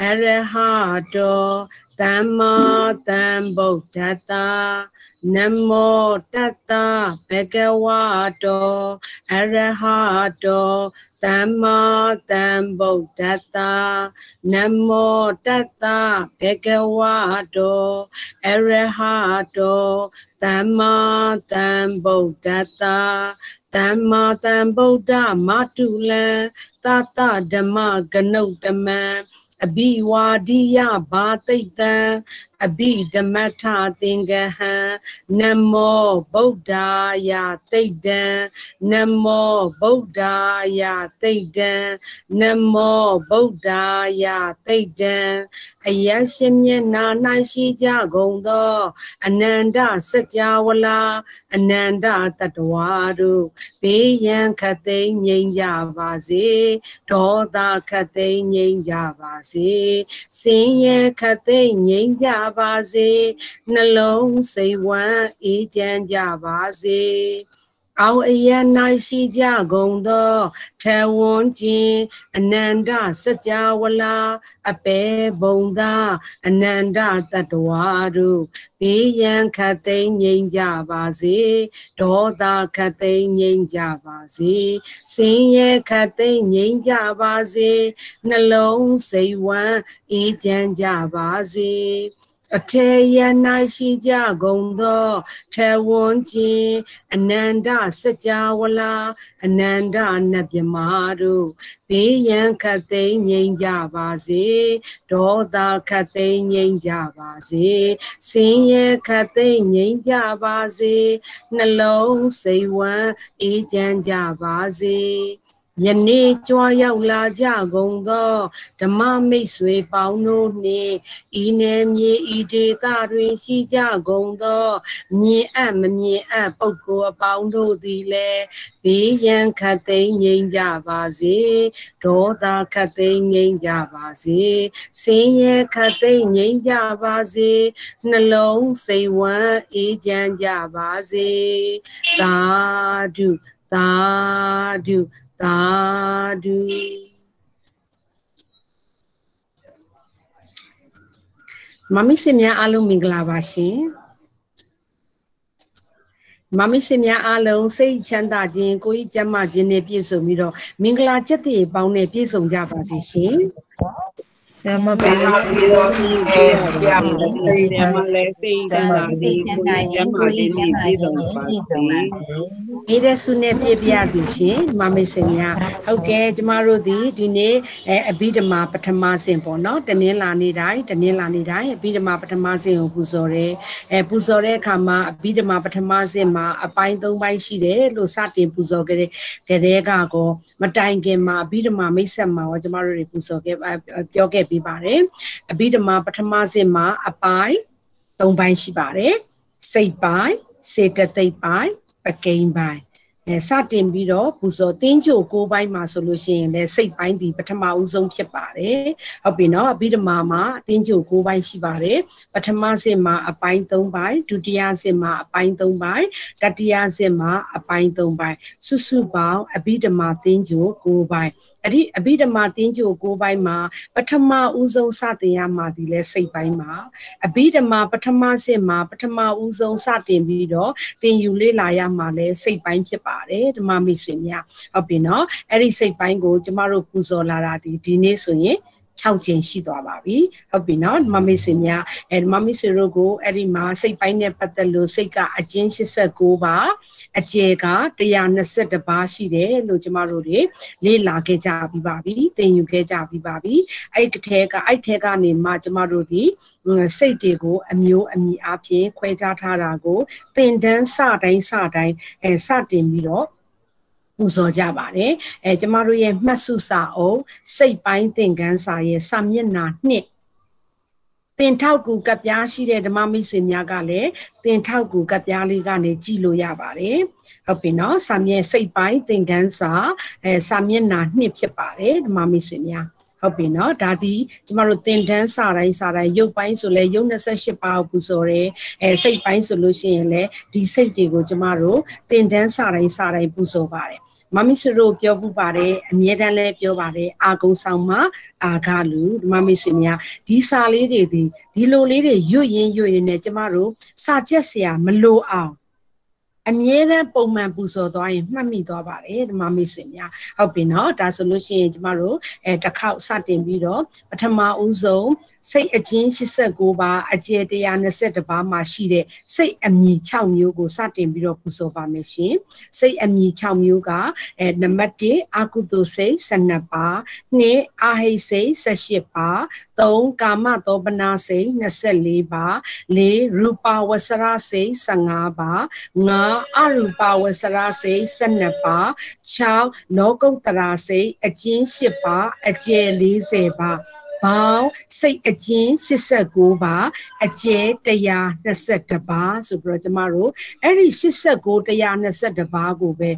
အရဟတော သမ္မာသမ္ဗုဒ္ဓတ္တနမောတတ္တဘဂဝတောအရဟတောသမ္မာသမ္ဗုဒ္ဓတ္တနမောတတ္တဘဂဝတောအရဟတောသမ္မာသမ္ဗုဒ္ဓတ္တသမ္မာသမ္ဗုဒ္ဓမတုလံသတ္တဓမ္မကနုတ္တမံ အဘိဝါဒိယဘာတိတ်တံ အဘိဓမ္မထသင်္ကဟံနမောဗုဒ္ဓာယတိတ်တံနမောဗုဒ္ဓာယတိတ်တံနမောဗုဒ္ဓာယတိတ်တံအယရှင်မျက်နာ၌ရှိကြကုန်သောအနန္တစัจ java လာအနန္တတတဝါတို့ဘေးရန်ခတ်သိမ်းငြိမ်းကြပါစေဒေါသခတ်သိမ်းငြိမ်းကြပါစေစင်ရဲခတ်သိမ်းငြိမ်းကြပါစေနှလုံးစိတ်ဝမ်းအေးချမ်းကြပါစေအောင်အယ၌ရှိကြကုန်သောထေဝွန်ခြင်းအနန္တစัจ java လာအပေဘုံသာအနန္တတတဝါတို့ဘေးရန်ခတ်သိမ်းငြိမ်းကြပါစေဒေါသခတ်သိမ်းငြိမ်းကြပါစေစင်ရဲခတ်သိမ်းငြိမ်းကြပါစေနှလုံးစိတ်ဝမ်းအေးချမ်းကြပါစေ အထေယ၌ရှိကြကုန်သောထေဝွန်ခြင်းအနန္တစัจ java လာအနန္တနတ်မြမာတို့ဘေးရန်ခတ်သိမ်းငြိမ်းကြပါစေဒေါသခတ်သိမ်းငြိမ်းကြပါစေစင်ရဲခတ်သိမ်းငြိမ်းကြပါစေနှလုံးစိတ်ဝမ်းအေးချမ်းကြပါစေ ယနေ့ကြွားရောက်လာကြကုန်သောဓမ္မမိတ်ဆွေပေါင်းတို့နှင့်ဤနယ်မြေဤဒေသတွင်ရှိကြကုန်သော မြင်အပ်မမြင်အပ်ပုဂ္ဂိုလ်အပေါင်းတို့သည်လည်းဘေးရန်ခတ်သိမ်းငြိမ်းကြပါစေဒေါသခတ်သိမ်းငြိမ်းကြပါစေစင်ရဲခတ်သိမ်းငြိမ်းကြပါစေနှလုံးစိတ်ဝမ်းအေးချမ်းကြပါစေသာဓုသာဓု သာဓုမမစ်စင်များအားလုံးမင်္ဂလာပါရှင်မမရှင်များအားလုံးစိတ်ချမ်းသာခြင်းကိုယ်ကျမ်းမာခြင်းနဲ့ပြည့်စုံပြီးတော့မင်္ဂလာချက်တည်းပေါင်းနဲ့ပြည့်စုံကြပါစေရှင် ဆရာမပေးလို့ဆိုတော့ဒီကရမလေးဆရာမလေးစိတ်ချမ်းသာစေကိုယ်ကျမ်းမာခြင်းနဲ့ပြည့်စုံပါစေမိတဲ့ဆုနဲ့ပြည့်ပြရစီရှင်မမေစင်များဟုတ်ကဲ့ကျမတို့ဒီဒီနေ့အဲအဘိဓမ္မာပထမဆင့်ပေါ့နော်တနင်္လာနေ့တိုင်းတနင်္လာနေ့တိုင်းအဘိဓမ္မာပထမဆင့်ကိုပူဇော်တယ်အဲပူဇော်တဲ့အခါမှာအဘိဓမ္မာပထမဆင့်မှာအပိုင်း၃ပိုင်းရှိတယ်လို့စတင်ပူဇော်ခဲ့တဲ့ကတဲ့ကကောမတိုင်ခင်မှာအဘိဓမ္မာမိတ်ဆက်မှာရောကျမတို့တွေပူဇော်ခဲ့ပြောခဲ့ပြီးပါတယ်အဘိဓမ္မာပထမဆင့်မှာအပိုင်း၃ပိုင်းရှိပါတယ်စိတ်ပိုင်းစေတသိက်ပိုင်းပကိန်းပိုင်းအဲစတင်ပြီးတော့ပူဇော်တင်းကြို၉ပိုင်းမှာဆိုလို့ရှိရင်လည်းစိတ်ပိုင်းဒီပထမဦးဆုံးဖြစ်ပါတယ်ဟုတ်ပြီနော်အဘိဓမ္မာမှာတင်းကြို၉ပိုင်းရှိပါတယ်ပထမဆင့်မှာအပိုင်း၃ပိုင်းဒုတိယဆင့်မှာအပိုင်း၃ပိုင်းတတိယဆင့်မှာအပိုင်း၃ပိုင်းစုစုပေါင်းအဘိဓမ္မာတင်းကြို၉ပိုင်းအဲ့ဒီအဘိဓမ္မာတင်းကြို၉ပိုင်းမှာပထမဦးဆုံးစတင်ရမှာဒီလဲစိတ်ပိုင်းမှာအဘိဓမ္မာပထမဆင့်မှာပထမဦးဆုံးစတင်ပြီးတော့သင်ယူလေ့လာရမှာလဲစိတ်ပိုင်းဖြစ်ပါတယ်ဓမ္မမိတ်ဆွေများဟုတ်ပြီနော်အဲ့ဒီစိတ်ပိုင်းကိုကျမတို့ပူဇော်လာတာဒီဒီနေ့ဆိုရင် 6ကျင်ရှိသွားပါပြီဟုတ်ပြီနော်မမေစင်များအဲမမေစတို့ကိုအဲ့ဒီမှာစိတ်ပိုင်းနဲ့ပတ်သက်လို့စိတ်ကအကျဉ်း89ပါအကျယ်က121ပါရှိတယ်လို့ကျမတို့တွေလေ့လာခဲ့ကြပြီးပါပြီသင်ယူခဲ့ကြပြီးပါပြီအဲ့ဒီထဲကအဲ့ထဲကနေမှကျမတို့ဒီစိတ်တွေကိုအမျိုးအမည်အပြင်ခွဲခြားထားတာကိုသင်တန်းစတိုင်းစတိုင်းအဲစတင်ပြီးတော့ ပူဇော်ကြပါတယ်အဲကျမတို့ရဲ့မှတ်စုစာအုပ်စိတ်ပိုင်းသင်ခန်းစာရဲ့စာမျက်နှာနှစ်တင်ထောက်ကူကပ်ပြားရှိတဲ့ဓမ္မမိတ်ဆွေများကလည်းတင်ထောက်ကူကပ်ပြားလေးကနေကြည့်လို့ရပါတယ်။ဟုတ်ပြီနော်။စာမျက်စိတ်ပိုင်းသင်ခန်းစာအဲစာမျက်နှာနှစ်ဖြစ်ပါတယ်ဓမ္မမိတ်ဆွေများ။ဟုတ်ပြီနော်။ဒါဒီကျမတို့သင်တန်းစာတိုင်းစာတိုင်းရုပ်ပိုင်းဆိုလဲရုပ်28ပါးကိုပူဇော်တယ်။အဲစိတ်ပိုင်းဆိုလို့ရှိရင်လည်းဒီစိတ်တွေကိုကျမတို့သင်တန်းစာတိုင်းစာတိုင်းပူဇော်ပါတယ်။ မမီဆွေတို့ပြောပူပါတယ်အမြဲတမ်းလည်းပြောပါတယ်အာကုံဆောင်မှာအာဂလူမမီဆွေများဒီစာလေးတွေဒီဒီလိုလေးတွေရွတ်ရင်းရွတ်ရင်းနဲ့ကျမတို့စာချက်ဆရာမလိုအောင် အမြဲတမ်းပုံမှန်ပူဇော်သွားရင်မှတ်မိသွားပါတယ်ဓမ္မမိတ်ဆွေများဟုတ်ပြီနော်ဒါဆိုလို့ရှိရင်ကျမတို့အဲတစ်ခေါက်စတင်ပြီးတော့ပထမဦးဆုံးစိတ်အချင်း89ပါအကျယ်120ပါမှာရှိတဲ့စိတ်အမြည်6မျိုးကိုစတင်ပြီးတော့ပူဇော်ပါမယ်ရှင်စိတ်အမြည်6မျိုးကအဲနံပါတ်1အာကုသိုလ်စိတ်12ပါ2အာဟိစိတ်18ပါ3ကာမတောပနာစိတ်24ပါ4ရူပဝဆရစိတ်15ပါ5အရူပဝဆရာစိတ်12ပါ6လောကုတ္တရာစိတ်အကျဉ်း8ပါအကျယ်40ပါဘောင်းစိတ်အကျဉ်း89ပါအကျဲ122ပါဆိုပြီးတော့ကျမတို့အဲ့ဒီ89 122ပါကိုပဲ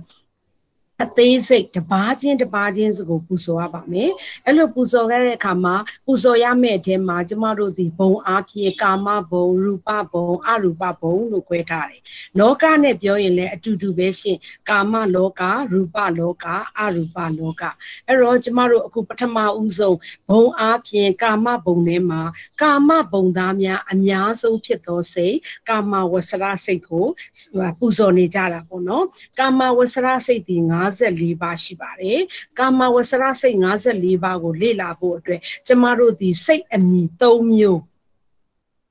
အသေးစိတ်တပါးချင်းတပါးချင်းစကိုပူဇော်ရပါမယ်အဲ့လိုပူဇော်ခဲ့တဲ့အခါမှာပူဇော်ရမယ့်အထက်မှာကျမတို့ဒီဘုံအားဖြင့်ကာမဘုံရူပဘုံအရူပဘုံလို့ခွဲထားတယ်လောကနဲ့ပြောရင်လည်းအတူတူပဲရှင်ကာမလောကရူပလောကအရူပလောကအဲ့တော့ကျမတို့အခုပထမဦးဆုံးဘုံအားဖြင့်ကာမဘုံထဲမှာကာမဘုံသားများအများဆုံးဖြစ်သောစိတ်ကာမဝဆရစိတ်ကိုပူဇော်နေကြတာပေါ့နော်ကာမဝဆရစိတ်ဒီ9 54ပါးရှိပါတယ်ကာမဝဆရစိတ်54ပါးကိုလေ့လာဖို့အတွက်ကျမတို့ဒီစိတ်အမည်3မျိုး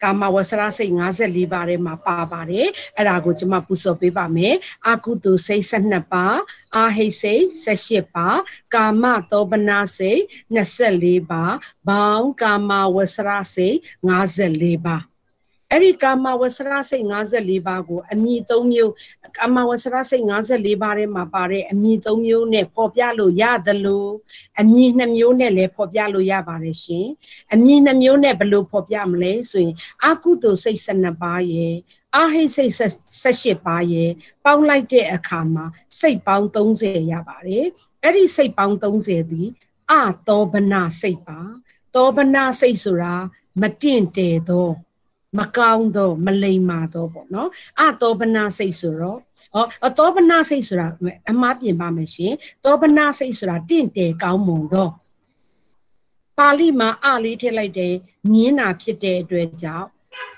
ကာမဝဆရစိတ်54ပါးထဲမှာပါပါတယ်အဲ့ဒါကိုကျွန်မပူဇော်ပေးပါမယ်အာကုတုစိတ်12ပါးအာဟိစိတ်18ပါးကာမတောပနာစိတ်24ပါးဘောင်းကာမဝဆရစိတ်54ပါး အဲ့ဒီကာမဝဆရစိတ်54ပါးကိုအမိ3မျိုးကာမဝဆရစိတ်54ပါးထဲမှာပါတဲ့အမိ3မျိုးနဲ့ပေါ်ပြလို့ရတယ်လို့အမိ2မျိုးနဲ့လည်းပေါ်ပြလို့ရပါတယ်ရှင်အမိ2မျိုးနဲ့ဘယ်လိုပေါ်ပြမလဲဆိုရင်အာကုသိုလ်စိတ်12ပါးရဲ့အာဟိစိတ်18ပါးရဲ့ပေါင်းလိုက်တဲ့အခါမှာစိတ်ပေါင်း30ရပါတယ်အဲ့ဒီစိတ်ပေါင်း30ဒီအတောဘနာစိတ်ပါတောဘနာစိတ်ဆိုတာမတင့်တယ်တော့ မကောင်းတော့မလိမ္မာတော့ပေါ့နော်အတောပနာစိတ်ဆိုတော့ဟောတောပနာစိတ်ဆိုတာအမှားပြင်ပါမယ်ရှင်တောပနာစိတ်ဆိုတာတင့်တယ်ကောင်းမွန်တော့ပါဠိမှာအလေးထည့်လိုက်တယ်ညင်းတာဖြစ်တဲ့အတွက်ကြောင့်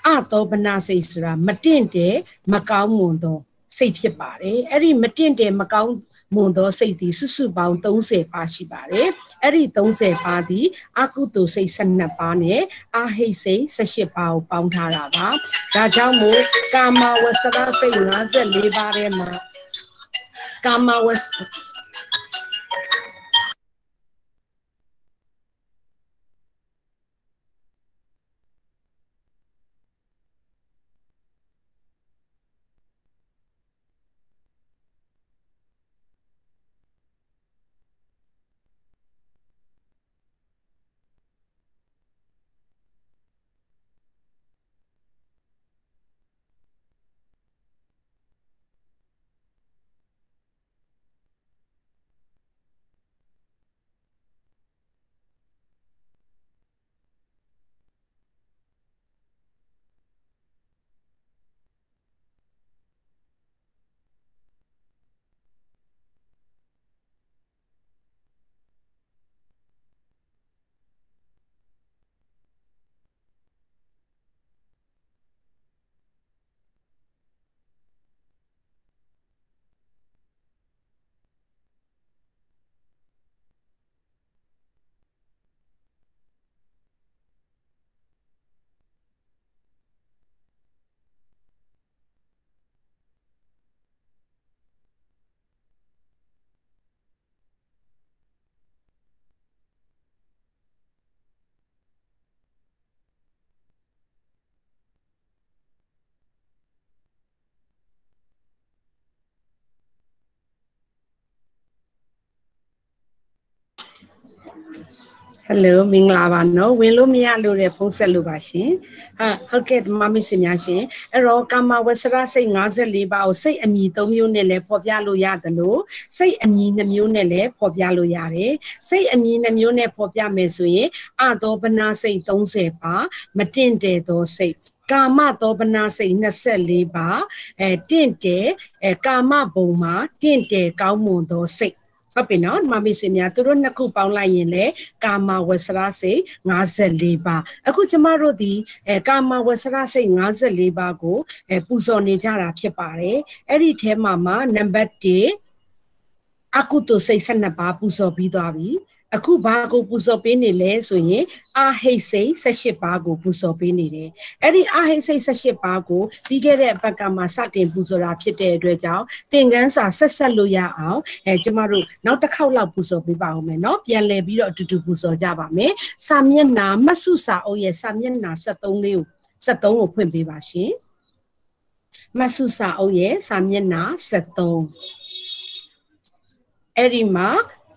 အတောပနာစိတ်ဆိုတာမတင့်တယ်မကောင်းမွန်တော့စိတ်ဖြစ်ပါတယ်အဲ့ဒီမတင့်တယ်မကောင်း မွန်သောစိတ်သည်စုစုပေါင်း30ပါရှိပါတယ်အဲ့ဒီ30ပါသည်အကုသိုလ်စိတ်12ပါနဲ့အာဟိတ်စိတ်18ပါကိုပေါင်းထားတာပါဒါကြောင့်မို့ကာမဝဆရစိတ်54ပါးထဲမှာကာမဝဆ ဟယ်လိုမင်္ဂလာပါနော်ဝင်လို့မရလို့တဲ့ဖုန်းဆက်လို့ပါရှင်ဟာဟုတ်ကဲ့မမစ်စင်များရှင်အဲ့တော့ကာမဝဆရစိတ်54ပါးကိုစိတ်အမည်3မျိုးနဲ့လည်းဖော်ပြလို့ရတယ်လို့စိတ်အမည်2မျိုးနဲ့လည်းဖော်ပြလို့ရတယ်စိတ်အမည်2မျိုးနဲ့ဖော်ပြမယ်ဆိုရင်အသောပနာစိတ်30ပါမတင့်တယ်သောစိတ်ကာမသောပနာစိတ်24ပါအဲတင့်တယ်အဲကာမဘုံမှာတင့်တယ်ကောင်းမွန်သောစိတ် ဟုတ်ပြီနော်မမေစင်များသူတို့နှစ်ခုပေါင်းလိုက်ရင်လေကာမဝဆရာစိတ်54ပါအခုကျမတို့ဒီအဲကာမဝဆရာစိတ်54ပါကိုအဲပူဇော်နေကြတာဖြစ်ပါတယ်အဲ့ဒီထဲမှာမှာနံပါတ်1အကုသိုလ်စိတ်12ပါးပူဇော်ပြီးသွားပြီ အခုဘာကိုပူဇော်ပေးနေလဲဆိုရင်အာဟိတ်စိတ်18ပါးကိုပူဇော်ပေးနေတယ်အဲ့ဒီအာဟိတ်စိတ်18ပါးကိုပြီးခဲ့တဲ့အပတ်ကမှစတင်ပူဇော်တာဖြစ်တဲ့အတွက်ကြောင့်သင်္ကန်းစာဆက်ဆက်လို့ရအောင်အဲကျမတို့နောက်တစ်ခေါက်လောက်ပူဇော်ပေးပါဦးမယ်เนาะပြန်လည်ပြီးတော့အတူတူပူဇော်ကြပါမယ်စာမျက်နှာမဆုစာအုပ်ရဲ့စာမျက်နှာ73လေးကို73ကိုဖွင့်ပေးပါရှင်မဆုစာအုပ်ရဲ့စာမျက်နှာ73အဲ့ဒီမှာ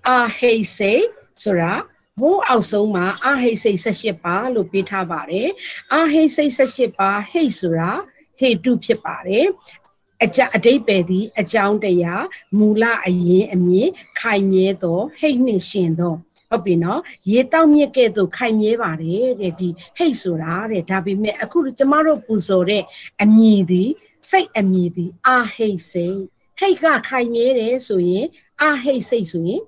အာဟိတ်စိတ် ဆိုတာဘိုးအောက်ဆုံးမှာအာဟိတ်စိတ်18ပါလို့ပေးထားပါတယ်အာဟိတ်စိတ်18ပါဟိတ်ဆိုတာဟေတုဖြစ်ပါတယ်အကြအတိတ်ပဲသည်အကြောင်းတရားမူလအရင်အမြင်ခိုင်မြဲသောဟိတ်နှင့်ရှင်သောဟုတ်ပြီနော်ရေတောက်မြစ်ကဲ့သို့ခိုင်မြဲပါတယ်တဲ့ဒီဟိတ်ဆိုတာတဲ့ဒါပေမဲ့အခုကျမတို့ပူဇော်တဲ့အမြည်သည်စိတ်အမြည်သည်အာဟိတ်စိတ်ဟိတ်ကခိုင်မြဲတယ်ဆိုရင်အာဟိတ်စိတ်ဆိုရင်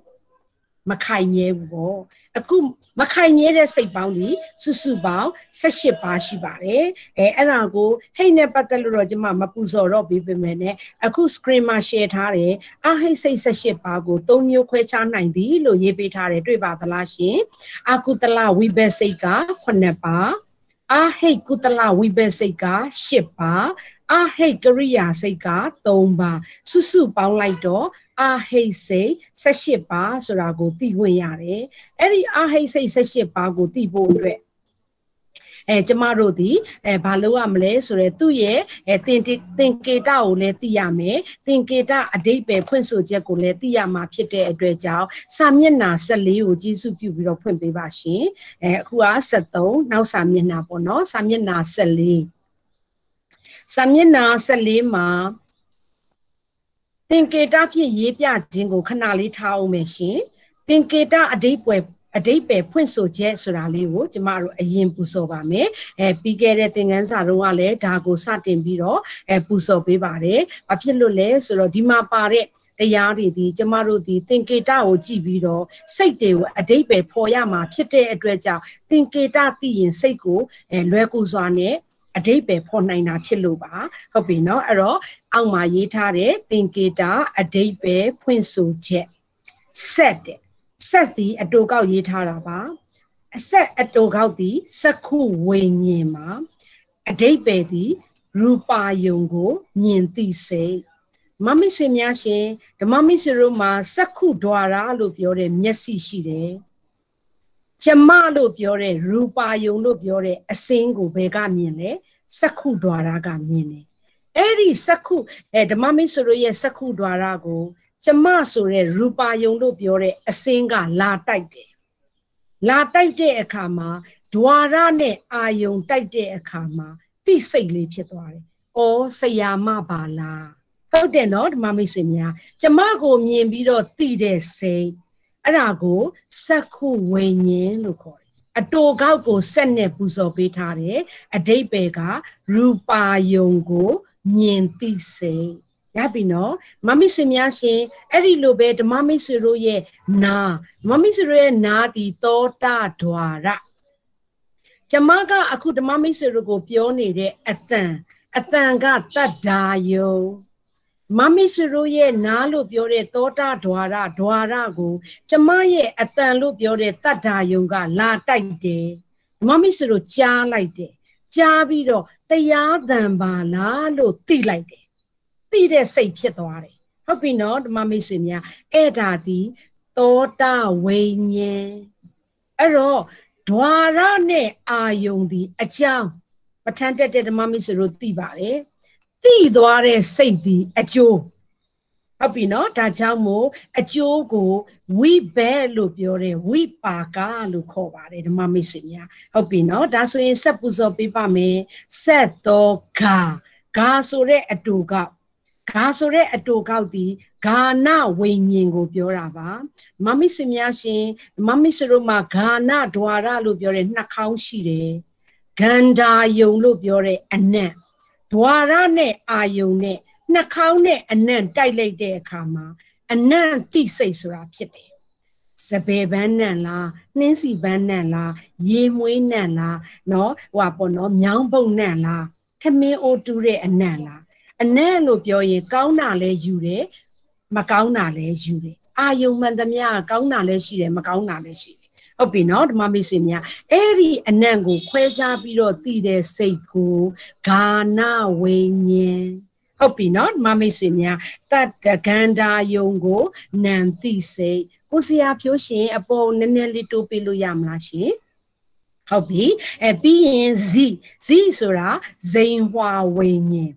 မခိုင်မြဲဘူးပေါ့အခုမခိုင်မြဲတဲ့စိတ်ပေါင်းဒီစုစုပေါင်း18ပါးရှိပါတယ်အဲအဲ့ဒါကိုဟိတ်နဲ့ပတ်သက်လို့တော့ကျွန်မမပူဇော်တော့ပြီးပြင်မယ်နဲ့အခု screen မှာ share ထားတယ်အဟိတ်စိတ်18ပါးကို၃မျိုးခွဲခြားနိုင်သည်လို့ရေးပေးထားတယ်တွေ့ပါသလားရှင်အကုတလဝိဘက်စိတ်က9ပါးအာဟိတ်ကုတလဝိဘက်စိတ်က8ပါးအာဟိတ်ကရိယာစိတ်က3ပါးစုစုပေါင်းလိုက်တော့ အာဟိတ်စိတ်18ပါးဆိုတာကိုသိခွင့်ရတယ်အဲ့ဒီအာဟိတ်စိတ်18ပါးကိုသိဖို့အတွက်အဲကျမတို့ဒီအဲဘာလို့ရမလဲဆိုတော့သူ့ရဲ့အဲတင်တင်ကေတကိုလည်းသိရမယ်တင်ကေတအတိတ်ပဲဖွင့်ဆိုချက်ကိုလည်းသိရမှာဖြစ်တဲ့အတွက်ကြောင့်စာမျက်နှာ14ကိုကြီးစုပြုပြီးတော့ဖွင့်ပေးပါရှင်အဲအခုက73နောက်စာမျက်နှာပေါ့နော်စာမျက်နှာ14စာမျက်နှာ14မှာ သင်္ကေတဖြင့်ရေးပြခြင်းကိုခဏလေးထားအောင်မယ်ရှင်သင်္ကေတအဓိပ္ပာယ်အတိတ်ပဲဖွင့်ဆိုချက်ဆိုတာလေးကိုကျမတို့အရင်ပူဇော်ပါမယ်အဲပြီးခဲ့တဲ့သင်ခန်းစာတုန်းကလည်းဒါကိုစတင်ပြီးတော့အဲပူဇော်ပေးပါတယ်ဘာဖြစ်လို့လဲဆိုတော့ဒီမှာပါတဲ့တရားတွေဒီကျမတို့ဒီသင်္ကေတကိုကြည့်ပြီးတော့စိတ်တွေကိုအတိတ်ပဲဖော်ရမှာဖြစ်တဲ့အတွက်ကြောင့်သင်္ကေတသိရင်စိတ်ကိုအဲလွယ်ကူစွာနဲ့ အတိတ်ပဲဖော်နိုင်တာဖြစ်လို့ပါဟုတ်ပြီเนาะအဲ့တော့အောက်မှာရေးထားတဲ့သင်္ကေတအတိတ်ပဲဖွင့်ဆိုချက်ဆက်တဲ့ဆက်သည်အတူကောက်ရေးထားတာပါအဆက်အတူကောက်သည်စက္ခုဝိညာဉ်မှာအတိတ်ပဲသည်ရူပါယုံကိုမြင်သိစိတ်မမဆွေများရှင်ဓမ္မမိဆွေတို့မှာစက္ခု द्वार လို့ပြောတဲ့မျက်စိရှိတယ် ကျမလို့ပြောတဲ့ရူပါယုံလို့ပြောတဲ့အစင်းကိုဘယ်ကမြင်လဲစက္ခုဒွါရကမြင်တယ်အဲ့ဒီစက္ခုအဲဓမ္မမင်းဆိုရရဲ့စက္ခုဒွါရကိုကျမဆိုတဲ့ရူပါယုံလို့ပြောတဲ့အစင်းကလာတိုက်တယ်လာတိုက်တဲ့အခါမှာဒွါရနဲ့အာယုံတိုက်တဲ့အခါမှာတိစိတ်လေးဖြစ်သွားတယ်။အော်ဆရာမပါလား။ဟုတ်တယ်နော်ဓမ္မမိတ်ဆွေများ။ကျမကိုမြင်ပြီးတော့တိတဲ့စိတ် အဲ့ဒါကိုစက္ခုဝိညာဉ်လို့ခေါ်တယ်။အတူကောက်ကိုဆက်နဲ့ပူဇော်ပေးထားတယ်။အတိတ်ပဲကရူပါယုံကိုမြင်သိစိတ်ရပြီနော်မမိတ်ဆွေများရှင်အဲ့ဒီလိုပဲဓမ္မမိတ်ဆွေတို့ရဲ့နာဓမ္မမိတ်ဆွေတို့ရဲ့နာဒီတောတာဒွာရကျမကအခုဓမ္မမိတ်ဆွေတို့ကိုပြောနေတဲ့အတန်အတန်ကတတ္တာယုံ မမစ္ဆရုရဲ့နားလို့ပြောတဲ့သောတာဒွါရဒွါရကို ကျမရဲ့အတန်လို့ပြောတဲ့တတ္တာယုံကလာတိုက်တယ်မမစ္ဆရုကြားလိုက်တယ်ကြားပြီးတော့တရားတန်ပါလားလို့သိလိုက်တယ်သိတဲ့စိတ်ဖြစ်သွားတယ်ဟုတ်ပြီနော်ဓမ္မမိတ်ဆွေများအဲ့ဒါဒီသောတာဝိညာဉ်အဲ့တော့ဓွာရနဲ့အာယုံဒီအကြောင်းပဋ္ဌာန်းတက်တဲ့ဓမ္မမိတ်ဆွေတို့သိပါတယ် သိသွားတဲ့စိတ်ဒီအကျိုးဟုတ်ပြီနော်ဒါကြောင့်မို့အကျိုးကိုဝိဘဲလို့ပြောတယ်ဝိပါကလို့ခေါ်ပါတယ်ဓမ္မမိတ်ဆွေများဟုတ်ပြီနော်ဒါဆိုရင်ဆက်ပူဇော်ပေးပါမယ်ဆက်တော်ဂါဂါဆိုတဲ့အတူကဂါဆိုတဲ့အတူကောက်ဒီဂာနဝိညာဉ်ကိုပြောတာပါမမိတ်ဆွေများရှင်မမိတ်ဆွေတို့မှာဂာနဒွါရလို့ပြောတဲ့နှာခေါင်းရှိတယ်ဂန္ဓာယုံလို့ပြောတဲ့အနံ့ ဒွါရနဲ့အာယုံနဲ့နှာခေါင်းနဲ့အနံ့တိုက်လိုက်တဲ့အခါမှာအနံ့တိစိတ်ဆိုတာဖြစ်တယ်စပယ်ပန်းနံလားနှင်းစီပန်းနံလားရေမွေးနံလားနော်ဟိုပေါ့နော်မြောင်းပုတ်နံလားထမင်းအိုတူတဲ့အနံ့လားအနံ့လို့ပြောရင်ကောင်းတာလဲယူတယ်မကောင်းတာလဲယူတယ်အာယုံမှန်သမျှကောင်းတာလဲရှိတယ်မကောင်းတာလဲရှိတယ် ဟုတ်ပြီနော်ဓမ္မမိတ်ဆွေများအဲ့ဒီအနံ့ကိုခွဲခြားပြီးတော့တည်တဲ့စိတ်ကိုဂာနဝိညာဉ်ဟုတ်ပြီနော်ဓမ္မမိတ်ဆွေများတတ္တဂန္ဓာယုံကိုနံတိစိတ်ကိုစရာဖြိုးရှင်အပေါ်နည်းနည်းလေးတိုးပေးလို့ရမလားရှင်ဟုတ်ပြီအဲပြီးရင်ဇီဇီဆိုတာဇိန်ဟွာဝိညာဉ်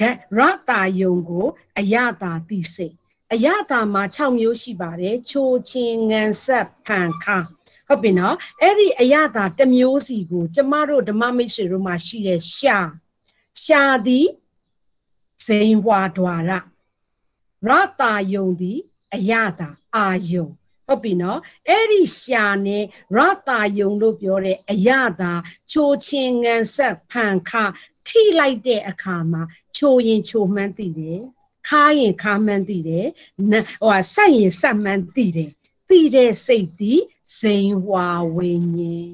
ဂရတာယုံကိုအယတာတိစိတ်အယတာမှာ6မျိုးရှိပါတယ်ချိုချင်းငံဆက်ဖန်ခါ ဟုတ်ပြီနော်အဲ့ဒီအယတာတစ်မျိုးစီကို ကျမတို့ဓမ္မမိတ်ဆွေတို့မှာရှိတဲ့ရှာရှာသည်ဇိန်ဟွာဒွါရရတာယုံသည်အယတာအာယုံဟုတ်ပြီနော်အဲ့ဒီရှာနဲ့ရတာယုံလို့ပြောတဲ့အယတာချိုချင်းငံဆက်ဖန်ခထိလိုက်တဲ့အခါမှာချိုရင်ချိုမှန်းသိတယ်ခါရင်ခါမှန်းသိတယ်ဟိုဟာဆက်ရင်ဆက်မှန်းသိတယ် သိတဲ့စိတ်ဒီဇိန်ဟွာဝိညာဉ်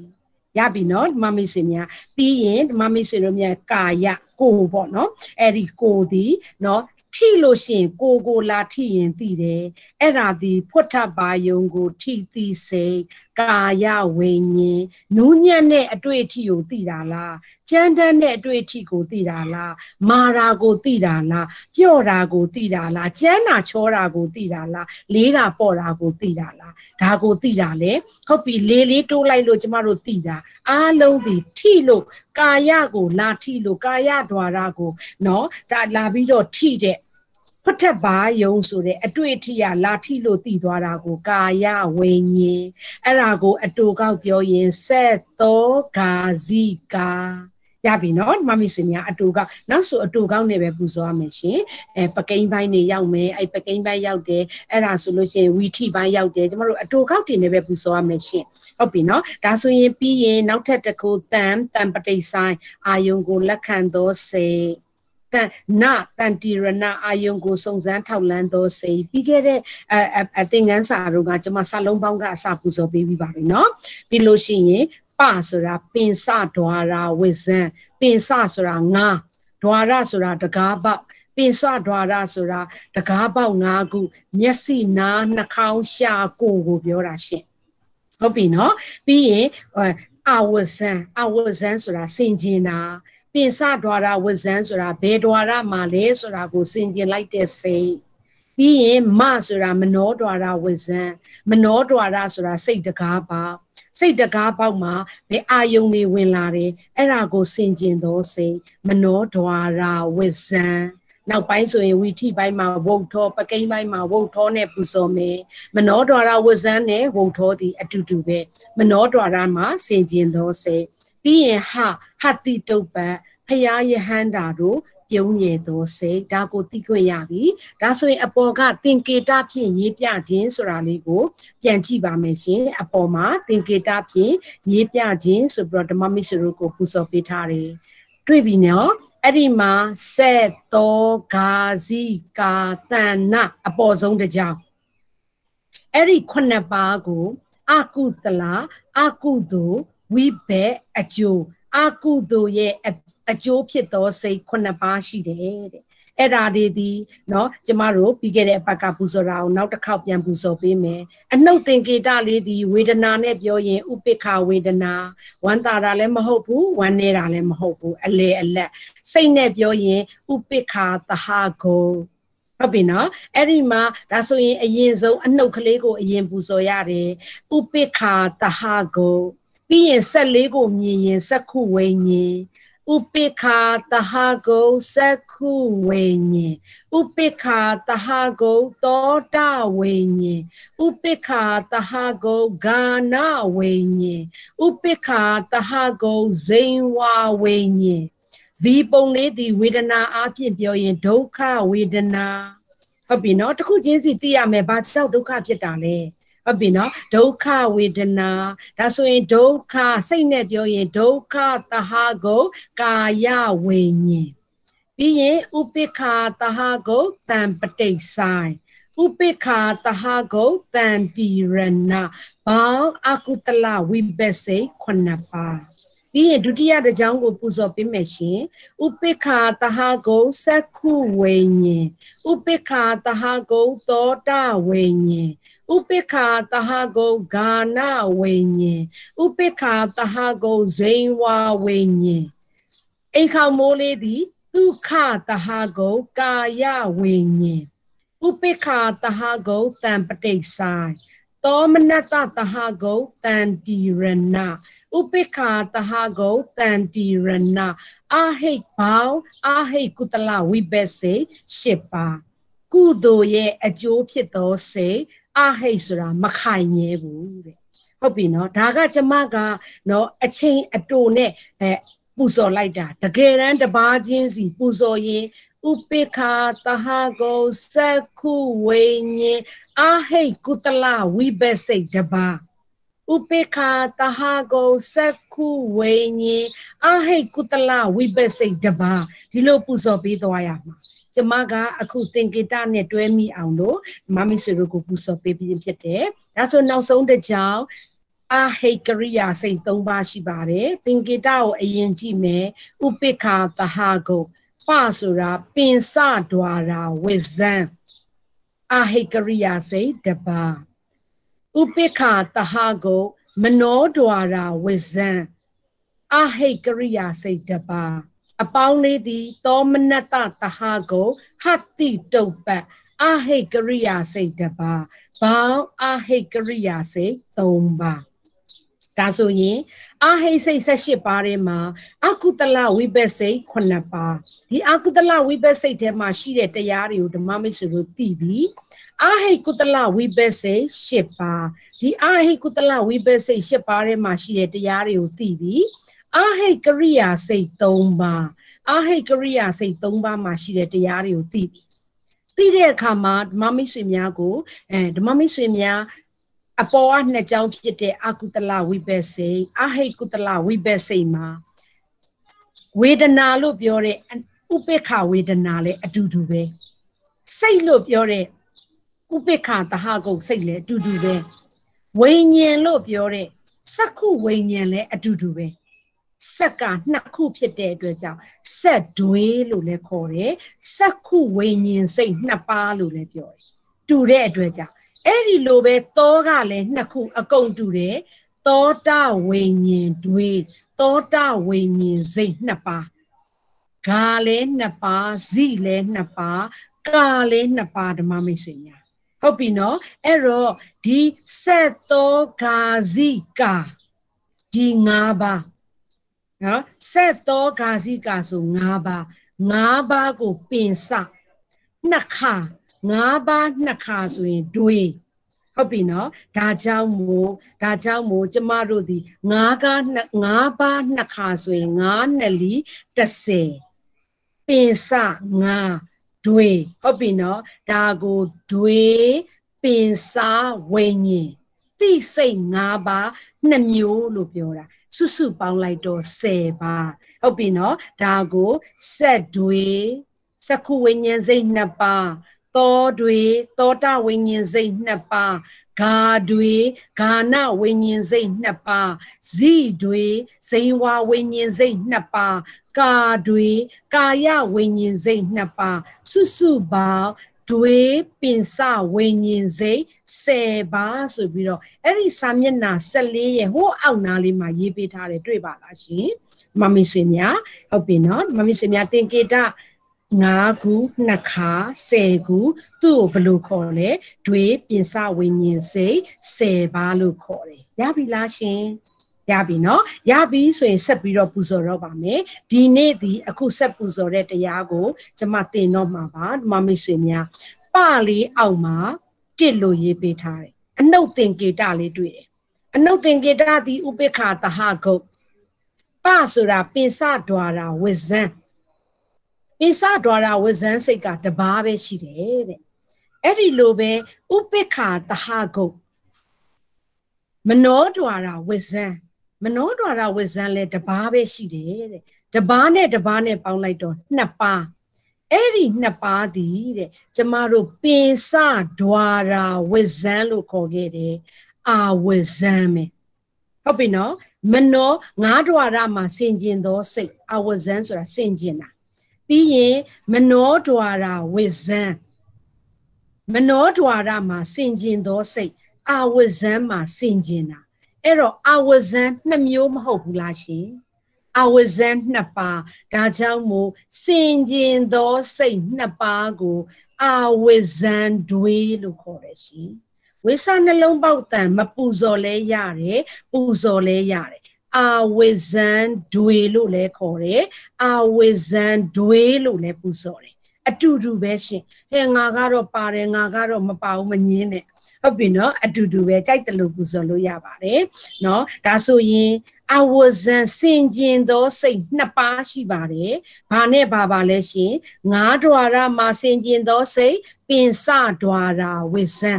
ရပြီနော်ဓမ္မမိတ်ဆွေများပြီးရင်ဓမ္မမိတ်ဆွေတို့များကာယကိုပေါ့နော်အဲ့ဒီကိုဒီနော်ထိလို့ရှိရင်ကိုကိုလာထိရင်သိတယ်အဲ့ဒါဒီဖွတ်ထပါယုံကိုထိသိစိတ်ကာယဝိညာဉ်နူးညံ့တဲ့အတွေ့အထိကိုသိတာလားကြမ်းတမ်းတဲ့အတွေ့အထိကိုသိတာလားမာရာကိုသိတာလားကြော့တာကိုသိတာလားကြမ်းတာချောတာကိုသိတာလားလေးတာပေါ်တာကိုသိတာလားဒါကိုသိတာလေဟုတ်ပြီလေးလေးတိုးလိုက်လို့ကျမတို့သိတာအားလုံးဒီထိလို့ကာယကိုလာထိလို့ကာယဓာရကိုเนาะဒါလာပြီးတော့ထိတဲ့ ဖတ်ထက်ပါယုံဆိုတဲ့အတွေ့အထိရလာထိလို့တည်သွားတာကိုကာယဝိညာဉ်အဲ့ဒါကို အတူကောက်ပြောရင်ဆက်သောဂါဇိကာရပြီနော်မမီစင်များအတူကောက်နောက်ဆိုအတူကောက်နေပဲပူဇော်ရမယ်ရှင်အဲပကိန်းပိုင်းနေရောက်မယ်အဲပကိန်းပိုင်းရောက်တယ်အဲ့ဒါဆိုလို့ရှိရင်ဝီထိပိုင်းရောက်တယ်ကျမတို့အတူကောက်တင်နေပဲပူဇော်ရမယ်ရှင်ဟုတ်ပြီနော်ဒါဆိုရင်ပြီးရင်နောက်ထပ်တစ်ခုတန်တန်ပတိဆိုင်အာယုံကိုလက်ခံသောစေ တန်နတန်တီရဏအာယုံကိုစုံစမ်းထောက်လန်းသောစိတ်ပြီးခဲ့တဲ့အအသင်္ကန်းစာတို့ကကျွန်မစာလုံးပေါင်းကအစပူဇော်ပေးပြီးပါပြီเนาะပြီးလို့ရှိရင်ပဆိုတာပင်စဒွါရာဝိဇံပင်စဆိုတာငါဒွါရဆိုတာတကားပေါက်ပင်စဒွါရဆိုတာတကားပေါက်၅ခုမျက်စိနားနှာခေါင်းရှာကိုကိုပြောတာရှင့်ဟုတ်ပြီเนาะပြီးရင်အဝဇံအဝဇံဆိုတာစင်ကျင်တာ ပင်စဒွါရဝဇန်းဆိုတာဘယ်ဒွါရမှာလဲဆိုတာကိုစင်ကျင်လိုက်တဲ့စိတ်ပြီးရင်မဆိုတာမနောဒွါရဝဇန်းမနောဒွါရဆိုတာစိတ်တကားပါစိတ်တကားပေါက်မှာဘယ်အာယုံတွေဝင်လာတယ်အဲ့ဒါကိုစင်ကျင်သောစိတ်မနောဒွါရဝဇန်းနောက်ပိုင်းဆိုရင်ဝီထိပိုင်းမှာဝုတ်ထောပကိန်းပိုင်းမှာဝုတ်ထောနဲ့ပူဇော်မယ်မနောဒွါရဝဇန်းနဲ့ဝုတ်ထောဒီအတူတူပဲမနောဒွါရမှာစင်ကျင်သောစိတ် ပြီးရင်ဟဟတိတုပ္ပဖရာယဟန္တာတို့ပြုံးရသောစိတ်ဒါကိုသိခွင့်ရပြီဒါဆိုရင်အပေါ်ကသင်္ကေတဖြင့်ရေးပြခြင်းဆိုတာလေးကိုပြန်ကြည့်ပါမယ်ရှင်အပေါ်မှာသင်္ကေတဖြင့်ရေးပြခြင်းဆိုပြီးတော့ဓမ္မမိတ်ဆွေတို့ကိုပူဇော်ပေးထားတယ်တွေ့ပြီနော်အဲ့ဒီမှာဆက်သောဂါဇီကာတဏ္ဏအပေါ်ဆုံးတစ်ကြောင်အဲ့ဒီခုနှစ်ပါးကိုအကုတလာအကုသိုလ် ဝိဘက်အကျိုးအာကုသိုလ်ရဲ့အကျိုးဖြစ်သောစိတ်ခုနှစ်ပါးရှိတယ်တဲ့အဲ့ဒါတွေဒီเนาะကျမတို့ပြီးခဲ့တဲ့အပတ်ကပူဇော်တာကိုနောက်တစ်ခေါက်ပြန်ပူဇော်ပေးမယ်အနှုတ်သင်္ကေတလေးဒီဝေဒနာနဲ့ပြောရင်ဥပိ္ပခဝေဒနာဝမ်းသာတာလည်းမဟုတ်ဘူးဝမ်းနေတာလည်းမဟုတ်ဘူးအလေအလက်စိတ်နဲ့ပြောရင်ဥပိ္ပခသဟဂုဟုတ်ပြီနော်အဲ့ဒီမှာဒါဆိုရင်အရင်ဆုံးအနှုတ်ကလေးကိုအရင်ပူဇော်ရတယ်ဥပိ္ပခသဟဂု ပြီးရင်ဆက်လေးကိုမြင်ရင်စက္ခုဝိညာဉ်ဥပိ္ခာတဟဂုစက္ခုဝိညာဉ်ဥပိ္ခာတဟဂုသောတာဝိညာဉ်ဥပိ္ခာတဟဂုဂာနဝိညာဉ်ဥပိ္ခာတဟဂုဇိန်ဝဝိညာဉ်ဒီပုံလေးဒီဝေဒနာအဖြစ်ပြောရင်ဒုက္ခဝေဒနာဟုတ်ပြီနော်တခုချင်းစီသိရမယ်ဘာကြောင့်ဒုက္ခဖြစ်တာလဲ ဟုတ်ပြီနော်ဒုက္ခဝေဒနာဒါဆိုရင်ဒုက္ခစိတ်နဲ့ပြောရင်ဒုက္ခတဟကိုကာယဝိညာဉ်ပြီးရင်ဥပိ္ပခာတဟကိုတံပဋိဆိုင်ဥပိ္ပခာတဟကိုတံတိရဏဘောင်းအကုတလဝိပစ္စေခုနှစ်ပါးပြီးရင်ဒုတိယတစ်ကြောင်းကိုပူဇော်ပေးမယ်ရှင်ဥပိ္ပခာတဟကိုသက္ခုဝိညာဉ်ဥပိ္ပခာတဟကိုသောတာဝိညာဉ် ဥပိ္ပခာတဟကိုဂာနဝိညာဉ်ဥပိ္ပခာတဟကိုဇိန်ဝဝိညာဉ်အိမ်ခေါမိုးလေးသည်ဒုက္ခတဟကိုကာယဝိညာဉ်ဥပိ္ပခာတဟကိုတံပတိဆိုင်သောမနတတဟကိုတန်တီရဏဥပိ္ပခာတဟကိုတန်တီရဏအာဟိတ်ဘောင်းအာဟိတ်ကုတလဝိဘက်စေရှစ်ပါကုသိုလ်ရဲ့အကျိုးဖြစ်သောစေ အာဟိတ်ဆိုတာမခိုင်မြဲဘူးတဲ့ဟုတ်ပြီနော်ဒါကကျမကနော်အချိန်အတူနဲ့အဲပူဇော်လိုက်တာတကယ်တမ်းတပါးချင်းစီပူဇော်ရင်ဥပိ္ခာတဟကိုစက္ခုဝိညာဉ်အာဟိတ်ကုတလဝိဘစိတ်တပါဥပိ္ခာတဟကိုစက္ခုဝိညာဉ်အာဟိတ်ကုတလဝိဘစိတ်တပါဒီလိုပူဇော်ပေးသွားရမှာ ကျမကအခုသင်္ကေတနဲ့တွဲမိအောင်လို့မမဆွေတို့ကိုပူဇော်ပေးပြီးဖြစ်တယ်ဒါဆိုနောက်ဆုံးတစ်ကြောင်အာဟိကရိယာစိတ်၃ပါးရှိပါတယ်သင်္ကေတကိုအရင်ကြည့်မယ်ဥပိ္ခာတဟကိုပဆိုတာပင်စဒွာရာဝိဇံအာဟိကရိယာစိတ်တပါဥပိ္ခာတဟကိုမနောဒွာရာဝိဇံအာဟိကရိယာစိတ်တပါ အပေါင်းလေးသည်သောမနတတဟကိုဟတ္တိတုပ္ပအာဟိကရိယာစိတ်တပါဘောင်းအာဟိကရိယာစိတ်၃ပါးဒါဆိုရင်အာဟိစိတ်18ပါးထဲမှာအကုတလဝိဘက်စိတ်9ပါးဒီအကုတလဝိဘက်စိတ်ထဲမှာရှိတဲ့တရားတွေကိုဓမ္မမိတ်ဆွေတို့သိပြီးအာဟိကုတလဝိဘက်စိတ်10ပါးဒီအာဟိကုတလဝိဘက်စိတ်10ပါးထဲမှာရှိတဲ့တရားတွေကိုသိပြီး အာဟိကရိယာစိတ်3ပါးအာဟိကရိယာစိတ်3ပါးမှာရှိတဲ့တရားတွေကိုသိပြီးသိတဲ့အခါမှာဓမ္မမိတ်ဆွေများကိုအဲဓမ္မမိတ်ဆွေများအပေါ်အနှစ်ကြောင်းဖြစ်တဲ့အကုတလဝိဘက်စိတ်အဟိကုတလဝိဘက်စိတ်မှာဝေဒနာလို့ပြောတဲ့ဥပိ္ပခဝေဒနာလည်းအတူတူပဲစိတ်လို့ပြောတဲ့ဥပိ္ပခတဟကုတ်စိတ်လည်းအတူတူပဲဝိညာဉ်လို့ပြောတဲ့စက္ခုဝိညာဉ်လည်းအတူတူပဲ စက်ကနှစ်ခုဖြစ်တဲ့အတွက်ကြောင့်ဆက်တွေးလို့လည်းခေါ်တယ်စက္ခုဝိညာဉ်စိတ်နှစ်ပါးလို့လည်းပြောတယ်တူတဲ့အတွက်ကြောင့်အဲ့ဒီလိုပဲသောကလည်းနှစ်ခုအကုန်တူတယ်သောတာဝိညာဉ်တွေသောတာဝိညာဉ်စိတ်နှစ်ပါးဂါလည်းနှစ်ပါးဇိလည်းနှစ်ပါးကာလည်းနှစ်ပါးဓမ္မမိတ်ဆွေများဟုတ်ပြီနော်အဲ့တော့ဒီဆက်သောဂါဇိကာဒီ၅ပါး နော်ဆက်သောဂါဇိကာဆို၅ပါး၅ပါးကိုပင်စနှစ်ခါ၅ပါးနှစ်ခါဆိုရင်တွေးဟုတ်ပြီနော်ဒါကြောင့်မို့ဒါကြောင့်မို့ကျမတို့ဒီ၅ကား၅ပါးနှစ်ခါဆိုရင်၅နှစ်လီ30ပင်စ၅တွေဟုတ်ပြီနော်ဒါကိုတွေပင်စာဝိညာဉ်သိစိတ်၅ပါးနှစ်မျိုးလို့ပြောတာ စုစုပေါင်းလိုက်တော့10ပါဟုတ်ပြီနော်ဒါကိုဆက်တွေစကုဝိညာဉ်စိတ်နှစ်ပါးသောတွေသောတာဝိညာဉ်စိတ်နှစ်ပါးဂါတွေဂာနဝိညာဉ်စိတ်နှစ်ပါးဇိတွေဇိဝဝိညာဉ်စိတ်နှစ်ပါးကာတွေကာယဝိညာဉ်စိတ်နှစ်ပါးစုစုပေါင်း တွေပင်စဝိညာဉ်စိတ်10ပါးဆိုပြီးတော့အဲ့ဒီစာမျက်နှာ14ရဲ့ဟိုအောက်နားလေးမှာရေးပေးထားတယ်တွေ့ပါလားရှင်မမီဆွေများဟုတ်ပြီနော်မမီဆွေများသင်္ကေတ9ခု2ခါ10ခုသူ့ကိုဘယ်လိုခေါ်လဲတွေပြင်စဝိညာဉ်စိတ်10ပါးလို့ခေါ်တယ်ရပြီလားရှင် ရပြီเนาะရပြီဆိုရင်ဆက်ပြီးတော့ပူဇော်တော့ပါမယ်ဒီနေ့ဒီအခုဆက်ပူဇော်တဲ့တရားကိုကျမသင်တော့မှာပါဒီမမိတ်ဆွေများပလေးအောက်မှာတစ်လို့ရေးပေးထားတယ်အနှုတ်သင်္ကေတလေးတွေ့တယ်အနှုတ်သင်္ကေတသည်ဥပိ္ပခာတဟဂုတ်ပဆိုတာပင်စဒွာရာဝဇံပိစဒွါရဝဇန်းစိတ်ကတဘာပဲရှိတယ်တဲ့အဲ့ဒီလိုပဲဥပိ္ပခာတဟဂုတ် မနောဒွါရဝိဇံ မနောဒွါရဝိဇံလဲတပါးပဲရှိတယ်တဲ့တပါးနဲ့တပါးနဲ့ပေါင်းလိုက်တော့နှစ်ပါးအဲ့ဒီနှစ်ပါးသည်တဲ့ကျမတို့ပင်စဒွါရာဝိဇံလို့ခေါ်ခဲ့တယ်အာဝိဇံမယ်ဟုတ်ပြီနော်မနောငါးဒွါရမှာဆင်ကျင်သောစိတ်အာဝိဇံဆိုတာဆင်ကျင်တာပြီးရင်မနောဒွါရဝိဇံမနောဒွါရမှာဆင်ကျင်သောစိတ်အာဝိဇံမှာဆင်ကျင်တာ အဲ့တော့အာဝိဇံနှစ်မျိုးမဟုတ်ဘူးလားရှင်အဝဇန်နှစ်ပါးဒါကြောင့်မို့စင်ကျင်သောစိတ်နှစ်ပါးကိုအဝဇန်တွေလို့ခေါ်တယ်ရှင်ဝိစာနှလုံးပေါက်တန်မပူဇော်လဲရတယ်ပူဇော်လဲရတယ်အာဝိဇန်တွေလို့လည်းခေါ်တယ်အာဝိဇန်တွေလို့လည်းပူဇော်တယ်အတူတူပဲရှင်ဟဲ့ငါကတော့ပါတယ်ငါကတော့မပါဘူးမငင်းနဲ့ ဟုတ်ပြီနော်အတူတူပဲကြိုက်တယ်လို့ပူဇော်လို့ရပါတယ်နော်ဒါဆိုရင်အဝဇံစင်ကျင်သောစိတ်နှစ်ပါးရှိပါတယ်။ဘာနဲ့ဘာပါလဲရှင်။ငါးဒွါရမှာစင်ကျင်သောစိတ်ပင်စဒွါရဝိဇံ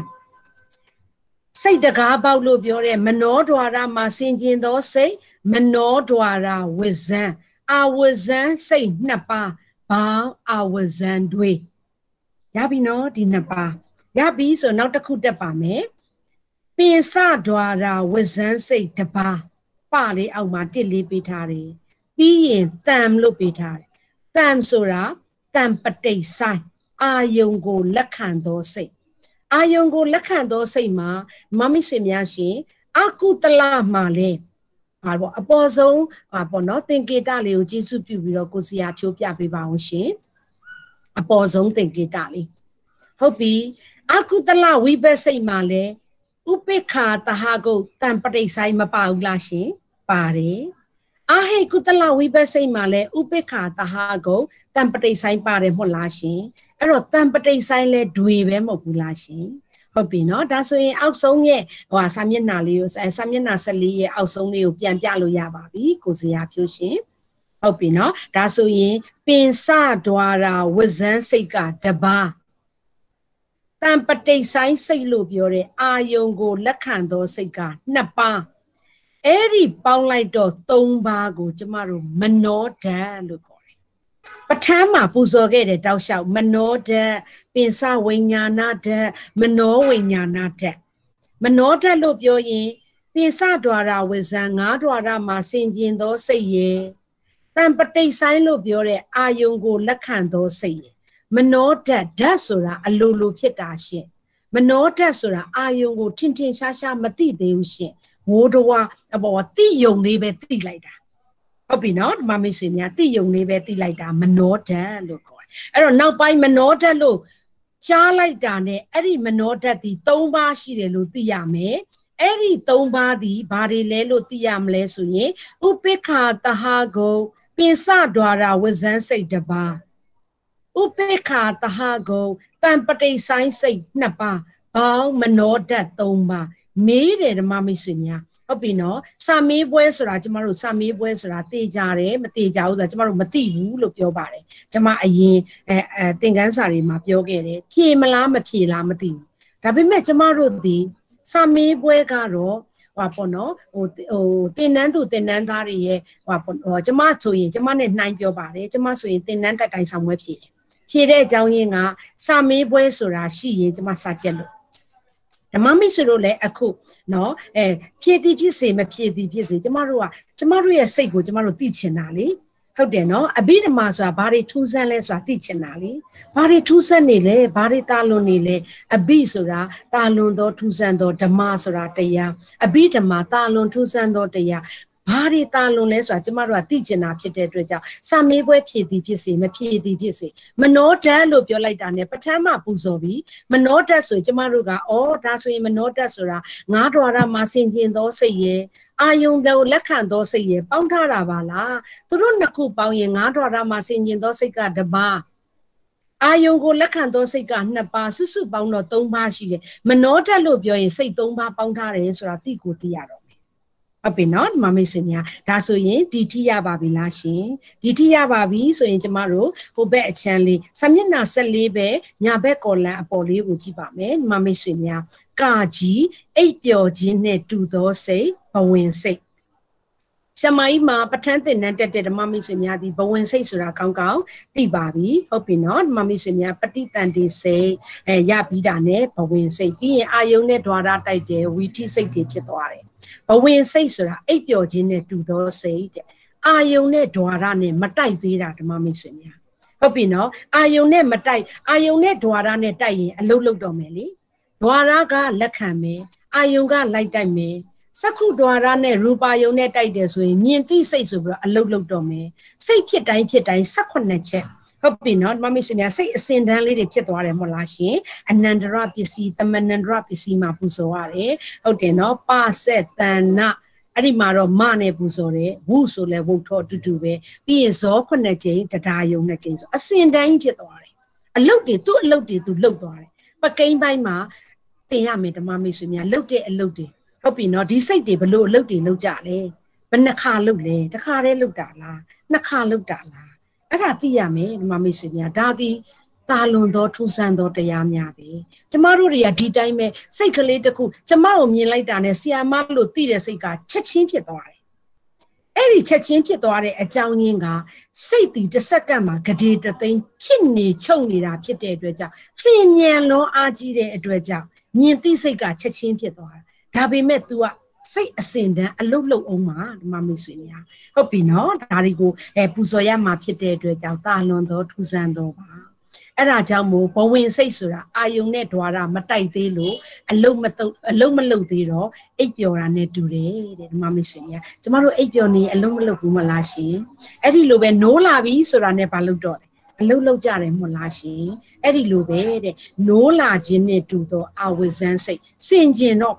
စိတ်တကားပေါက်လို့ပြောတဲ့မနောဒွါရမှာစင်ကျင်သောစိတ်မနောဒွါရဝိဇံအဝဇံစိတ်နှစ်ပါးဘာအဝဇံတွေရပြီနော်ဒီနှစ်ပါး ရပြီဆိုနောက်တစ်ခုတက်ပါမယ်ပင်စဒွါရဝဇံစိတ်တစ်ပါးပလေးအောက်မှာတစ်လေးပေးထားတယ်ပြီးရင်တမ်လို့ပေးထားတယ်တမ်ဆိုတာတမ်ပတိတ်ဆိုင်အာယုံကိုလက်ခံသောစိတ်အာယုံကိုလက်ခံသောစိတ်မှာမမိတ်ဆွေများရှင်အကုတလမှာလဲဟာပေါ့အပေါ်ဆုံးဟာပေါ့နော်သင်္ကေတလေးကိုကြည့်စုပြုပြီးတော့ကိုစီယာဖြိုးပြပေးပါအောင်ရှင်အပေါ်ဆုံးသင်္ကေတလေးဟုတ်ပြီ အကုတလဝိဘက်စိတ်မှာလဲဥပိ္ခာတဟကုတ်တံပတိဆိုင်မပါဘူးလားရှင်ပါတယ်အာဟိကုတလဝိပဿိမှာလဲဥပိ္ခာတဟကုတံပတိဆိုင်ပါတယ်မဟုတ်လားရှင်အဲ့တော့တံပတိဆိုင်လဲဒွေပဲမဟုတ်ဘူးလားရှင်ဟုတ်ပြီနော်ဒါဆိုရင်အောက်ဆုံးရဲ့ဟိုဟာစာမျက်နှာလေးကိုစာမျက်နှာ14ရဲ့အောက်ဆုံးလေးကိုပြန်ပြလို့ရပါပြီကိုစရာဖြိုးရှင်ဟုတ်ပြီနော်ဒါဆိုရင်ပင်စဒွါရာဝဇန်းစိတ်ကတပါ တံပတိဆိုင်စိတ်လို့ပြောတဲ့အာယုံကိုလက်ခံသောစိတ်ကနှစ်ပါးအဲ့ဒီပေါင်းလိုက်တော့၃ပါးကို ကျမတို့မနောဓာတ်လို့ခေါ်တယ်ပဋ္ဌာန်းမှာပူဇော်ခဲ့တဲ့တောက်လျှောက်မနောဓာတ်ပင်စဝိညာဏဓာတ်မနောဝိညာဏဓာတ်မနောဓာတ်လို့ပြောရင်ပင်စဒွါရဝဇံငါးဒွါရမှာဆင်ကျင်သောစိတ်ရဲ့တံပတိတ်ဆိုင်လို့ပြောတဲ့အာယုံကိုလက်ခံသောစိတ်ရဲ့ မနောဓာတ်ဓာတ်ဆိုတာအလိုလိုဖြစ်တာရှင်မနောဓာတ်ဆိုတာအာယုံကိုထင်ထင်ရှားရှားမသိသေးဘူးရှင်ဝိုးတဝါအပေါ်တိယုံလေးပဲတိလိုက်တာဟုတ်ပြီနော်ဒီမှာမိတ်ဆွေများတိယုံလေးပဲတိလိုက်တာမနောဓာတ်လို့ခေါ်တယ်အဲ့တော့နောက်ပိုင်းမနောဓာတ်လို့ကြားလိုက်တာနဲ့အဲ့ဒီမနောဓာတ်ဒီ၃ပါးရှိတယ်လို့သိရမယ်အဲ့ဒီ၃ပါးဒီဘာတွေလဲလို့သိရမလဲဆိုရင်ဥပိ္ခာတဟဂုံပင်စဒွါရဝဇန်းစိတ်တပါ ဥပိ္ခာတဟဂုံတံပတိဆိုင်စိတ်နှစ်ပါးဘောင်းမနောဓာတ်၃ပါးမေးတယ်ဓမ္မမိတ်ဆွေများဟုတ်ပြီနော်စာမေးပွဲဆိုတာကျမတို့စာမေးပွဲဆိုတာတေးကြတယ်မတေးကြဘူးဆိုတာကျမတို့မသိဘူးလို့ပြောပါတယ်ကျမအရင်အဲအဲသင်ခန်းစာတွေမှာပြောခဲ့တယ်ဖြေမလားမဖြေလားမသိဘူးဒါပေမဲ့ကျမတို့ဒီစာမေးပွဲကတော့ဟောပေါ့နော်ဟိုဟိုတင်နန်းသူတင်နန်းသားတွေရဲ့ဟောပေါ့ဟောကျမဆိုရင်ကျမနဲ့နှိုင်းပြောပါတယ်ကျမဆိုရင်တင်နန်းတက်တိုင်ဆောင်ပွဲဖြေတယ် ဖြေတဲ့အကြောင်းရင်းကစာမေးပွဲဆိုတာရှိရင်ကျမစာကြက်လို့ဓမ္မမိတ်ဆွေတို့လည်းအခုเนาะအဲဖြည့်သည်ဖြစ်စေမဖြည့်သည်ဖြစ်စေကျမတို့ကကျမတို့ရဲ့စိတ်ကိုကျမတို့သိချင်တာလေဟုတ်တယ်နော်အဘိဓမ္မာဆိုတာဘာတွေထူးဆန်းလဲဆိုတာသိချင်တာလေဘာတွေထူးဆန်းနေလဲဘာတွေတာလွန်နေလဲအဘိဆိုတာတာလွန်သောထူးဆန်းသောဓမ္မဆိုတာတရားအဘိဓမ္မာတာလွန်ထူးဆန်းသောတရား ဘာတွေတာလွန်လဲဆိုတာကျမတို့ကသိကျင်တာဖြစ်တဲ့အတွက်ကြောင့်စာမေးပွဲဖြည့်သည်ဖြစ်စေမဖြည့်သည်ဖြစ်စေမနောဓာတ်လို့ပြောလိုက်တာ ਨੇ ပဋ္ဌာန်းမှာပူဇော်ပြီးမနောဓာတ်ဆိုကျမတို့ကဩဒါဆိုရင်မနောဓာတ်ဆိုတာငါးဒွါရမှာဆင်ကျင်သောစိတ်ရဲ့အာယုံကိုလက်ခံသောစိတ်ရဲ့ပေါင်းထားတာပါလားသူတို့နှစ်ခုပေါင်းရင်ငါးဒွါရမှာဆင်ကျင်သောစိတ်ကတပါးအာယုံကိုလက်ခံသောစိတ်ကနှစ်ပါးစုစုပေါင်းတော့၃ပါးရှိတယ်မနောဓာတ်လို့ပြောရင်စိတ်၃ပါးပေါင်းထားတယ်ဆိုတာသိကိုသိရတော့ ဟုတ်ပြီနော်မမေစင်ညာဒါဆိုရင်ဒီထိရပါပြီလားရှင်ဒီထိရပါပြီဆိုရင်ကျမတို့ဟိုဘက်အချမ်းလေးစာမျက်နှာ14ပဲညာဘက်ကော်လံအပေါ်လေးကိုကြည့်ပါမယ်မမေစင်ညာကာကြီးအိပ်ပျော်ခြင်းနဲ့တူသောစိတ်ဘဝင်စိတ်ဆမိုင်းမှာပဋ္ဌာန်းသင်္นานတက်တဲ့ဓမ္မမိတ်ဆွေများဒီဘဝင်စိတ်ဆိုတာကောင်းကောင်းသိပါပြီဟုတ်ပြီနော်ဓမ္မမိတ်ဆွေများပဋိတန်တိစိတ်အဲရပြီးတာနဲ့ဘဝင်စိတ်ပြီးရင်အာယုန်နဲ့ဓာရတိုက်တယ်ဝီထိစိတ်တွေဖြစ်သွားတယ် ဘဝင်စိတ်ဆိုတာအိပ်ပျော်ခြင်းနဲ့တူသောစိတ်တဲ့အာယုံနဲ့ဓွာရနဲ့မတိုက်သေးတာဓမ္မမိတ်ဆွေများဟုတ်ပြီနော်အာယုံနဲ့မတိုက်အာယုံနဲ့ဓွာရနဲ့တိုက်ရင်အလုတ်လုတ်တော့မယ်လေဓွာရကလက်ခံမယ်အာယုံကလိုက်တိုက်မယ်စက္ခုဒွါရနဲ့ရူပါယုံနဲ့တိုက်တယ်ဆိုရင်မြင်သိစိတ်ဆိုပြီးတော့အလုတ်လုတ်တော့မယ်စိတ်ဖြစ်တိုင်းဖြစ်တိုင်း18ချက် ဟုတ်ပြီနော်မမရှင်များစိတ်အစင်တန်းလေးတွေဖြစ်သွားတယ်မဟုတ်လားရှင်အနန္တရပစ္စည်းတမနန္တရပစ္စည်းမှာပူဇော်ရတယ်ဟုတ်တယ်နော်ပဆက်တဏ္ဏအဲ့ဒီမှာတော့မနဲ့ပူဇော်တယ်ဝုဆိုလဲဝုထောအတူတူပဲပြီးရင်ဇောခုနှစ်ကြိမ်တရားယုံနှစ်ကြိမ်ဆိုအစင်တိုင်းဖြစ်သွားတယ်အလုတ်တွေသူ့အလုတ်တွေသူလှုပ်သွားတယ်ပကိန်းပိုင်းမှာတင်ရမယ်ဓမ္မမိတ်ဆွေများလှုပ်တဲ့အလုတ်တွေဟုတ်ပြီနော်ဒီစိတ်တွေဘလို့အလုပ်တွေလုပ်ကြလဲဘယ်နှခါလုပ်လဲတစ်ခါတည်းလုပ်တာလားနှစ်ခါလုပ်တာလား အဲ့ဒါသိရမယ်ဒီမှာမိတ်ဆွေများဒါသည်တာလွန်သောထူဆန်းသောတရားများပဲကျမတို့တွေကဒီတိုင်းပဲစိတ်ကလေးတစ်ခုကျမကိုမြင်လိုက်တာနဲ့ဆီယာမလို့သိတဲ့စိတ်ကချက်ချင်းဖြစ်သွားတယ်အဲ့ဒီချက်ချင်းဖြစ်သွားတဲ့အကြောင်းရင်းကစိတ်တီတစ်စက္ကန့်မှာဂဒေတသိန်းဖြစ်နေချုပ်နေတာဖြစ်တဲ့အတွက်ကြောင့်လျင်မြန်လွန်အားကြီးတဲ့အတွက်ကြောင့်မြင်သိစိတ်ကချက်ချင်းဖြစ်သွားတာဒါပေမဲ့ तू က စိတ်အစင်တန်းအလုတ်လုတ်အောင်မှာဒီမှာမိတ်ဆွေများဟုတ်ပြီနော်ဒါတွေကိုအဲပူဇော်ရမှာဖြစ်တဲ့အတွက်ကြောင့်တာလွန်သောထူဆန်းသောပါအဲ့ဒါကြောင့်မို့ဘဝင်စိတ်ဆိုတာအာယုံနဲ့ द्वार မတိုက်သေးလို့အလုတ်မတုတ်အလုတ်မလုတ်သေးတော့အိပ်ပျော်တာနဲ့တူတယ်တဲ့ဒီမှာမိတ်ဆွေများကျမတို့အိပ်ပျော်နေအလုတ်မလုတ်ဘူးမလားရှင်အဲ့ဒီလိုပဲနိုးလာပြီဆိုတာနဲ့ဘာလုပ်တော့လဲအလုတ်လောက်ကြတယ်မဟုတ်လားရှင်အဲ့ဒီလိုပဲတဲ့နိုးလာခြင်းနဲ့တူသောအာဝိဇန်စိတ်စင်ကျင်တော့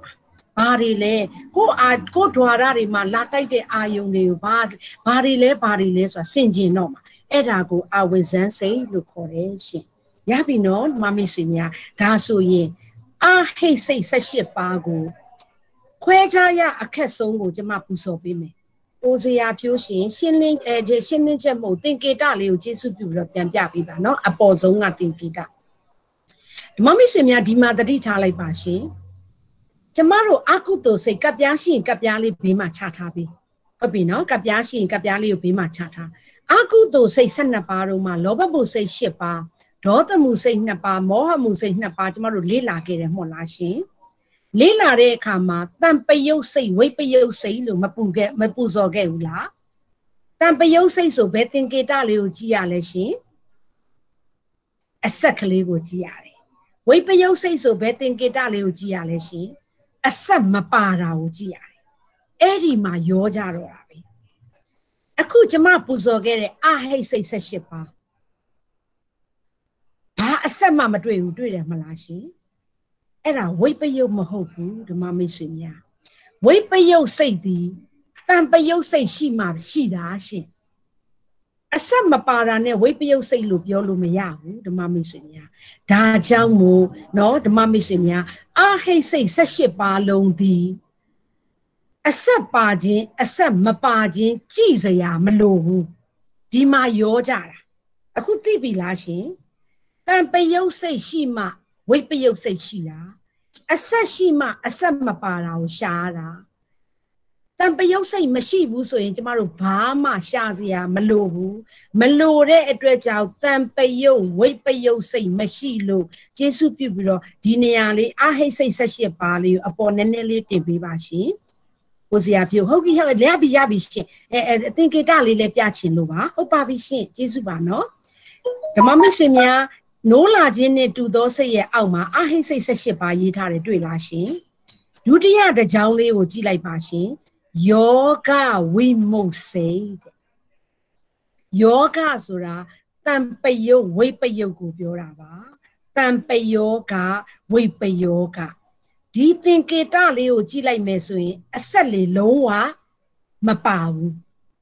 ဘာတွေလဲကိုအာကိုဒွါရတွေမှာလာတိုက်တဲ့အာယုံတွေကိုဘာဘာတွေလဲဘာတွေလဲဆိုတာဆင်ကျင်တော့မှာအဲ့ဒါကိုအဝိဇန်စိတ်လို့ခေါ်တယ်ရှင်ရပြီနော်မမစီများဒါဆိုရင်အာဟိတ်စိတ်18ပါးကိုခွဲခြားရအခက်ဆုံးကိုကျွန်မပူဇော်ပေးမယ်ိုစရာဖြိုးရှင်ရှင်းလင်းအဲရှင်းလင်းချက်မို့သင်္ကေတလေးကိုကျေးဇူးပြုပြီးတော့ပြန်ပြပေးပါเนาะအပေါ်ဆုံးကသင်္ကေတဓမ္မမိတ်ဆွေများဒီမှာတတိထားလိုက်ပါရှင် ကျမတို့အကုသိုလ်စိတ်ကပ်ပြားရှိရင်ကပ်ပြားလေးဘေးမှာချထားပြီးဟုတ်ပြီနော်ကပ်ပြားရှိရင်ကပ်ပြားလေးကိုဘေးမှာချထားအကုသိုလ်စိတ်12ပါးတော့မှလောဘမှုစိတ်10ပါးဒေါသမှုစိတ်2ပါးမောဟမှုစိတ်2ပါးကျမတို့လေ့လာခဲ့တယ်မဟုတ်လားရှင်လေ့လာတဲ့အခါမှာတန်ပယုတ်စိတ်ဝိပယုတ်စိတ်လို့မပူခဲ့မပူဇော်ခဲ့ဘူးလားတန်ပယုတ်စိတ်ဆိုဘယ်သင်္ကေတလေးကိုကြည့်ရလဲရှင်အဆက်ကလေးကိုကြည့်ရတယ်ဝိပယုတ်စိတ်ဆိုဘယ်သင်္ကေတလေးကိုကြည့်ရလဲရှင် အဆက်မပါတာကိုကြည့်ရတယ်အဲ့ဒီမှာရောကြတော့တာပဲအခုကျမပူဇော်ခဲ့တဲ့အဟိတ်စိတ်ဆက်ရှစ်ပါဘာအဆက်မှမတွေ့ဘူးတွေ့တယ်မလားရှင်အဲ့ဒါဝိပယုတ်မဟုတ်ဘူးဓမ္မမိတ်ဆွေများဝိပယုတ်စိတ်သည်တန်ပယုတ်စိတ်ရှိမှရှိတာရှင် အဆက်မပါတာနဲ့ဝိပယုတ်စိတ်လို့ပြောလို့မရဘူးဓမ္မမိတ်ဆွေများဒါကြောင့်မို့နော်ဓမ္မမိတ်ဆွေများအာဟိတ်စိတ်78ပါလုံးသည်အဆက်ပါခြင်းအဆက်မပါခြင်းကြည်စရာမလိုဘူးဒီမှာရောကြတာအခုသိပြီလားရှင်တန်ပယုတ်စိတ်ရှိမှဝိပယုတ်စိတ်ရှိတာအဆက်ရှိမှအဆက်မပါတာကိုရှားတာ တန်ပယုတ်စိတ်မရှိဘူးဆိုရင်ကျမတို့ဘာမှရှာစရာမလိုဘူးမလိုတဲ့အတွက်ကြောင့်တန်ပယုတ်ဝိပယုတ်စိတ်မရှိလို့ကျေးဇူးပြုပြီးတော့ဒီနေရာလေးအဟိတ်စိတ်ဆက်ရှစ်ပါလေးကိုအပေါ်နည်းနည်းလေးတင်ပေးပါရှင်ကိုစရာပြုဟုတ်ပြီဟုတ်လက်ပြီရပြီရှင်အဲအသင်္ကေတလေးလည်းပြချင်လို့ပါဟုတ်ပါပြီရှင်ကျေးဇူးပါနော်ဓမ္မမရှင်များနိုးလာခြင်းနဲ့တူသောစိတ်ရဲ့အောက်မှာအဟိတ်စိတ်ဆက်ရှစ်ပါရေးထားတယ်တွေ့လားရှင်ဒုတိယတစ်ကြောင်းလေးကိုကြည့်လိုက်ပါရှင် ယောဂဝိမုတ်စိတ်တဲ့ယောဂဆိုတာတံပယုတ်ဝိပယုတ်ကိုပြောတာပါတံပယောဂဝိပယောဂဒီသင်္ကေတလေးကိုကြည့်လိုက်မယ်ဆိုရင်အဆက်လေးလုံးဝမပါဘူး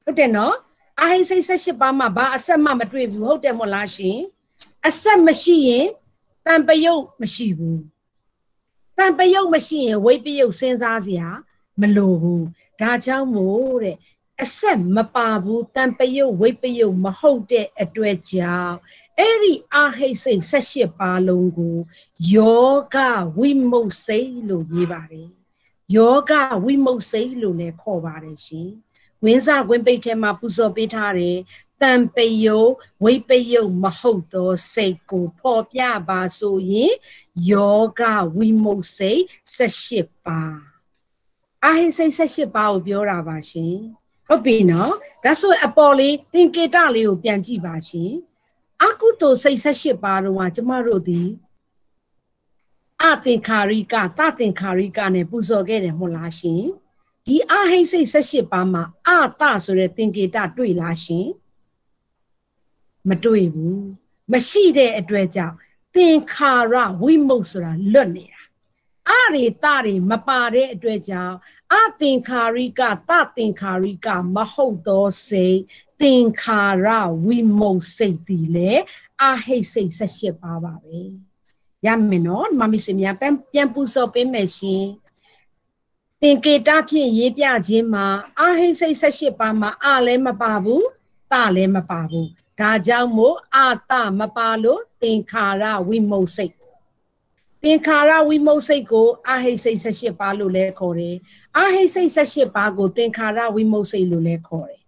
ဟုတ်တယ်နော်အာဟိစိတ်ဆက်ရှိပါမှာဘာအဆက်မှမတွေ့ဘူးဟုတ်တယ်မို့လားရှင်အဆက်မရှိရင်တံပယုတ်မရှိဘူးတံပယုတ်မရှိရင်ဝိပယုတ်စဉ်းစားစရာမလိုဘူး ဒါကြောင့်မို့တဲ့အဆက်မပါဘူးတန်ပယုတ်ဝိပယုတ်မဟုတ်တဲ့အတွက်ကြောင့်အဲ့ဒီအာဟိတ်စိတ်၁၈ပါးလုံးကိုယောဂဝိမုတ်စိတ်လို့ရေးပါတယ်ယောဂဝိမုတ်စိတ်လို့လည်းခေါ်ပါတယ်ရှင်ဝင်းစားကွင်းပိတ်ထဲမှာပူဇော်ပေးထားတယ်တံပယုဝိပယုမဟုတ်သောစိတ်ကိုဖော်ပြပါဆိုရင်ယောဂဝိမုတ်စိတ်18ပါး အာဟိစိတ်18ပါးကိုပြောတာပါရှင်ဟုတ်ပြီနော်ဒါဆိုအပေါ်လေးသင်္ကေတလေးကိုပြန်ကြည့်ပါရှင်အကုသိုလ်စိတ်18ပါးတော့ကျမတို့ဒီအသင်္ခါရိကတသင်္ခါရိကနဲ့ပူဇော်ခဲ့တယ်မဟုတ်လားရှင်ဒီအာဟိစိတ်18ပါးမှာအတဆိုတဲ့သင်္ကေတတွေ့လားရှင်မတွေ့ဘူးမရှိတဲ့အတွက်ကြောင့်သင်္ခါရဝိမုတ်ဆိုတာလွတ်နေတာ အရိတတွေမပါတဲ့အတွက်ကြောင့်အသင်္ခါရိကတသင်္ခါရိကမဟုတ်သောစိတ်သင်္ခါရဝိမုတ်စိတ်ဒီလေအဟိတ်စိတ်၁၈ပါးပါပဲရမယ်နော်မမီစမြပြန်ပြန်ပူစော်ပေးမယ်ရှင်သင်္ကေတဖြင့်ရေးပြခြင်းမှာအဟိတ်စိတ်၁၈ပါးမှာအလည်းမပါဘူးတလည်းမပါဘူးဒါကြောင့်မို့အာတမပါလို့သင်္ခါရဝိမုတ်စိတ် သင်္ခါရဝိမုတ်စိတ်ကိုအာဟိစိတ်18ပါးလို့လည်းခေါ်တယ်အာဟိစိတ်18ပါးကိုသင်္ခါရဝိမုတ်စိတ်လို့လည်းခေါ်တယ်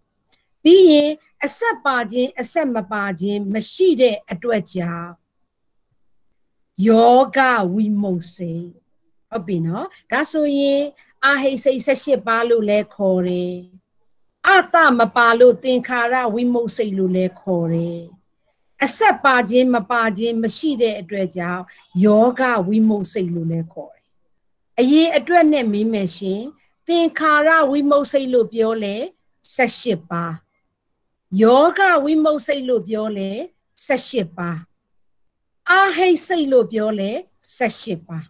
ပြီးရင်အဆက်ပါခြင်းအဆက်မပါခြင်းမရှိတဲ့အတွက်ကြောင့်ယောဂဝိမုတ်စိတ်ဟုတ်ပြီနော်ဒါဆိုရင်အာဟိစိတ်18ပါးလို့လည်းခေါ်တယ်အတမပါလို့သင်္ခါရဝိမုတ်စိတ်လို့လည်းခေါ်တယ် အဆက်ပါခြင်းမပါခြင်းမရှိတဲ့အတွက်ကြောင့်ယောဂဝိမုတ်စိတ်လို့လည်းခေါ်တယ်အရေးအတွက်နဲ့မေးမယ်ရှင်သင်္ခါရဝိမုတ်စိတ်လို့ပြောလဲ18ပါးယောဂဝိမုတ်စိတ်လို့ပြောလဲ18ပါးအာဟိတ်စိတ်လို့ပြောလဲ18ပါး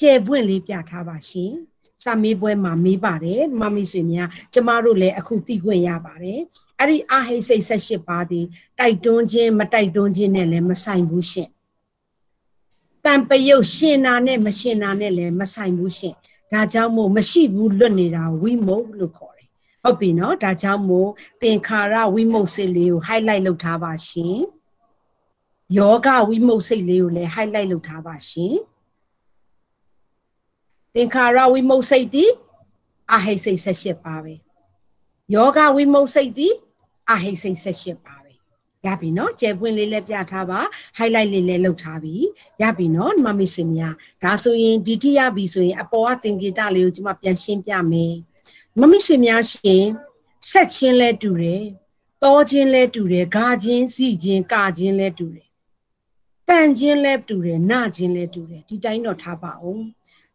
ကျေပွင့်လေးပြထားပါရှင်စာမေးပွဲမှာမေးပါတယ်မမီဆွေများကျမတို့လည်းအခုသိခွင့်ရပါတယ် အဲ့ဒီအာဟိစိတ်18ပါးဒီတိုက်တွန်းခြင်းမတိုက်တွန်းခြင်းနဲ့လည်းမဆိုင်ဘူးရှင်တန်ပယုတ်ရှင်နာနဲ့မရှင်နာနဲ့လည်းမဆိုင်ဘူးရှင်ဒါကြောင့်မို့မရှိဘူးလွတ်နေတာဝိမုတ်လို့ခေါ်တယ်ဟုတ်ပြီနော်ဒါကြောင့်မို့သင်္ခါရဝိမုတ်စိတ်လေးကို highlight လုပ်ထားပါရှင်ယောဂဝိမုတ်စိတ်လေးကိုလည်း highlight လုပ်ထားပါရှင်သင်္ခါရဝိမုတ်စိတ်ဒီအာဟိစိတ်18ပါပဲယောဂဝိမုတ်စိတ်ဒီ အာဟိစိတ်18ပါပဲရပြီနော်ကျယ်ပွင့်လေးလည်းပြထားပါ highlight လေးလည်းလုပ်ထားပြီရပြီနော်မမီစင်များဒါဆိုရင်ဒီတိရပြီဆိုရင်အပေါ်ကသင်္ကေတလေးကိုကျွန်မပြန်ရှင်းပြမယ်မမီစင်များရှင်ဆက်ချင်းလဲတူတယ်တောချင်းလဲတူတယ်ဂါချင်းစီချင်းကာချင်းလဲတူတယ်တန်ချင်းလဲတူတယ်နချင်းလဲတူတယ်ဒီတိုင်းတော့ထားပါအောင်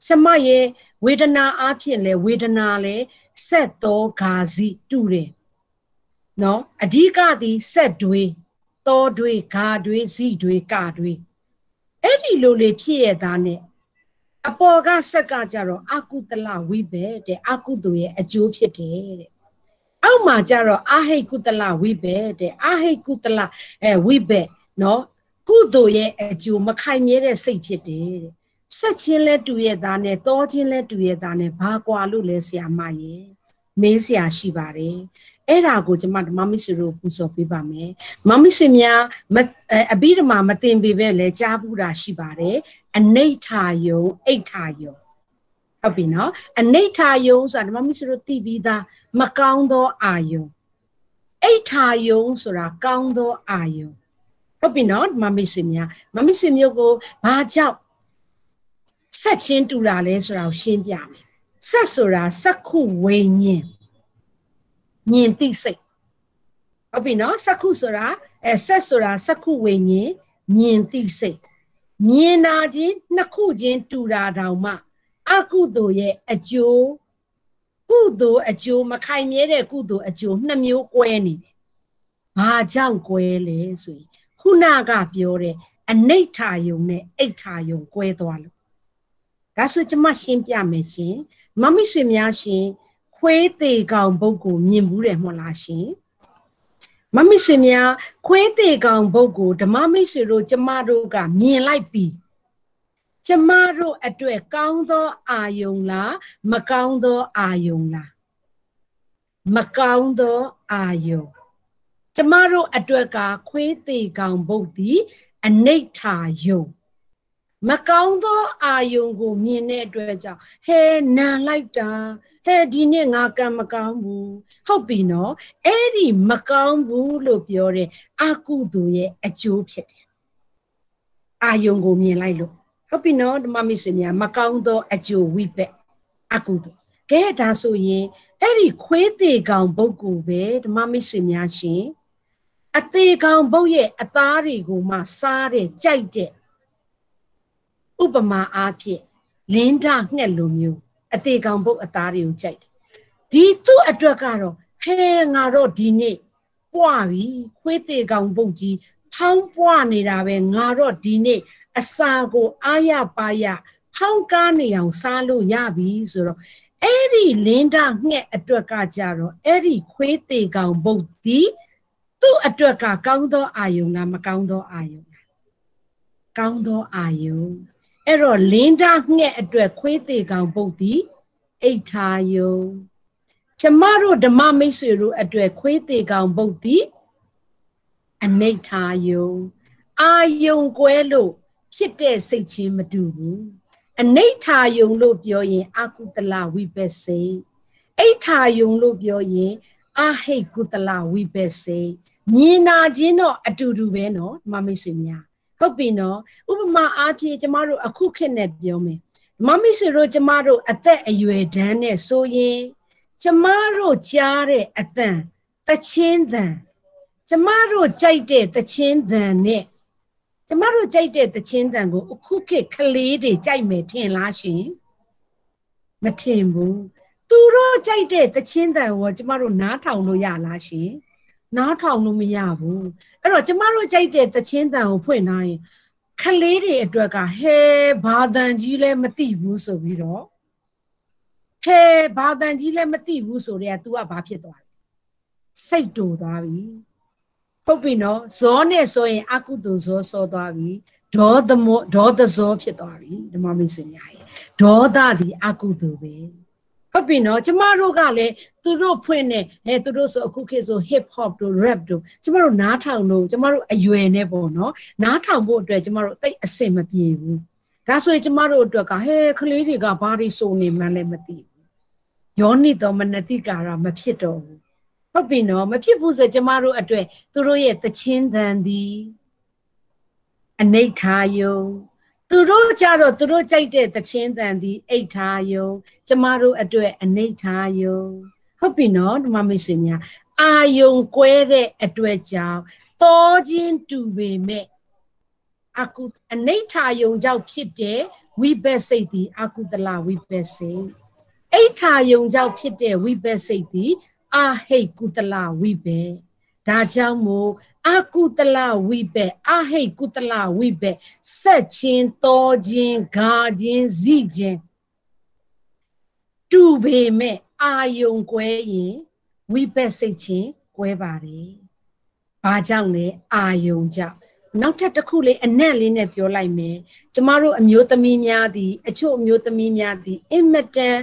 စမရဲ့ဝေဒနာအဖြစ်လဲဝေဒနာလဲဆက်သောဂါစီတူတယ် နော်အဓိကသည်ဆက်တွေသောတွေဂါတွေစီတွေကာတွေအဲ့ဒီလိုလေဖြစ်ရတာနဲ့အပေါ်ကဆက်ကကြတော့အကုတလဝိဘေတဲ့အကုသိုလ်ရဲ့အကျိုးဖြစ်တယ်တဲ့အောက်မှာကြတော့အာဟိကုတလဝိဘေတဲ့အာဟိကုတလအဲဝိဘေနော်ကုသိုလ်ရဲ့အကျိုးမခိုင်မြဲတဲ့စိတ်ဖြစ်တယ်တဲ့ဆက်ချင်းလဲတူရဲ့သားနဲ့တောချင်းလဲတူရဲ့သားနဲ့ဘာကွာလို့လဲဆရာမရဲ့မေးဆရာရှိပါတယ် အဲ့ဒါကိုကျွန်မဓမ္မမိတ်ဆွေတို့ပူဇော်ပေးပါမယ်မမိတ်ဆွေများအဘိဓမ္မာမတင်ပေပဲလဲကြားဘူးတာရှိပါတယ်အနိဋ္ဌာယုံအိဋ္ဌာယုံဟုတ်ပြီနော်အနိဋ္ဌာယုံဆိုတာဓမ္မမိတ်ဆွေတို့သိပြီးသားမကောင်းသောအာယုံအိဋ္ဌာယုံဆိုတာကောင်းသောအာယုံဟုတ်ပြီနော်မမိတ်ဆွေများမမိတ်ဆွေမျိုးကိုဘာကြောင့်ဆက်ချင်းတူတာလဲဆိုတာကိုရှင်းပြမယ်ဆက်ဆိုတာစက္ခုဝိညာဉ် မြင်သိစိတ်ဟုတ်ပြီနော်စက္ခုဆိုတာအဲဆက်ဆိုတာစက္ခုဝိညာဉ်မြင်သိစိတ်မြင်နာခြင်းနှစ်ခုချင်းတူတာတောင်မှအကုသိုလ်ရဲ့အကျိုးကုသိုလ်အကျိုးမခိုင်မြဲတဲ့ကုသိုလ်အကျိုးနှစ်မျိုးကွဲနေတယ်။ဘာကြောင့်ကွဲလဲဆိုရင်ခုနကပြောတဲ့အနိဋ္ဌာယုံနဲ့အိဋ္ဌာယုံကွဲသွားလို့ဒါဆိုကျမရှင်းပြမယ်ရှင်မမိဆွေများရှင် ခွေးသေးကောင်ဘုတ်ကိုမြင်ဘူးတယ်မဟုတ်လားရှင်မမိဆွေများခွေးသေးကောင်ဘုတ်ကိုဓမ္မမိဆွေတို့ကျမတို့ကမြင်လိုက်ပြီကျမတို့အတွက်ကောင်းသောအာယုံလားမကောင်းသောအာယုံလားမကောင်းသောအာယုံကျမတို့အတွက်ကခွေးသေးကောင်ဘုတ်သည်အနိဋ္ဌာယုံ မကောင်းသောအာယုံကိုမြင်တဲ့အတွက်ကြောင့်ဟဲနန်လိုက်တာဟဲဒီနေ့ငါကံမကောင်းဘူးဟုတ်ပြီနော်အဲ့ဒီမကောင်းဘူးလို့ပြောတဲ့အကုသိုလ်ရဲ့အကျိုးဖြစ်တယ်အာယုံကိုမြင်လိုက်လို့ဟုတ်ပြီနော်ဓမ္မမိတ်ဆွေများမကောင်းသောအကျိုးဝိပက်အကုသိုလ်ကဲဒါဆိုရင်အဲ့ဒီခွေးသေးကောင်ပုဂ္ဂိုလ်ပဲဓမ္မမိတ်ဆွေများရှင်အသေးကောင်ပုတ်ရဲ့အသားတွေကိုမှစားတဲ့ကြိုက်တဲ့ ဥပမာအားဖြင့်လင်းဒငှက်လိုမျိုးအသေးကောင်ပုတ်အသားတွေကိုကြိုက်တယ်ဒီသူ့အတွက်ကတော့ဟဲငါတော့ဒီနေ့ပွားပြီခွေးသေးကောင်ပုတ်ကြီးဖောင်းပွားနေတာပဲငါတော့ဒီနေ့အစာကိုအာရပါရဖောင်းကားနေအောင်စားလို့ရပြီဆိုတော့အဲ့ဒီလင်းဒငှက်အတွက်ကကြတော့အဲ့ဒီခွေးသေးကောင်ပုတ်ဒီသူ့အတွက်ကကောင်းသောအာယုံလားမကောင်းသောအာယုံလားကောင်းသောအာယုံ အဲ့တော့လင်းဒငှက်အတွက်ခွေးသေးကောင်ပုတ်ဒီအိဋ္ဌာယုံကျမတို့ဓမ္မမိတ်ဆွေတို့အတွက်ခွေးသေးကောင်ပုတ်ဒီအနိဋ္ဌာယုံအာယုံကွဲလို့ဖြစ်တဲ့စိတ်ချင်းမတူဘူးအနိဋ္ဌာယုံလို့ပြောရင်အကုတလဝိပစ္စေအိဋ္ဌာယုံလို့ပြောရင်အဟိတ်ကုတလဝိပစ္စေမြင်နာခြင်းတော့အတူတူပဲနော်ဓမ္မမိတ်ဆွေများ ဟုတ်ပြီနော်ဥပမာအားဖြင့်ကျမတို့အခုခေတ်နဲ့ပြောမယ်ဓမ္မမိတ်ဆွေတို့ကျမတို့အသက်အရွယ်တန်းနဲ့ဆိုရင်ကျမတို့ကြားတဲ့အတန်တချင်းတန်ကျမတို့ကြိုက်တဲ့တချင်းတန်နဲ့ကျမတို့ကြိုက်တဲ့တချင်းတန်ကိုအခုခေတ်ကလေးတွေကြိုက်မယ်ထင်လားရှင်မထင်ဘူးသူတို့ကြိုက်တဲ့တချင်းတန်ကိုကျမတို့နားထောင်လို့ရလားရှင် နားထောင်လို့မရဘူးအဲ့တော့ကျမတို့ကြိုက်တဲ့တချင်းတန်ကိုဖွင့်ထားရင်ခလေးတွေအတွက်ကဟဲဘာတန်ကြီးလဲမသိဘူးဆိုပြီးတော့ဟဲဘာတန်ကြီးလဲမသိဘူးဆိုတော့ तू ကဘာဖြစ်သွားလဲစိတ်တူသွားပြီဟုတ်ပြီနော်ဇောနဲ့ဆိုရင်အကုသိုလ်ဇောစောသွားပြီဒေါသမောဒေါသဇောဖြစ်သွားပြီဓမ္မမိတ်ဆွေများရဲ့ဒေါသဒီအကုသိုလ်ပဲ ဟုတ်ပြီနော်ကျမတို့ကလည်းသူတို့ဖွင့်နေအဲသူတို့ဆိုအခုခေတ်ဆို hip hop တို့ rap တို့ကျမတို့နားထောင်လို့ကျမတို့အရွယ်နဲ့ပေါ့နော်နားထောင်ဖို့အတွက်ကျမတို့တိတ်အဆင်မပြေဘူးဒါဆိုရင်ကျမတို့အတွက်ကဟဲကလေးတွေကဘာတွေစုံနေမှန်းလည်းမသိဘူးယောနိတော်မနတိကာရမဖြစ်တော့ဘူးဟုတ်ပြီနော်မဖြစ်ဘူးဆိုကျမတို့အတွက်သူတို့ရဲ့တချင်းတန်သည်အနိဋ္ဌာယုံ သူတို့ကြတော့သူတို့ကြိုက်တဲ့တခြင်းတန်သည်အိဋ္ဌာယုံကျမတို့အတွက်အနိဋ္ဌာယုံဟုတ်ပြီနော်ဓမ္မမိတ်ဆွေများအာယုံကွဲတဲ့အတွက်ကြောင့်တောချင်းတူပေမဲ့အကုအနိဋ္ဌာယုံကြောင့်ဖြစ်တဲ့ဝိပဿစိတ်သည်အကုတလဝိပဿစိတ်အိဋ္ဌာယုံကြောင့်ဖြစ်တဲ့ဝိပဿစိတ်သည်အဟိတ်ကုတလဝိပေ ဒါကြောင့်မို့အကုတလဝိပေအဟိတ်ကုတလဝိပေဆက်ချင်းတော်ချင်းဂါချင်းဇိချင်းတူပေမဲ့အာယုံကွဲရင်ဝိပေစိတ်ချင်းကွဲပါတယ်။ဘာကြောင့်လဲအာယုံကြောင့်နောက်ထပ်တစ်ခုလေးအနက်လေးနဲ့ပြောလိုက်မယ်ကျမတို့အမျိုးသမီးများသည် အချို့အမျိုးသမီးများသည်အင်မတန်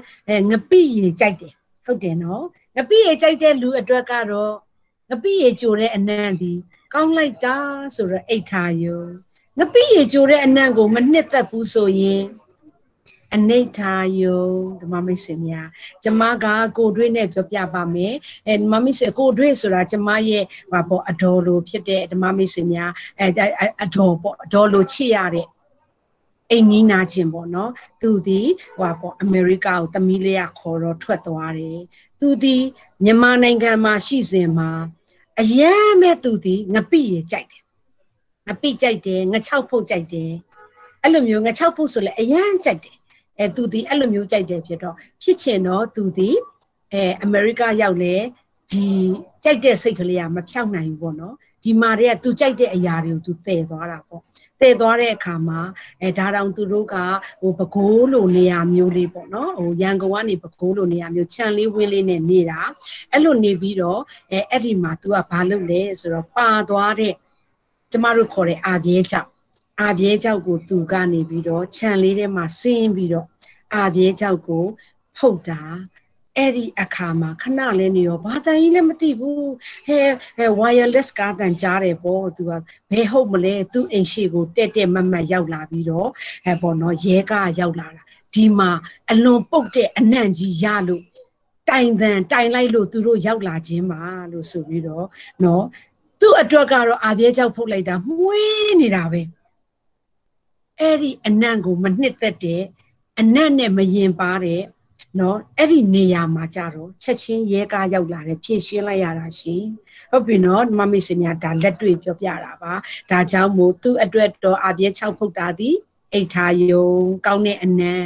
ငပိရေကြိုက်တယ်ဟုတ်တယ်နော်ငပိရေကြိုက်တဲ့လူအတွက်ကတော့ ငပိရေကြိုတဲ့အနံ့ဒီကောင်းလိုက်တာဆိုတော့အိတ်ထားယုံငပိရေကြိုတဲ့အနံ့ကို မနှစ်သက်ဘူးဆိုရင်အနိဋ္ဌာယုံဓမ္မမိတ်ဆွေများကျမကကိုတွေးနဲ့ပြောပြပါမယ်အဲဓမ္မမိတ်ဆွေကိုတွေးဆိုတာကျမရဲ့ဟာပေါ့အတော်လိုဖြစ်တဲ့ဓမ္မမိတ်ဆွေများအဲအတော်ပေါ့အတော်လိုချစ်ရတဲ့အိမ်နီးနာချင်းပေါ့နော်သူဒီဟိုပေါ့အမေရိကကိုသမီးလေးကခေါ်တော့ထွက်သွားတယ်သူဒီမြန်မာနိုင်ငံမှာရှိစဉ်မှာ အယမ်းမဲ့သူဒီငပိရကြိုက်တယ်ငပိကြိုက်တယ်ငချောက်ဖုတ်ကြိုက်တယ်အဲ့လိုမျိုးငချောက်ဖုတ်ဆိုလဲအယမ်းကြိုက်တယ်အဲသူဒီအဲ့လိုမျိုးကြိုက်တယ်ဖြစ်တော့ဖြစ်ချင်တော့သူဒီအဲအမေရိကရောက်လေဒီကြိုက်တဲ့စိတ်ကလေးကမဖြောက်နိုင်ဘူးပေါ့နော်ဒီမာတွေကသူကြိုက်တဲ့အရာတွေကိုသူတည်သွားတာပေါ့ တည်သွားတဲ့အခါမှာအဲဒါတောင်သူတို့ကဟိုပကိုးလိုနေရာမျိုးလေးပေါ့နော်ဟိုရန်ကုန်ကနေပကိုးလိုနေရာမျိုးခြံလေးဝင်းလေးနဲ့နေတာအဲ့လိုနေပြီးတော့အဲအဲ့ဒီမှာ तू ကဘာလုပ်လဲဆိုတော့ပါသွားတဲ့ကျမတို့ခေါ်တဲ့အာပြဲချောက်အာပြဲချောက်ကို သူကနေပြီးတော့ခြံလေးထဲမှာဆင်းပြီးတော့အာပြဲချောက်ကိုဖုတ်တာ အဲ့ဒီအခါမှာခဏလေးနေရောဘာတန်ကြီးလည်းမသိဘူးဟဲဟဲ wireless ကားတန်ကြားတယ်ပေါ့သူကဘယ်ဟုတ်မလဲသူ့အိမ်ရှိကိုတက်တက်မတ်မတ်ရောက်လာပြီးတော့ဟဲပေါ့နော်ရဲကားရောက်လာတာဒီမှာအလွန်ပုတ်တဲ့အနံ့ကြီးရလို့တိုင်တန်တိုင်လိုက်လို့သူတို့ရောက်လာခြင်းပါလို့ဆိုပြီးတော့နော်သူ့အတွက်ကတော့အာပြဲကြောက်ဖုတ်လိုက်တာမွေးနေတာပဲအဲ့ဒီအနံ့ကိုမနှစ်သက်တဲ့အနံ့နဲ့မရင်ပါတဲ့ နော်အဲ့ဒီနေရာမှာကြတော့ချက်ချင်းရဲကားရောက်လာတယ်ဖြည့်ရှင်းလိုက်ရတာရှင်ဟုတ်ပြီနော်မမေစင်ညာဒါလက်တွေ့ပြောပြတာပါဒါကြောင့်မို့သူ့အတွက်တော့အပြည့်6ဖုတ်တာသည်အိတ်ထားယုံကောင်းတဲ့အနံ့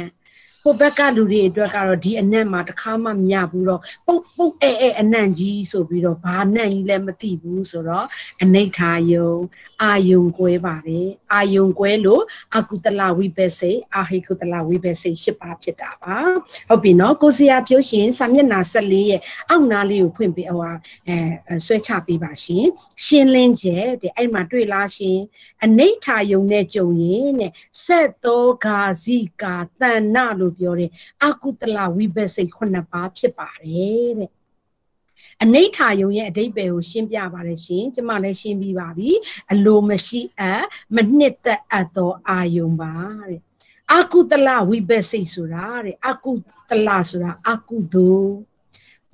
ဟိုဘက်ကလူတွေအတွက်ကတော့ဒီအနံ့မှာတစ်ခါမှမရဘူးတော့ပုတ်ပုတ်အဲအဲအနံ့ကြီးဆိုပြီးတော့ဘာနံ့ကြီးလည်းမသိဘူးဆိုတော့အနိဋ္ဌာယုံအာယုံကွဲပါတယ်အာယုံကွဲလို့အကုတလဝိပက်စိအာဟိကုတလဝိပက်စိ၈ပါးဖြစ်တာပါဟုတ်ပြီနော်ကိုစရာပြောရှင်စာမျက်နှာ14ရဲ့အောက်နားလေးကိုဖွင့်ပေးဟိုအဲဆွဲချပေးပါရှင်ရှင်းလင်းချက်တဲ့အဲ့မှာတွေ့လားရှင်အနိဋ္ဌာယုံနဲ့ကြုံရင်တဲ့ဆက်သောဂါဇိကာတဏ္ဏလို့ပြောတယ်အကုတလဝိပက်စိခုနှစ်ပါးဖြစ်ပါတယ်တဲ့ အနိဋ္ဌာယုံရဲ့အဓိပ္ပာယ်ကိုရှင်းပြပါတယ်ရှင်ကျမလည်းရှင်းပြီးပါပြီအလိုမရှိအပ်မနှစ်သက်အပ်သောအာယုံပါတဲ့အကုတလဝိဘက်စိတ်ဆိုတာတဲ့အကုတလဆိုတာအကုသိုလ်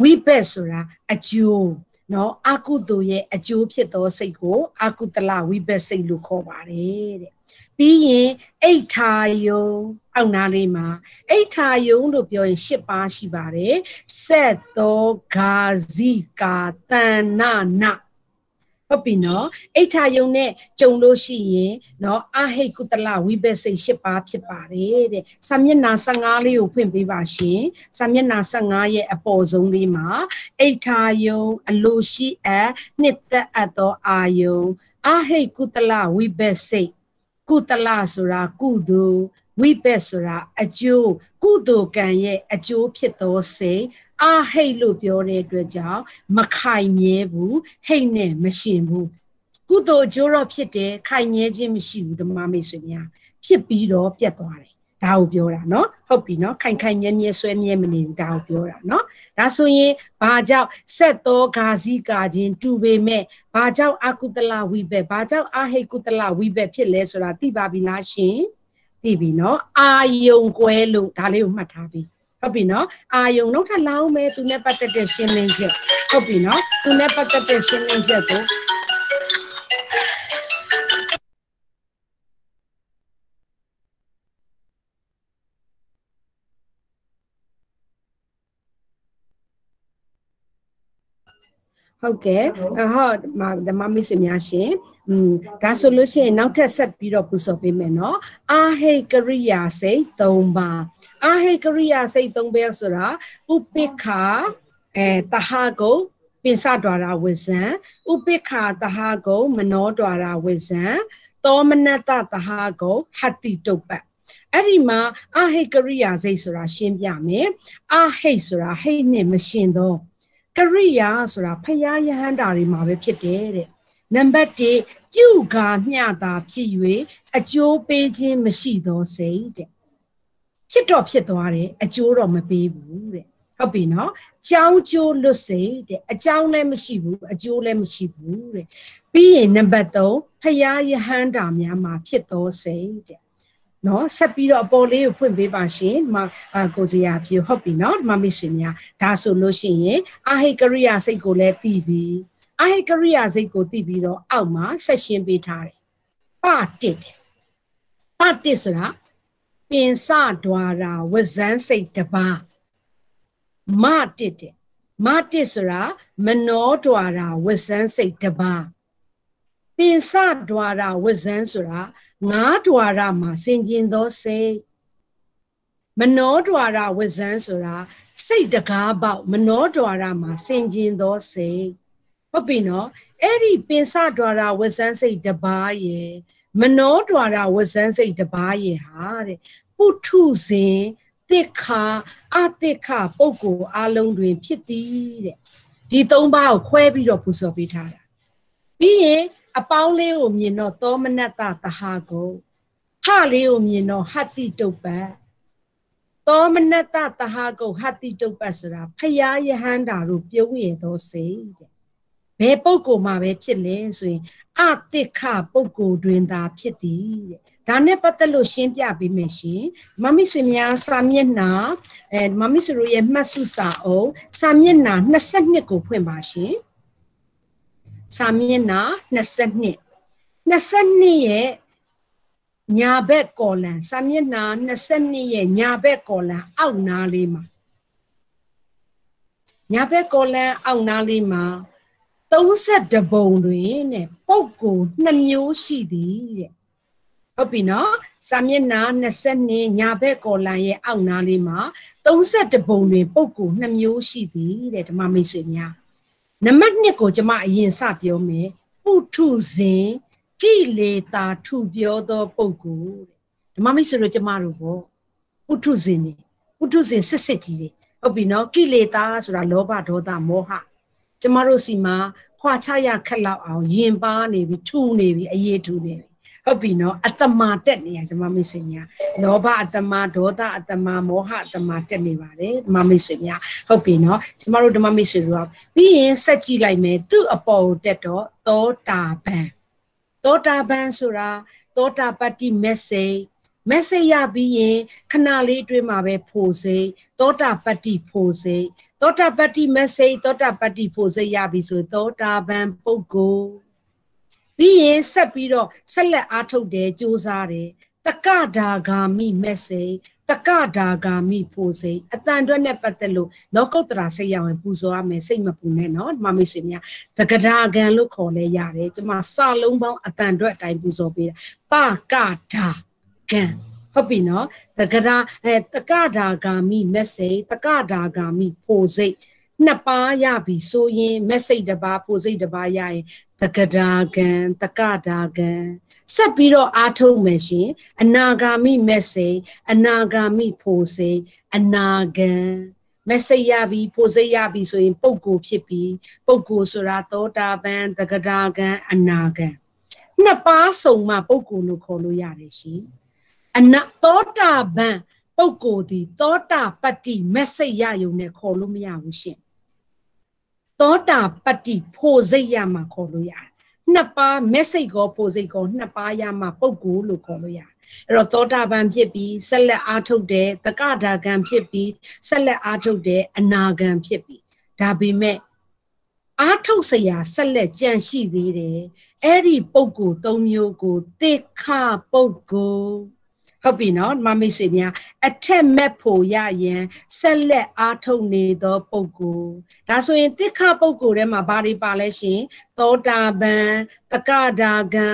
ဝိဘက်ဆိုတာအကျိုးနော်အကုသိုလ်ရဲ့အကျိုးဖြစ်သောစိတ်ကိုအကုတလဝိဘက်စိတ်လို့ခေါ်ပါတယ်တဲ့ပြီးရင်အိဋ္ဌာယုံ အောက်နားလေးမှာအိဋ္ဌာယုံလို့ပြောရင်၈ပါးရှိပါတယ်ဆက်သောဂါဇိကာတဏနာဟုတ်ပြီနော်အိဋ္ဌာယုံနဲ့ကြုံလို့ရှိရင်နော်အဟိတ်ကုတလဝိဘက်စိတ်၈ပါးဖြစ်ပါတယ်တဲ့စာမျက်နှာ15လေးကိုဖွင့်ပေးပါရှင်စာမျက်နှာ15ရဲ့အပေါ်ဆုံးလေးမှာအိဋ္ဌာယုံအလိုရှိအပ်နှစ်သက်အပ်သောအာယုံအဟိတ်ကုတလဝိဘက်စိတ်ကုတလဆိုတာကုသိုလ် ဝိပက်ဆိုတာအကျိုးကုသိုလ်ကံရဲ့အကျိုးဖြစ်သောစိတ်အာဟိတ်လို့ပြောတဲ့အတွက်ကြောင့်မခိုင်မြဲဘူးဟိတ်နဲ့မရှင်ဘူးကုသိုလ်အကျိုးတော့ဖြစ်တယ်ခိုင်မြဲခြင်းမရှိဘူးဓမ္မမိတ်ဆွေများဖြစ်ပြီးတော့ပြတ်သွားတယ်ဒါကိုပြောတာเนาะဟုတ်ပြီเนาะခိုင်ခိုင်မြဲမြဲဆွဲမြဲမနေဘူးဒါကိုပြောတာเนาะဒါဆိုရင်ဘာကြောင့်ဆက်သောဂါဇီကာခြင်းတူပေမဲ့ဘာကြောင့်အကုတလဝိဘက်ဘာကြောင့်အဟိကုတလဝိဘက်ဖြစ်လဲဆိုတာသိပါပြီလားရှင် သိပြီနော်အာယုံကွဲလို့ဒါလေးကိုမှတ်ထားပြီဟုတ်ပြီနော်အာယုံနောက်ထပ်လောင်းမယ်သူနဲ့ပတ်သက်တဲ့ရှင်းလင်းချက်ဟုတ်ပြီနော်သူနဲ့ပတ်သက်တဲ့ရှင်းလင်းချက်ကို ဟုတ်ကဲ့ဟုတ်ဓမ္မမိတ်ဆွေများရှင်อืมဒါဆိုလို့ရှိရင်နောက်ထပ်ဆက်ပြီးတော့ပူဇော်ပေးမယ်เนาะအာဟိကရိယာစိတ်၃ပါးအာဟိကရိယာစိတ်၃ပါးဆိုတာဥပိ္ခာအဲတဟကုပိစဒွာရဝိဇံဥပိ္ခာတဟကုမနောဒွာရဝိဇံသောမနတတဟကုဟတ္တိတုပ္ပအဲ့ဒီမှာအာဟိကရိယာစိတ်ဆိုတာရှင်းပြမယ်အာဟိဆိုတာဟိတ်နဲ့မရှင်တော့ ကရိယာဆိုတာဖယားယဟန္တာတွေမှာပဲဖြစ်တယ်တဲ့နံပါတ်1ပြုကာမျှတာဖြစ်၍အကျိုးပေးခြင်းမရှိသောစိတ်တဲ့ဖြစ်တော့ဖြစ်သွားတယ်အကျိုးတော့မပေးဘူးတဲ့ဟုတ်ပြီနော်ကြောင်းကျိုးလွတ်စေတဲ့အကြောင်းလည်းမရှိဘူးအကျိုးလည်းမရှိဘူးတဲ့ပြီးရင်နံပါတ်3ဖယားယဟန္တာများမှာဖြစ်သောစိတ်တဲ့ နော်ဆက်ပြီးတော့အပေါ်လေးကိုဖွင့်ပေးပါရှင်ဒီမှာကိုစရာဖြူဟုတ်ပြီနော်ဒီမှာမိတ်ဆွေများဒါဆိုလို့ရှိရင်အာဟိကရိယာစိတ်ကိုလည်းသိပြီအာဟိကရိယာစိတ်ကိုသိပြီးတော့အောက်မှာဆက်ရှင်းပေးထားတယ်ပတစ်တယ်ပတစ်ဆိုတာပင်စဒွာရာဝဇန်းစိတ်တပါမတစ်တယ်မတစ်ဆိုတာမနောဒွာရာဝဇန်းစိတ်တပါပင်စဒွာရာဝဇန်းဆိုတာ ငါးဒွါရမှာစင်ကျင်သောစိတ်မနောဒွါရဝဇန်းဆိုတာစိတ်တကားပေါက်မနောဒွါရမှာစင်ကျင်သောစိတ်ဟုတ်ပြီနော်အဲ့ဒီပင်စဒွါရဝဇန်းစိတ်တပါးရဲ့မနောဒွါရဝဇန်းစိတ်တပါးရဲ့ဟာတဲ့ပုထုဇဉ်တိခာအတိခပုဂ္ဂိုလ်အလုံးတွင် ဖြစ်သည်တဲ့ဒီသုံးပါးကိုခွဲပြီးတော့ပူဇော်ပေးထားတာပြီးရင် အပေါင်းလေးကိုမြင်တော့သောမနတသဟာကိုဟလေးကိုမြင်တော့ဟတ္တိတုပ္ပသောမနတတဟကုဟတိတုပ္ပဆိုတာဖယားယဟန္တာတို့ပြုံးရသောစိတ်တဲ့ဘယ်ပုဂ္ဂိုလ်မှာပဲဖြစ်လဲဆိုရင်အတိခပုဂ္ဂိုလ်တွင်သာဖြစ်သည်တဲ့ဒါနဲ့ပတ်သက်လို့ရှင်းပြပေးမယ်ရှင်မမ္မိဆွေများစာမျက်နှာအဲမမ္မိဆွေတို့ရဲ့မှတ်စုစာအုပ်စာမျက်နှာ22ကိုဖွင့်ပါရှင် စာမျက်နှာ22 22ရဲ့ညာဘက်ကော်လန်စာမျက်နှာ22ရဲ့ညာဘက်ကော်လန်အောက်နားလေးမှာညာဘက်ကော်လန်အောက်နားလေးမှာ32ပုံတွင်တဲ့ပုံကို2မျိုးရှိသည်တဲ့ဟုတ်ပြီနော်စာမျက်နှာ22ညာဘက်ကော်လန်ရဲ့အောက်နားလေးမှာ32ပုံတွင်ပုံကို2မျိုးရှိသည်တဲ့ဓမ္မမိတ်ဆွေများ နံပါတ်1ကိုကျွန်မအရင်စပြောမယ်ပုထုဇဉ်ကိလေသာထုပြောသောပုဂ္ဂိုလ်တဲ့ဓမ္မမိတ်ဆွေတို့ကျမတို့ပေါ့ပုထုဇဉ်နေပုထုဇဉ်စစ်စစ်ကြီးတွေဟုတ်ပြီနော်ကိလေသာဆိုတာလောဘဒေါသမောဟကျမတို့စီမှာခွာချရခက်လောက်အောင်ယင်ပါနေပြီထူနေပြီအရေးထူနေပြီ ဟုတ်ပြီနော်အတ္တမတက်နေရဓမ္မမိတ်ဆွေများလောဘအတ္တမဒေါသအတ္တမမောဟအတ္တမတက်နေပါတယ်ဓမ္မမိတ်ဆွေများဟုတ်ပြီနော်ကျမတို့ဓမ္မမိတ်ဆွေတို့ကပြီးရင်ဆက်ကြည့်လိုက်မယ်သူ့အပေါ်တက်တော့သောတာပန်သောတာပန်ဆိုတာသောတာပတ္တိ message message ရပြီးရင်ခဏလေးအတွင်းမှာပဲဖို့စိတ်သောတာပတ္တိဖို့စိတ်သောတာပတ္တိ message သောတာပတ္တိဖို့စိတ်ရပြီဆိုသောတာပန်ပုဂ္ဂိုလ် ပြီးရင်ဆက်ပြီးတော့ဆက်လက်အားထုတ်တယ်စူးစမ်းတယ်တက္ကဒါဂာမိ message တက္ကဒါဂာမိဖို့စိတ်အတန်တွက်နဲ့ပတ်သက်လို့လောကုတ္တရာစိတ်ရအောင်ပူဇော်ရမယ်စိတ်မပူနဲ့နော်ဒီမှာမိတ်ဆွေများတက္ကဒါဂံလို့ခေါ်လဲရတယ်ကျွန်မစလုံးပေါင်းအတန်တွက်အတိုင်းပူဇော်ပေးတာပကဒါဂံဟုတ်ပြီနော်တက္ကဒါအဲတက္ကဒါဂာမိ message တက္ကဒါဂာမိဖို့စိတ် နှစ်ပါးရပြီဆိုရင် message တစ်ပါးဖို့စိတ်တစ်ပါးရရင်တက္ကဒါဂံတက္ကဒါဂံဆက်ပြီးတော့အားထုတ်မယ်ရှင်အနာဂါမိမက်ဆေ့အနာဂါမိဖိုစေအနာဂံမက်ဆေ့ရပြီဖိုစေရပြီဆိုရင်ပုဂ္ဂိုလ်ဖြစ်ပြီပုဂ္ဂိုလ်ဆိုတာသောတာပန်တဂဒါဂံအနာဂံနှစ်ပါးစုံမှပုဂ္ဂိုလ်လို့ခေါ်လို့ရတယ်ရှင်အနာသောတာပန်ပုဂ္ဂိုလ်ဒီသောတာပတ္တိမက်ဆေ့ရယုံနဲ့ခေါ်လို့မရဘူးရှင် သောတာပတ္တိဖိုစိတ်ရမှာခေါ်လို့ရတယ်နှစ်ပါး message ကိုပိုစိတ်ကိုနှစ်ပါးရမှပုဂ္ဂိုလ်လို့ခေါ်လို့ရတယ်အဲ့တော့သောတာပန်ဖြစ်ပြီးဆက်လက်အားထုတ်တဲ့တက္ကဒါကံဖြစ်ပြီးဆက်လက်အားထုတ်တဲ့အနာကံဖြစ်ပြီးဒါပေမဲ့အားထုတ်စရာဆက်လက်ကြံရှိသေးတယ်အဲ့ဒီပုဂ္ဂိုလ်၃မျိုးကိုတိခပုဂ္ဂိုလ် ဟုတ်ပြီနော်မမိတ်ဆွေများအထက်မဲ့ဖို့ရရင်ဆက်လက်အားထုတ်နေသောပုဂ္ဂိုလ်ဒါဆိုရင်တိခပုဂ္ဂိုလ်ထဲမှာဘာတွေပါလဲရှင်သောတာပန်တက္ကဒါဂံ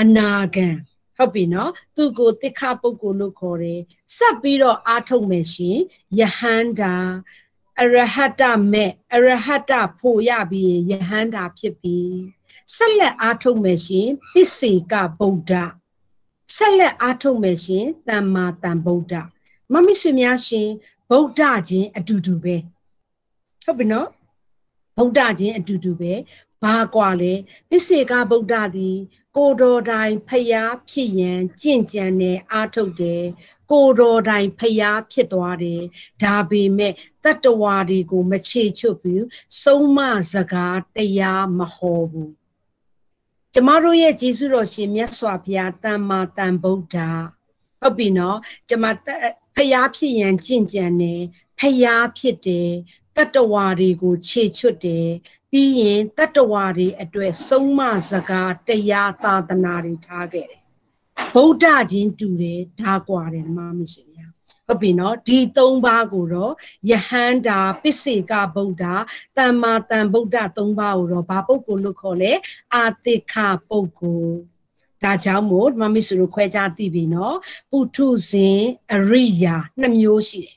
အနာဂံဟုတ်ပြီနော်သူကိုတိခပုဂ္ဂိုလ်လို့ခေါ်တယ်ဆက်ပြီးတော့အားထုတ်မယ်ရှင်ယဟန္တာအရဟတမဲ့အရဟတဖို့ရပြီးယဟန္တာဖြစ်ပြီးဆက်လက်အားထုတ်မယ်ရှင်ပစ္စေကဗုဒ္ဓ ဆက်လက်အားထုတ်မယ်ရှင်တမ္မာတန်ဗုဒ္ဓမမဆွေများရှင်ဗုဒ္ဓချင်းအတူတူပဲဟုတ်ပြီနော်ဗုဒ္ဓချင်းအတူတူပဲဘာကွာလဲပစ္စေကဗုဒ္ဓသည် ကိုတော်တိုင်ဖျားဖြစ်ရန်ကြင့်ကြံနဲ့အားထုတ်တယ်ကိုတော်တိုင်ဖျားဖြစ်သွားတယ်ဒါပေမဲ့တတ္တဝါတွေကိုမချေချွတ်ဘူးဆုံးမစကားတရားမဟောဘူး ကျမတို့ရဲ့ဂျေစုတော်ရှင်မြတ်စွာဘုရားတမ္မာတန်ဗုဒ္ဓဟုတ်ပြီနော်ကျမဖျားဖြစ်ရန်ကြင်ကြံတယ်ဖျားဖြစ်တယ်တတဝါတွေကိုခြေချွတ်တယ်ပြီးရင်တတဝါတွေအတွေ့ဆုံးမစကားတရားသာသနာတွေထားခဲ့တယ်ဗုဒ္ဓချင်းတူတယ်ဒါကွာတယ်ဓမ္မမရှိ ဟုတ်ပြီနော်ဒီ၃ပါးကိုတော့ယဟန္တာပစ္စေကဗုဒ္ဓတမ္မာတန်ဗုဒ္ဓ၃ပါးကိုတော့ဘာပုဂ္ဂိုလ်လို့ခေါ်လဲအာတိခပုဂ္ဂိုလ်ဒါကြောင့်မို့မမစ်စုတို့ခွဲခြားသိပြီနော်ပုထုဇဉ်အရိယာနှစ်မျိုးရှိတယ်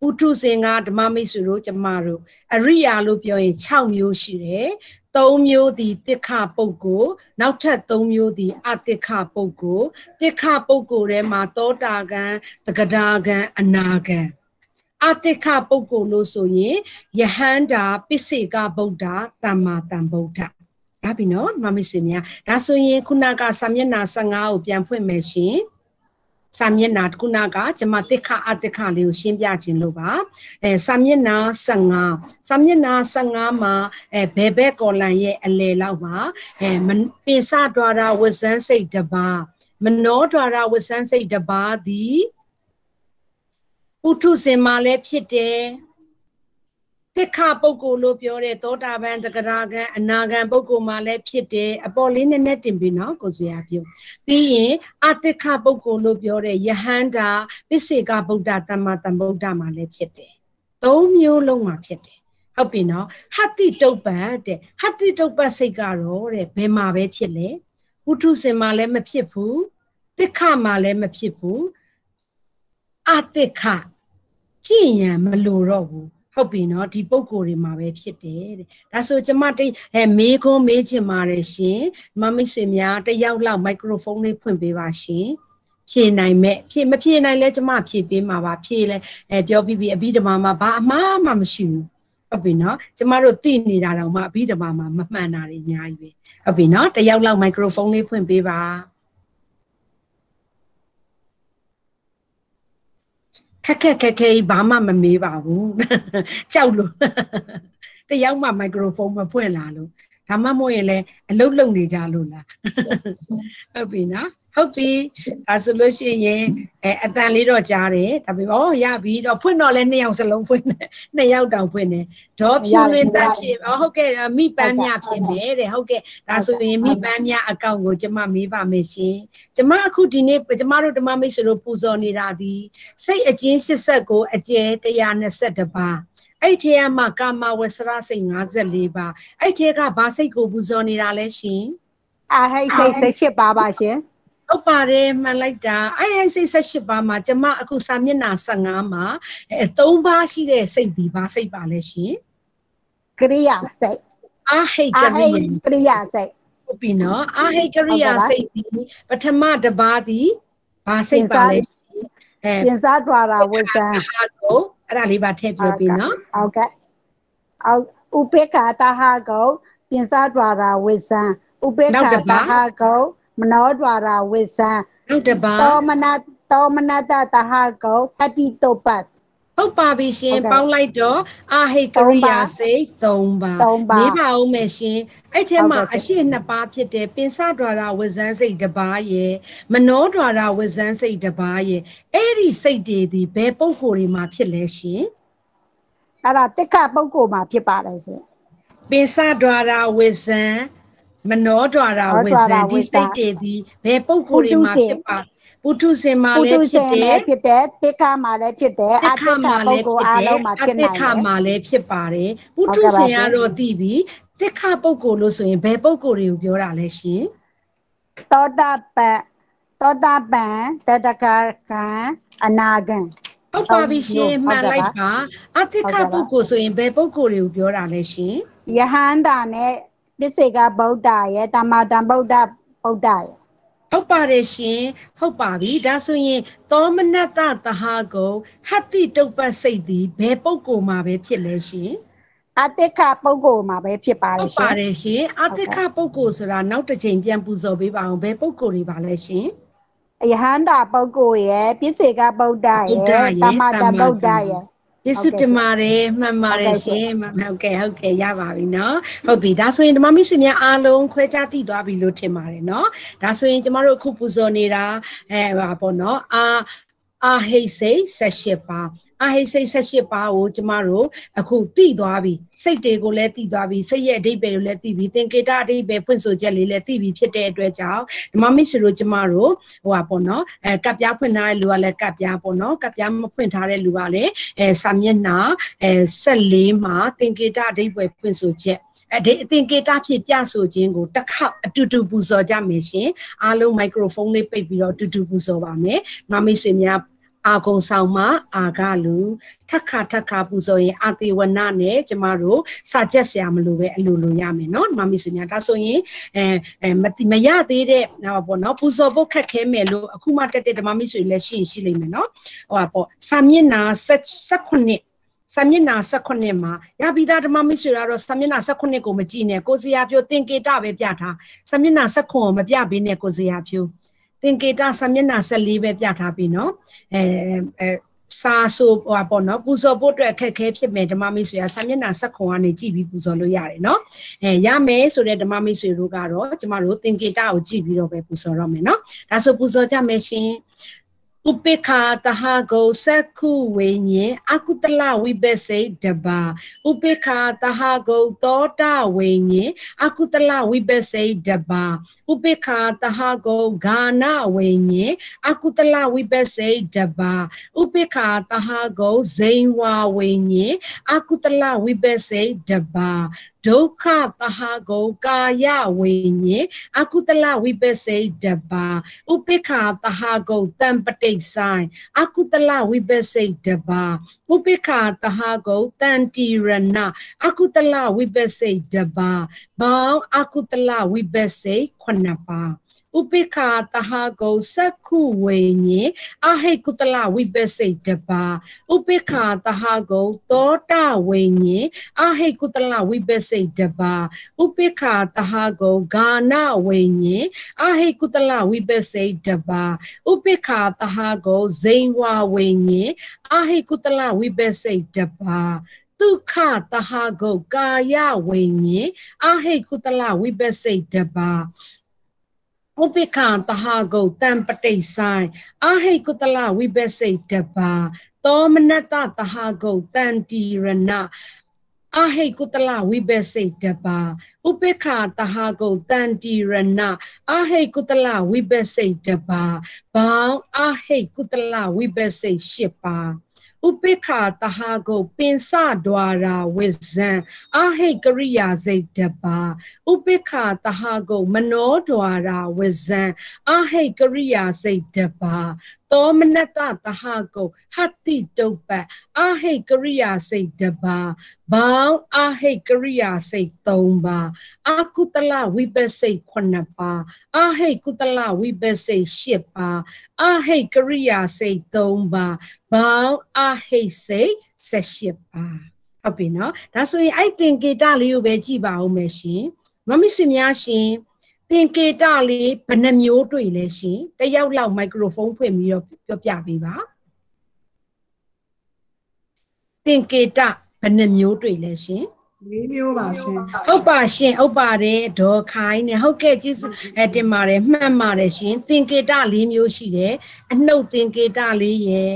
ပုထုဇဉ်ကဓမ္မမိတ်ဆွေတို့ကျမတို့အရိယာလို့ပြောရင်6မျိုးရှိတယ်။3မျိုးသည်တိခပုဂ္ဂိုလ်နောက်ထပ်3မျိုးသည်အတိခပုဂ္ဂိုလ်တိခပုဂ္ဂိုလ်ထဲမှာသောတာကံတဂဒါကံအနာကံအတိခပုဂ္ဂိုလ်လို့ဆိုရင်ယဟန္တာပစ္စေကဗုဒ္ဓတမ္မာတန်ဗုဒ္ဓဒါပြီနော်မမစ်စင်များဒါဆိုရင်ခုနကစာမျက်နှာ15ကိုပြန်ဖွင့်မယ်ရှင် စာမျက်နှာတစ်ခုနာကကျွန်မတိခအတိခလေးကိုရှင်းပြခြင်းလို့ပါအဲစာမျက်နှာ15စာမျက်နှာ15မှာအဲဘယ်ဘက်ကော်လန်ရဲ့အလယ်လောက်မှာအဲပင်စဒွါရဝဇန်းစိတ်တပါမနောဒွါရဝဇန်းစိတ်တပါသည်ပုထုဇဉ်မှာလည်းဖြစ်တယ် တိခပုဂ္ဂိုလ်လို့ပြောတဲ့သောတာပန်တဂရကံအနာဂံပုဂ္ဂိုလ်မှာလည်းဖြစ်တယ်အပေါ်လေးနည်းနည်းတင်ပြီးနော်ကိုစရာပြုပြီးရင်အတိခပုဂ္ဂိုလ်လို့ပြောတဲ့ယဟန္တာပိစေကဗုဒ္ဓတမ္မာတမ္ဗုဒ္ဓမှာလည်းဖြစ်တယ်သုံးမျိုးလုံးမှာဖြစ်တယ်ဟုတ်ပြီနော်ဟတ္တိတုပ္ပတ်တဲ့ဟတ္တိတုပ္ပတ်စိတ်ကတော့တဲ့ဘယ်မှာပဲဖြစ်လဲပုထုဇဉ်မှာလည်းမဖြစ်ဘူးတိခမှာလည်းမဖြစ်ဘူးအတိခကြည်ရန်မလိုတော့ဘူး ဟုတ်ပြီနော်ဒီပုံကိုယ်တွေမှာပဲဖြစ်တယ်တဲ့ဒါဆိုကျမတိတ်အဲမေးခွန်းမေးချင်ပါတယ်ရှင်မမိတ်ဆွေများတယောက်လောက်မိုက်ခရိုဖုန်းလေးဖွင့်ပေးပါရှင်ဖြေနိုင်မဲ့ဖြေမဖြေနိုင်လဲကျမဖြေပေးမှာပါဖြေလဲအဲပြောပြီးပြီးအဘိဓမ္မာမှာဘာအမှားမှမရှိဘူးဟုတ်ပြီနော်ကျမတို့သိနေတာတော့မှအဘိဓမ္မာမှာမမှန်တာတွေအများကြီးပဲဟုတ်ပြီနော်တယောက်လောက်မိုက်ခရိုဖုန်းလေးဖွင့်ပေးပါ ခက်ခက်ခက်ခဲဘာမှမမေးပါဘူးကြောက်လို့တယောက်မှမိုက်ခရိုဖုန်းမဖွင့်လာလို့ဒါမှမဟုတ်ရင်လည်းအလုတ်လုံနေကြလို့လားဟုတ်ပြီနော် ဟုတ်ပြီဒါဆိုလို့ရှိရင်အဲအတန်လေးတော့ကြားတယ်ဒါပေမဲ့ဩရပြီတော့ဖွင့်တော့လဲနှစ်ယောက်စလုံးဖွင့်တယ်နှစ်ယောက်တောင်ဖွင့်တယ်ဒေါ်ဖြူလွင်တက်ဖြစ်ဩဟုတ်ကဲ့မိပန်းမြဖြစ်မယ်တဲ့ဟုတ်ကဲ့ဒါဆိုရင်မိပန်းမြအကောင့်ကိုကျမမေးပါမယ်ရှင်ကျမအခုဒီနေ့ကျမတို့ဓမ္မမိတ်ဆွေတို့ပူဇော်နေတာဒီစိတ်အကျဉ်း80ကိုအကျဲ122ပါအဲ့ထဲမှာကာမဝဆရာစိတ်54ပါအဲ့ထဲကဘာစိတ်ကိုပူဇော်နေတာလဲရှင်အာဟိတ်စိတ်18ပါပါရှင် ဟုတ်ပါတယ်မှန်လိုက်တာအဲ့အဲ့စိတ်18ပါးမှာကျမအခုစာမျက်နှာ15မှာအဲ3ပါးရှိတဲ့စိတ်ဒီပါစိတ်ပါလဲရှင်ကရိယာစိတ်အာဟိတ်ကရိယာကရိယာစိတ်ဟုတ်ပြီနော်အာဟိတ်ကရိယာစိတ်ဒီပထမတစ်ပါးဒီဘာစိတ်ပါလဲအဲပြင်စားထွာတာဝိဇံဟာကိုအဲ့ဒါလေးပါထည့်ပြပေးနော်ဟုတ်ကဲ့အောက်ဥပေက္ခတာဟာကိုပြင်စားထွာတာဝိဇံဥပေက္ခတာဟာကို မနောဒွါရာဝိဇံဟုတ်တပါတောမနတောမနတတဟကောဟတိတောပတ်ဟုတ်ပါပြီရှင်ပေါင်းလိုက်တော့အာဟိကရိယာစိတ်3ပါမေးပါဦးမယ်ရှင်အဲ့ထဲမှာအရှိနှစ်ပါးဖြစ်တယ်ပင်စဒွါရဝဇန်းစိတ်တစ်ပါးရယ်မနောဒွါရဝဇန်းစိတ်တစ်ပါးရယ်အဲ့ဒီစိတ်တွေဒီဘယ်ပုံကိုယ်တွေမှာဖြစ်လဲရှင်အဲ့ဒါတိက္ခပုံကိုယ်မှာဖြစ်ပါတယ်ရှင်ပင်စဒွါရဝဇန်း မနောဒွါရာဝိဇံဒီစိတ်တည်သည်ဘယ်ပုဂ္ဂိုလ်တွေမှာဖြစ်ပါပုထုဇဉ်မှာလည်းဖြစ်တယ်ဖြစ်တယ်တိခါမှာလည်းဖြစ်တယ်အတိခါပုဂ္ဂိုလ်အားလုံးမှာဖြစ်နိုင်တယ်အတိခါမှာလည်းဖြစ်ပါတယ်ပုထုဇဉ်ကတော့သိပြီတိခါပုဂ္ဂိုလ်လို့ဆိုရင်ဘယ်ပုဂ္ဂိုလ်တွေကိုပြောတာလဲရှင်သောတာပန်သောတာပန်တတကကံအနာဂံဟုတ်ပါပြီရှင်မှန်လိုက်ပါအတိခပုဂ္ဂိုလ်ဆိုရင်ဘယ်ပုဂ္ဂိုလ်တွေကိုပြောတာလဲရှင်ယဟန္တာနဲ့ ပစ္စေကဗုဒ္ဓရဲ့တမတံဗုဒ္ဓဗုဒ္ဓရဲ့ဟုတ်ပါတယ်ရှင်ဟုတ်ပါပြီဒါဆိုရင်သောမနတသဟာကုံဟတ္တိတုပ္ပစိတ်သည်ဘယ်ပုဂ္ဂိုလ်မှာပဲဖြစ်လဲရှင်အတိခပုဂ္ဂိုလ်မှာပဲဖြစ်ပါတယ်ရှင်ဟုတ်ပါတယ်ရှင်အတိခပုဂ္ဂိုလ်ဆိုတာနောက်တစ်ချိန်ပြန်ပူဇော်ပေးပါအောင်ဘယ်ပုဂ္ဂိုလ်တွေပါလဲရှင်ယဟန္တာပုဂ္ဂိုလ်ရဲ့ပစ္စေကဗုဒ္ဓရဲ့တမတံဗုဒ္ဓရဲ့ ကျေးဇူးတင်ပါတယ်မှန်ပါတယ်ရှင်ဟုတ်ကဲ့ဟုတ်ကဲ့ရပါပြီเนาะဟုတ်ပြီဒါဆိုရင်ဓမ္မမိတ်ဆွေများအားလုံးခွဲခြားသိသွားပြီလို့ထင်ပါတယ်เนาะဒါဆိုရင်ကျမတို့အခုပူဇော်နေတာအဲပါပေါ့เนาะအာ အာဟိစိတ်78ပါအာဟိစိတ်78ပါကိုကျမတို့အခုသိသွားပြီစိတ်တွေကိုလည်းသိသွားပြီစိတ်ရဲ့အဓိပ္ပာယ်ကိုလည်းသိပြီသင်္ကေတအဓိပ္ပာယ်ဖွင့်ဆိုချက်လေးလည်းသိပြီဖြစ်တဲ့အတွက်ကြောင့်ဓမ္မမိတ်ဆွေတို့ကျမတို့ဟိုပါပေါ့နော်အဲကပ်ပြားဖွင့်ထားတဲ့လူကလည်းကပ်ပြားပေါ့နော်ကပ်ပြားမဖွင့်ထားတဲ့လူကလည်းအဲစာမျက်နှာအဲ14မှာသင်္ကေတအဓိပ္ပာယ်ဖွင့်ဆိုချက်အဒီအသင်္ကေတဖြစ်ပြဆိုခြင်းကိုတစ်ခေါက်အတူတူပူဇော်ကြမယ်ရှင်အားလုံးမိုက်ခရိုဖုန်းလေးပိတ်ပြီးတော့အတူတူပူဇော်ပါမယ်မမိတ်ဆွေများ အာကုံဆောင်မှာအာကလူထက်ခါထက်ခါပူဇော်ရင်အာတိဝနနဲ့ကျမတို့စာချက်ဆရာမလို့ပဲအလိုလိုရမယ်เนาะမမီစညာဒါဆိုရင်အဲအဲမရသေးတဲ့ဟောပေါ့เนาะပူဇော်ဖို့ခက်ခဲမယ်လို့အခုမှတက်တဲ့ဓမ္မမီဆိုရင်လည်းရှိရင်ရှိလိမ့်မယ်เนาะဟောပေါ့စာမျက်နှာ16စာမျက်နှာ16မှာရပိသားဓမ္မမိတ်ဆွေကတော့စာမျက်နှာ16ကိုမကြည့်နဲ့ကိုစရာပြိုသင်္ကေတပဲပြထားစာမျက်နှာ16ကိုမပြပေးနဲ့ကိုစရာပြို သင်္ကေတစာမျက်နှာ14ပဲပြထားပြီနော်အဲအဲစာဆိုဟိုပေါ့နော်ပူဇော်ဖို့အတွက်အခက်ခဲဖြစ်မယ်ဓမ္မမိတ်ဆွေကစာမျက်နှာဆက်ခွန်ကနေကြည့်ပြီးပူဇော်လို့ရတယ်နော်အဲရမယ်ဆိုတဲ့ဓမ္မမိတ်ဆွေတို့ကတော့ကျမတို့သင်္ကေတကိုကြည့်ပြီးတော့ပဲပူဇော်တော့မယ်နော်ဒါဆိုပူဇော်ကြမယ်ရှင် ဥပိ္ခာတဟဂုစက္ခုဝိညေအကုတလဝိပစေတဘာဥပိ္ခာတဟဂုသောတဝိညေအကုတလဝိပစေတဘာဥပိ္ခာတဟဂုဂာနဝိညေအကုတလဝိပစေတဘာဥပိ္ခာတဟဂုဇိန်ဝဝိညေအကုတလဝိပစေတဘာဒုက္ခတဟဂုကာယဝိညေအကုတလဝိပစေတဘာဥပိ္ခာတဟဂုတံပတိဆိုင်အကုတလဝိပစေတဘာဥပိ္ခာတဟဂုတန်တိရဏအကုတလဝိပစေတဘာဘောင်းအကုတလဝိပစေခုနှစ်ပါး ဥပိ္ခာတဟကုစက္ခုဝေညေအဟိကုတလဝိပစိတ်တပါဥပိ္ခာတဟကုသောတဝေညေအဟိကုတလဝိပစိတ်တပါဥပိ္ခာတဟကုဂာနဝေညေအဟိကုတလဝိပစိတ်တပါဥပိ္ခာတဟကုဇိန်ဝဝေညေအဟိကုတလဝိပစိတ်တပါဒုက္ခတဟဂုကာယဝိညေအဟိကုတလဝိပစိတ်တပါ ဥပိ္ခတဟဂုတံပတိဆိုင်အာဟိကုတလဝိပစိတ်တပါသောမနတတဟဂုတန်တီရဏအာဟိကုတလဝိပစိတ်တပါဥပိ္ခတဟဂုတန်တီရဏအာဟိကုတလဝိပစိတ်တပါဘောင်းအာဟိကုတလဝိပစိတ်၈ပါ ဥပိ္ခာတဟာကိုပင်စဒွာရာဝိဇံအဟိကရိယာစိတ်တပါဥပိ္ခာတဟာကိုမနောဒွာရာဝိဇံအဟိကရိယာစိတ်တပါ သောမနတတဟကုဟတ္တိတုပ္ပအာဟိကရိယာစိတ်တပါဘောင်းအာဟိကရိယာစိတ်၃ပါအာကုတလဝိပစိတ်9ပါအာဟိကုတလဝိပစိတ်10ပါအာဟိကရိယာစိတ်၃ပါဘောင်းအာဟိစိတ်18ပါဟုတ်ပြီနော်ဒါဆိုရင်အဲ့သင်္ကေတလေးကိုပဲကြည့်ပါဦးမယ်ရှင်မမဆွေများရှင် သင်္ကေတလေးဘယ်နှမျိုးတွေ့လဲရှင်တယောက်လောက်မိုက်ခရိုဖုန်းဖွင့်ပြီးတော့ပြောပြပေးပါသင်္ကေတဘယ်နှမျိုးတွေ့လဲရှင်လေးမျိုးပါရှင်ဟုတ်ပါရှင်ဟုတ်ပါတယ်ဒေါ်ခိုင်းနဲ့ဟုတ်ကဲ့ကျေးဇူးအဲတင်ပါတယ်မှတ်ပါတယ်ရှင်သင်္ကေတလေးမျိုးရှိတယ်အနှုတ်သင်္ကေတလေးရယ်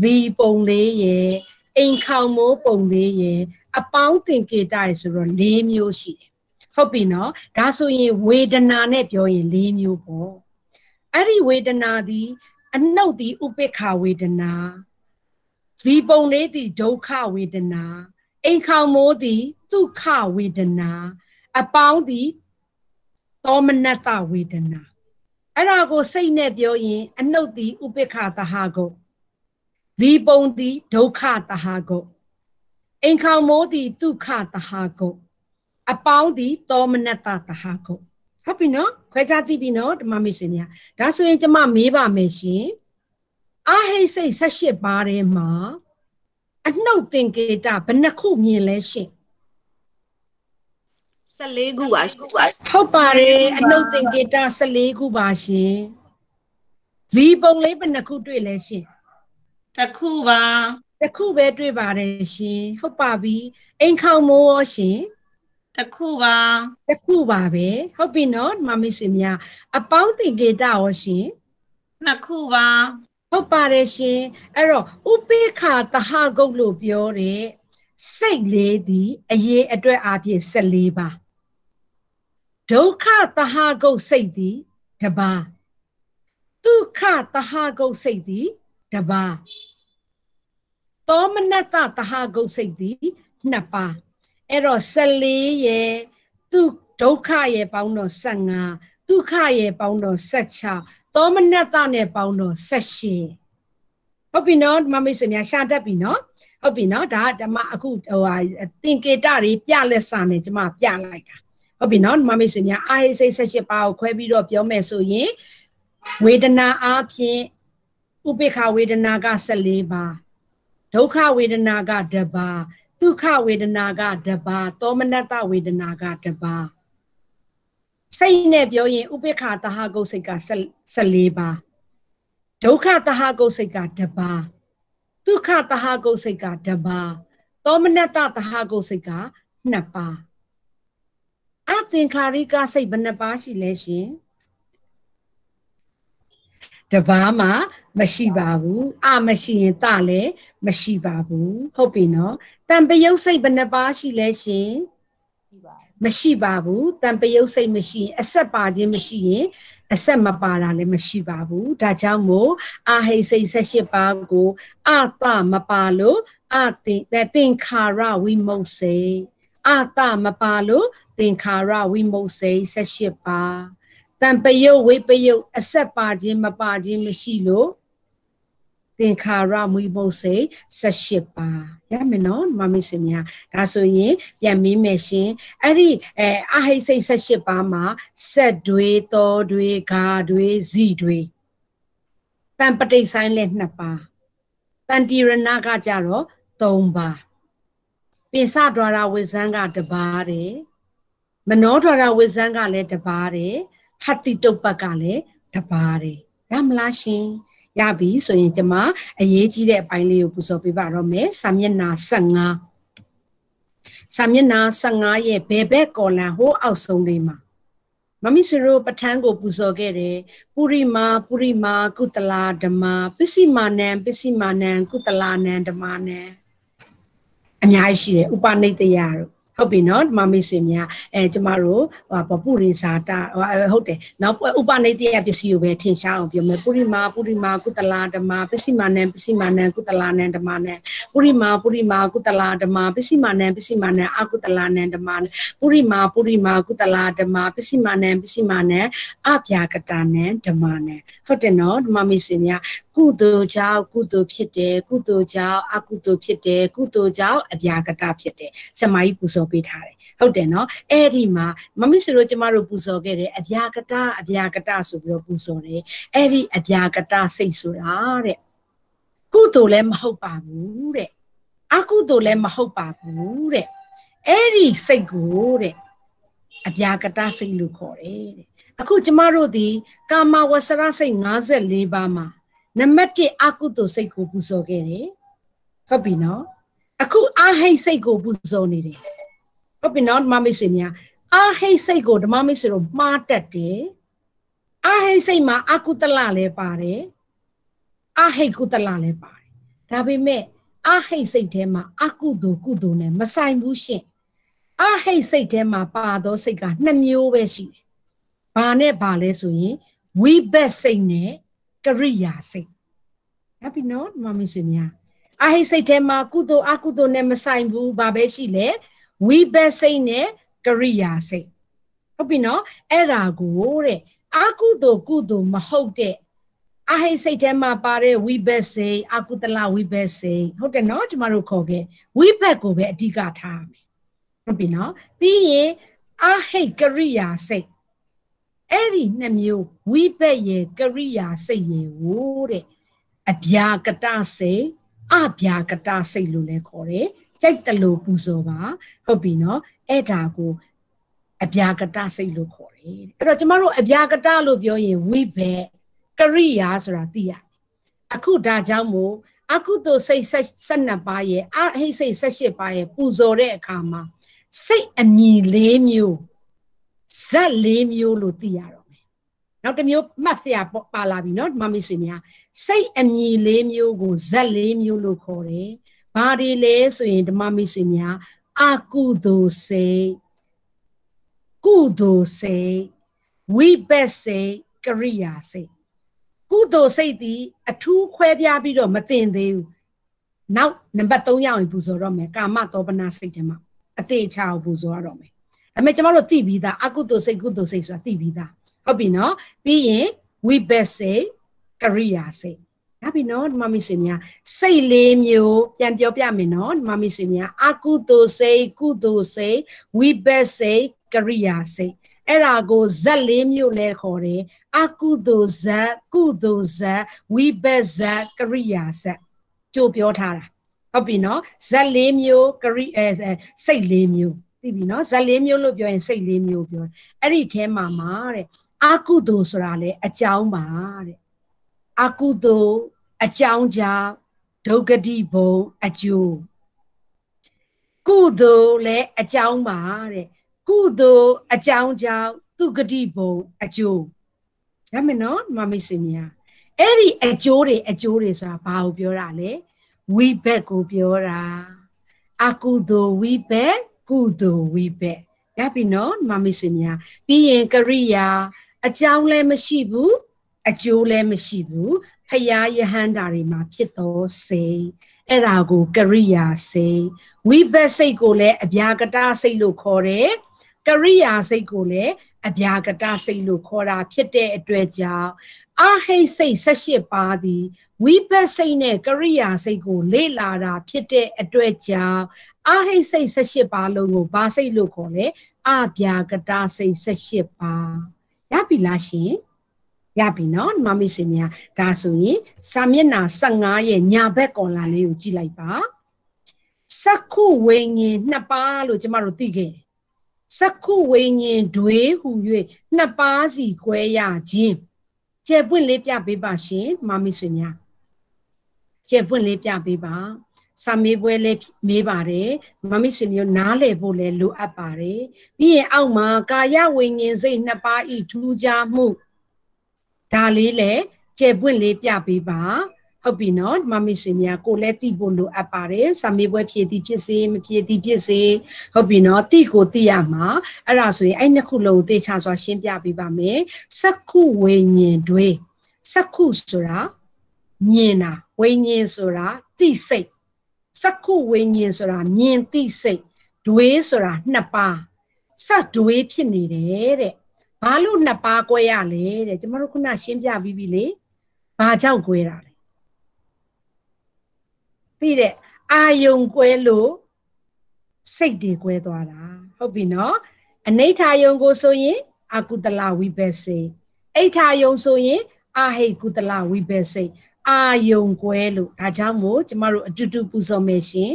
V ပုံလေးရယ်အိမ်ခေါင်မိုးပုံလေးရယ်အပေါင်းသင်္ကေတရယ်ဆိုတော့၄မျိုးရှိတယ် ဟုတ်ပြီနော်ဒါဆိုရင်ဝေဒနာနဲ့ပြောရင်၄မျိုးပေါ့အဲ့ဒီဝေဒနာသည်အနှုတ်သည်ဥပိ္ပခဝေဒနာဇီပုံလေးသည်ဒုက္ခဝေဒနာအိမ်ခေါင်မိုးသည်ဒုက္ခဝေဒနာအပေါင်းသည်သောမနတဝေဒနာအဲ့ဒါကိုစိတ်နဲ့ပြောရင် အနှုတ်သည်ဥပိ္ပခတဟကုဇီပုံသည်ဒုက္ခတဟကုအိမ်ခေါင်မိုးသည်ဒုက္ခတဟကု အပေါင်းသည်သောမနတတဟကုဟုတ်ပြီနော်ခွဲခြားသိပြီနော်ဓမ္မမိတ်ဆွေများဒါဆိုရင်ကျမမေးပါမယ်ရှင်အာဟိစိတ်၁၈ပါးထဲမှာအနှုတ်သင်္ကေတဘယ်နှခုမြင်လဲရှင်14ခုပါရှင်ဟုတ်ပါတယ်အနှုတ်သင်္ကေတ14ခုပါရှင်ဗီပုံလေးဘယ်နှခုတွေ့လဲရှင်တစ်ခုပါတစ်ခုပဲတွေ့ပါတယ်ရှင်ဟုတ်ပါပြီအိမ်ခေါင်မိုးရောရှင် တစ်ခုပါတစ်ခုပါပဲဟုတ်ပြီနော်မမစ်စင်များအပေါင်းသင်္ကေတရောရှင်နှစ်ခုပါဟုတ်ပါတယ်ရှင်အဲ့တော့ဥပိ္ခာတဟဂုတ်လို့ပြောတဲ့စိတ်လေးသည်အရေးအတွက်အပြည့်14ပါဒုက္ခတဟဂုတ်စိတ်သည်တပါဒုက္ခတဟဂုတ်စိတ်သည်တပါသောမနတတဟဂုတ်စိတ်သည်နှစ်ပါ အဲ့တော့14ရဲ့သူဒုက္ခရဲ့ပေါင်းတော့15ဒုက္ခရဲ့ပေါင်းတော့16သောမနတနဲ့ပေါင်းတော့18ဟုတ်ပြီနော်မမိတ်ဆွေများရှာတတ်ပြီနော်ဟုတ်ပြီနော်ဒါဓမ္မအခုဟိုဟာသင်္ကေတတွေပြလက်စာနဲ့ကျွန်မပြလိုက်တာဟုတ်ပြီနော်မမိတ်ဆွေများအာဟိစိတ်18ပါးကိုခွဲပြီးတော့ပြောမယ်ဆိုရင်ဝေဒနာအားဖြင့်ဥပိ္ပခဝေဒနာက14ပါးဒုက္ခဝေဒနာက1ပါး ဒုက္ခဝေဒနာကတပါသောမနတဝေဒနာကတပါစိတ်နဲ့ပြောရင်ဥပိ္ပခာတဟကုတ်စိတ်က14ပါးဒုက္ခတဟကုတ်စိတ်က1ပါးဒုက္ခတဟကုတ်စိတ်က1ပါးသောမနတတဟကုတ်စိတ်က2ပါးအသင်္ခါရိကစိတ်ဘယ်နှပါးရှိလဲရှင် တပါးမှမရှိပါဘူးအမရှိရင်တလည်းမရှိပါဘူးဟုတ်ပြီနော်တံပယုတ်စိတ်ဘယ်နှပါးရှိလဲရှင်မရှိပါဘူးတံပယုတ်စိတ်မရှိရင်အဆက်ပါခြင်းမရှိရင်အဆက်မပါတာလည်းမရှိပါဘူးဒါကြောင့်မို့အာဟိစိတ်၁၈ပါးကိုအသမပါလို့အသင်သင်္ခါရဝိမုတ်စေအသမပါလို့သင်္ခါရဝိမုတ်စေ၁၈ပါး တံပယုတ်ဝိပယုတ်အဆက်ပါခြင်းမပါခြင်းမရှိလို့သင်္ခါရမွေးဖို့စိတ်18ပါရမယ်နော်မမေစင်များဒါဆိုရင်ပြန်မင်းမယ်ရှင်အဲ့ဒီအဲအဟိစိတ်18ပါမှာဆက်တွေတော်တွေဂါတွေဇီတွေတန်ပဋိဆိုင်လဲ2ပါတန်တိရဏကကြတော့3ပါပိစဒွါရဝိဇံကတပါးတယ်မနောဒွါရဝိဇံကလည်းတပါးတယ် ဟတ္တိတုပ္ပကလည်းတပါးတယ်ရမလားရှင်ရပြီဆိုရင်ကျွန်မအရေးကြီးတဲ့အပိုင်းလေးကိုပူဇော်ပေးပါတော့မယ်စာမျက်နှာ15စာမျက်နှာ15ရဲ့ဘယ်ဘက်ကော်လန်ဟိုးအောက်ဆုံးလေးမှာမမီစရိုပဋ္ဌာန်းကိုပူဇော်ခဲ့တယ်ပုရိမာပုရိမာကုတလာဓမ္မပစ္စည်းမာနံပစ္စည်းမာနံကုတလာနံဓမ္မနံအများကြီးရှိတယ်ဥပနိတယတို့ ဟုတ်ပြီနော်ဒီမှာမိတ်ဆွေများအဲကျမတို့ဟောပုရိဇာတာဟုတ်တယ်နောက်ဥပနိတိယပစ္စည်းကိုပဲထင်ရှားအောင်ပြောမယ်ပုရိမာပုရိမာကုတလာဓမ္မပစ္စည်းမာနံပစ္စည်းမာနံကုတလာနံဓမ္မနံပုရိမာပုရိမာကုတလာဓမ္မပစ္စည်းမာနံပစ္စည်းမာနံအကုတလာနံဓမ္မနံပုရိမာပုရိမာကုတလာဓမ္မပစ္စည်းမာနံပစ္စည်းမာနံအပြာကတာနံဓမ္မနံဟုတ်တယ်နော်ဒီမှာမိတ်ဆွေများကုသိုလ်ကြောင့်ကုသိုလ်ဖြစ်တယ်ကုသိုလ်ကြောင့်အကုသိုလ်ဖြစ်တယ်ကုသိုလ်ကြောင့်အပြာကတာဖြစ်တယ်ဆမကြီးပူဇော်ပေးထားတယ်ဟုတ်တယ်နော်အဲ့ဒီမှာမမစ်ဆိုတော့ကျမတို့ပူဇော်ခဲ့တယ်အပြာကတာအပြာကတာဆိုပြီးတော့ပူဇော်တယ်အဲ့ဒီအပြာကတာစိတ်ဆိုတာတဲ့ကုသိုလ်လည်းမဟုတ်ပါဘူးတဲ့အကုသိုလ်လည်းမဟုတ်ပါဘူးတဲ့အဲ့ဒီစိတ်ကိုတဲ့အပြာကတာစိတ်လို့ခေါ်တယ်တဲ့အခုကျမတို့ဒီကာမဝဆရစိတ်54ပါးမှာနံပါတ်1အကုသိုလ်စိတ်ကိုပူဇော်ခဲ့တယ်ဟုတ်ပြီနော်အခုအာဟိတ်စိတ်ကိုပူဇော်နေတယ် ဟုတ်ပြီနော်ဓမ္မမိတ်ဆွေများအာဟိတ်စိတ်ကိုဓမ္မမိတ်ဆွေတို့မှားတတ်တယ်အာဟိတ်စိတ်မှာအကုတလလည်းပါတယ်အာဟိတ်ကုတလလည်းပါတယ်ဒါပေမဲ့အာဟိတ်စိတ်ထဲမှာအကုသိုလ်ကုသိုလ်နဲ့မဆိုင်ဘူးရှင်အာဟိတ်စိတ်ထဲမှာပါသောစိတ်ကနှစ်မျိုးပဲရှိတယ်ဘာနဲ့ဘာလဲဆိုရင်ဝိဘက်စိတ်နဲ့ကရိယာစိတ်ဟုတ်ပြီနော်မမင်းစင်များအာဟိစိတ်ထဲမှာကုသိုလ်အကုသိုလ်နဲ့မဆိုင်ဘူးဘာပဲရှိလဲ ဝိဘက်စိတ်နဲ့ကရိယာစိတ်ဟုတ်ပြီနော်အဲ့ဒါကိုတဲ့အကုသိုလ်ကုသိုလ်မဟုတ်တဲ့အဟိစိတ်ထဲမှာပါတဲ့ဝိဘက်စိတ်အကုသလဝိဘက်စိတ်ဟုတ်တယ်နော်ကျမတို့ခေါ်ခဲ့ဝိဘက်ကိုပဲအဓိကထားမယ်ဟုတ်ပြီနော်ပြီးရင်အဟိကရိယာစိတ်အဲ့ဒီနှစ်မျိုးဝိဘက်ရဲ့ကရိယာစိတ်ရဲ့ဟိုတဲ့အဗျာကတစိတ်အဗျာကတစိတ်လို့လည်းခေါ်တယ် ကြိုက်တလို့ပူဇော်ပါဟုတ်ပြီနော်အဲ့ဒါကိုအဗျာကတစိတ်လို့ခေါ်တယ်အဲ့တော့ကျမတို့အဗျာကတလို့ပြောရင်ဝိဘက်ကရိယာဆိုတာသိရအခုဒါကြောင့်မို့အကုသိုလ်စိတ်12ပါးရဲ့အဟိစိတ်18ပါးရဲ့ပူဇော်တဲ့အခါမှာစိတ်အမြင်၄မျိုးဇက်၄မျိုးလို့သိရတော့မယ်နောက်တစ်မျိုးမှတ်စရာပါလာပြီเนาะမမီစင်များစိတ်အမြင်၄မျိုးကိုဇက်၄မျိုးလို့ခေါ်တယ် ဘာတွေလဲဆိုရင်ဓမ္မမိတ်ဆွေများအကုသိုလ်စိတ်ကုသိုလ်စိတ်ဝိပက်စိတ်ကရိယာစိတ်ကုသိုလ်စိတ်ဒီအထူးခွဲပြားပြီးတော့မတင်သေးဘူးနောက်နံပါတ်3ရောက်ရင်ပူဇော်တော့မယ်ကာမတောပနာစိတ်ထဲမှာအသေးချာကိုပူဇော်ရတော့မယ်ဒါပေမဲ့ကျမတို့သိပြီးသားအကုသိုလ်စိတ်ကုသိုလ်စိတ်ဆိုတာသိပြီးသားဟုတ်ပြီနော်ပြီးရင်ဝိပက်စိတ်ကရိယာစိတ် ရပြီနော်ဒီမမီစင်များစိတ်လေးမျိုးပြန်ပြောပြမယ်နော်ဒီမမီစင်များအကုသိုလ်စိတ်ကုသိုလ်စိတ်ဝိဘက်စိတ်ကရိယာစိတ်အဲ့ဒါကိုဇက်လေးမျိုးလဲခေါ်တယ်အကုသိုလ်ဇက်ကုသိုလ်ဇက်ဝိဘက်ဇက်ကရိယာဇက်ကြိုပြောထားတာဟုတ်ပြီနော်ဇက်လေးမျိုးကရိအဲစိတ်လေးမျိုးသိပြီနော်ဇက်လေးမျိုးလို့ပြောရင်စိတ်လေးမျိုးပြောအဲ့ဒီထဲမှာမှာတဲ့အာကုသိုလ်ဆိုတာလေအကြောင်းပါတဲ့အာကုသိုလ် အကြောင်းကြောင့်ဒုက္ခတိဘုံအကျိုးကုသိုလ်လည်းအကြောင်းပါတဲ့ကုသိုလ်အကြောင်းကြောင့်သူဂတိဘုံအကျိုးရမယ်နော်မမိတ်ဆွေများအဲ့ဒီအကျိုးတွေအကျိုးတွေဆိုတာဘာကိုပြောတာလဲဝိဘက်ကိုပြောတာအကုသိုလ်ဝိဘက်ကုသိုလ်ဝိဘက်ရပြီနော်မမိတ်ဆွေများပြီးရင်ကရိယာအကြောင်းလည်းမရှိဘူးအကျိုးလည်းမရှိဘူး ဖယားယဟန္တာတွေမှာဖြစ်တော်စိတ်အဲ့ဒါကိုကရိယာစိတ်ဝိဘက်စိတ်ကိုလည်းအဗျာကတစိတ်လို့ခေါ်တယ်ကရိယာစိတ်ကိုလည်းအဗျာကတစိတ်လို့ခေါ်တာဖြစ်တဲ့အတွက်ကြောင့်အဟိတ်စိတ်18ပါးသည်ဝိဘတ်စိတ်နဲ့ကရိယာစိတ်ကို လေ့လာတာဖြစ်တဲ့အတွက်ကြောင့်အဟိတ်စိတ်18ပါးလုံးကိုဘာစိတ်လို့ခေါ်လဲအဗျာကတစိတ်18ပါးရပြီလားရှင် ရပြီနော်မမေ့စင်များဒါဆိုရင်စာမျက်နှာ15ရဲ့ညာဘက်ကွန်လာလေးကိုကြည့်လိုက်ပါစက္ခုဝိညာဉ်နှစ်ပါးလို့ကျမတို့သိခဲ့တယ်စက္ခုဝိညာဉ်တွေဟူ၍နှစ်ပါးစီ꿰ရခြင်းကျယ်ပွင့်လေးပြပေးပါရှင်မမီဆွေများကျယ်ပွင့်လေးပြပေးပါစာမေးပွဲလေးမေးပါတယ်မမီဆွေမျိုးနားလည်ဖို့လည်းလိုအပ်ပါတယ်ပြီးရင်အောက်မှာကာယဝိညာဉ်စိတ်နှစ်ပါးဤထူးခြားမှု ဒါလေးလည်းကျယ်ပွင့်လေးပြပေးပါဟုတ်ပြီနော်မမစင်များကိုလည်းတိဖို့လိုအပ်ပါတယ်စာမေးပွဲဖြည့်သည်ဖြစ်စေမဖြည့်သည်ဖြစ်စေဟုတ်ပြီနော်တိကိုတိရမှာအဲ့ဒါဆိုရင်အဲ့နှစ်ခုလုံးသေချာစွာရှင်းပြပေးပါမယ်စက္ခုဝိညာဉ်တွေစက္ခုဆိုတာမြင်တာဝိညာဉ်ဆိုတာသိစိတ်စက္ခုဝိညာဉ်ဆိုတာမြင်သိစိတ်ဒွေးဆိုတာနှစ်ပါးစဒွေးဖြစ်နေတယ်တဲ့ ဘာလို့နှစ်ပါး꿰ရလဲတဲ့ကျမတို့ခုနရှင်းပြပြီးပြီလေဘာကြောင့်꿰တာလဲသိတဲ့အာယုံကွဲလို့စိတ်တွေကွဲသွားတာဟုတ်ပြီနော်အနိဋ္ဌာယုံကိုဆိုရင်အာကုတလဝိဘက်စေအိဋ္ဌာယုံဆိုရင်အာဟိကုတလဝိဘက်စေအာယုံကွဲလို့ဒါကြောင့်မို့ကျမတို့အတူတူပူဇော်မယ်ရှင်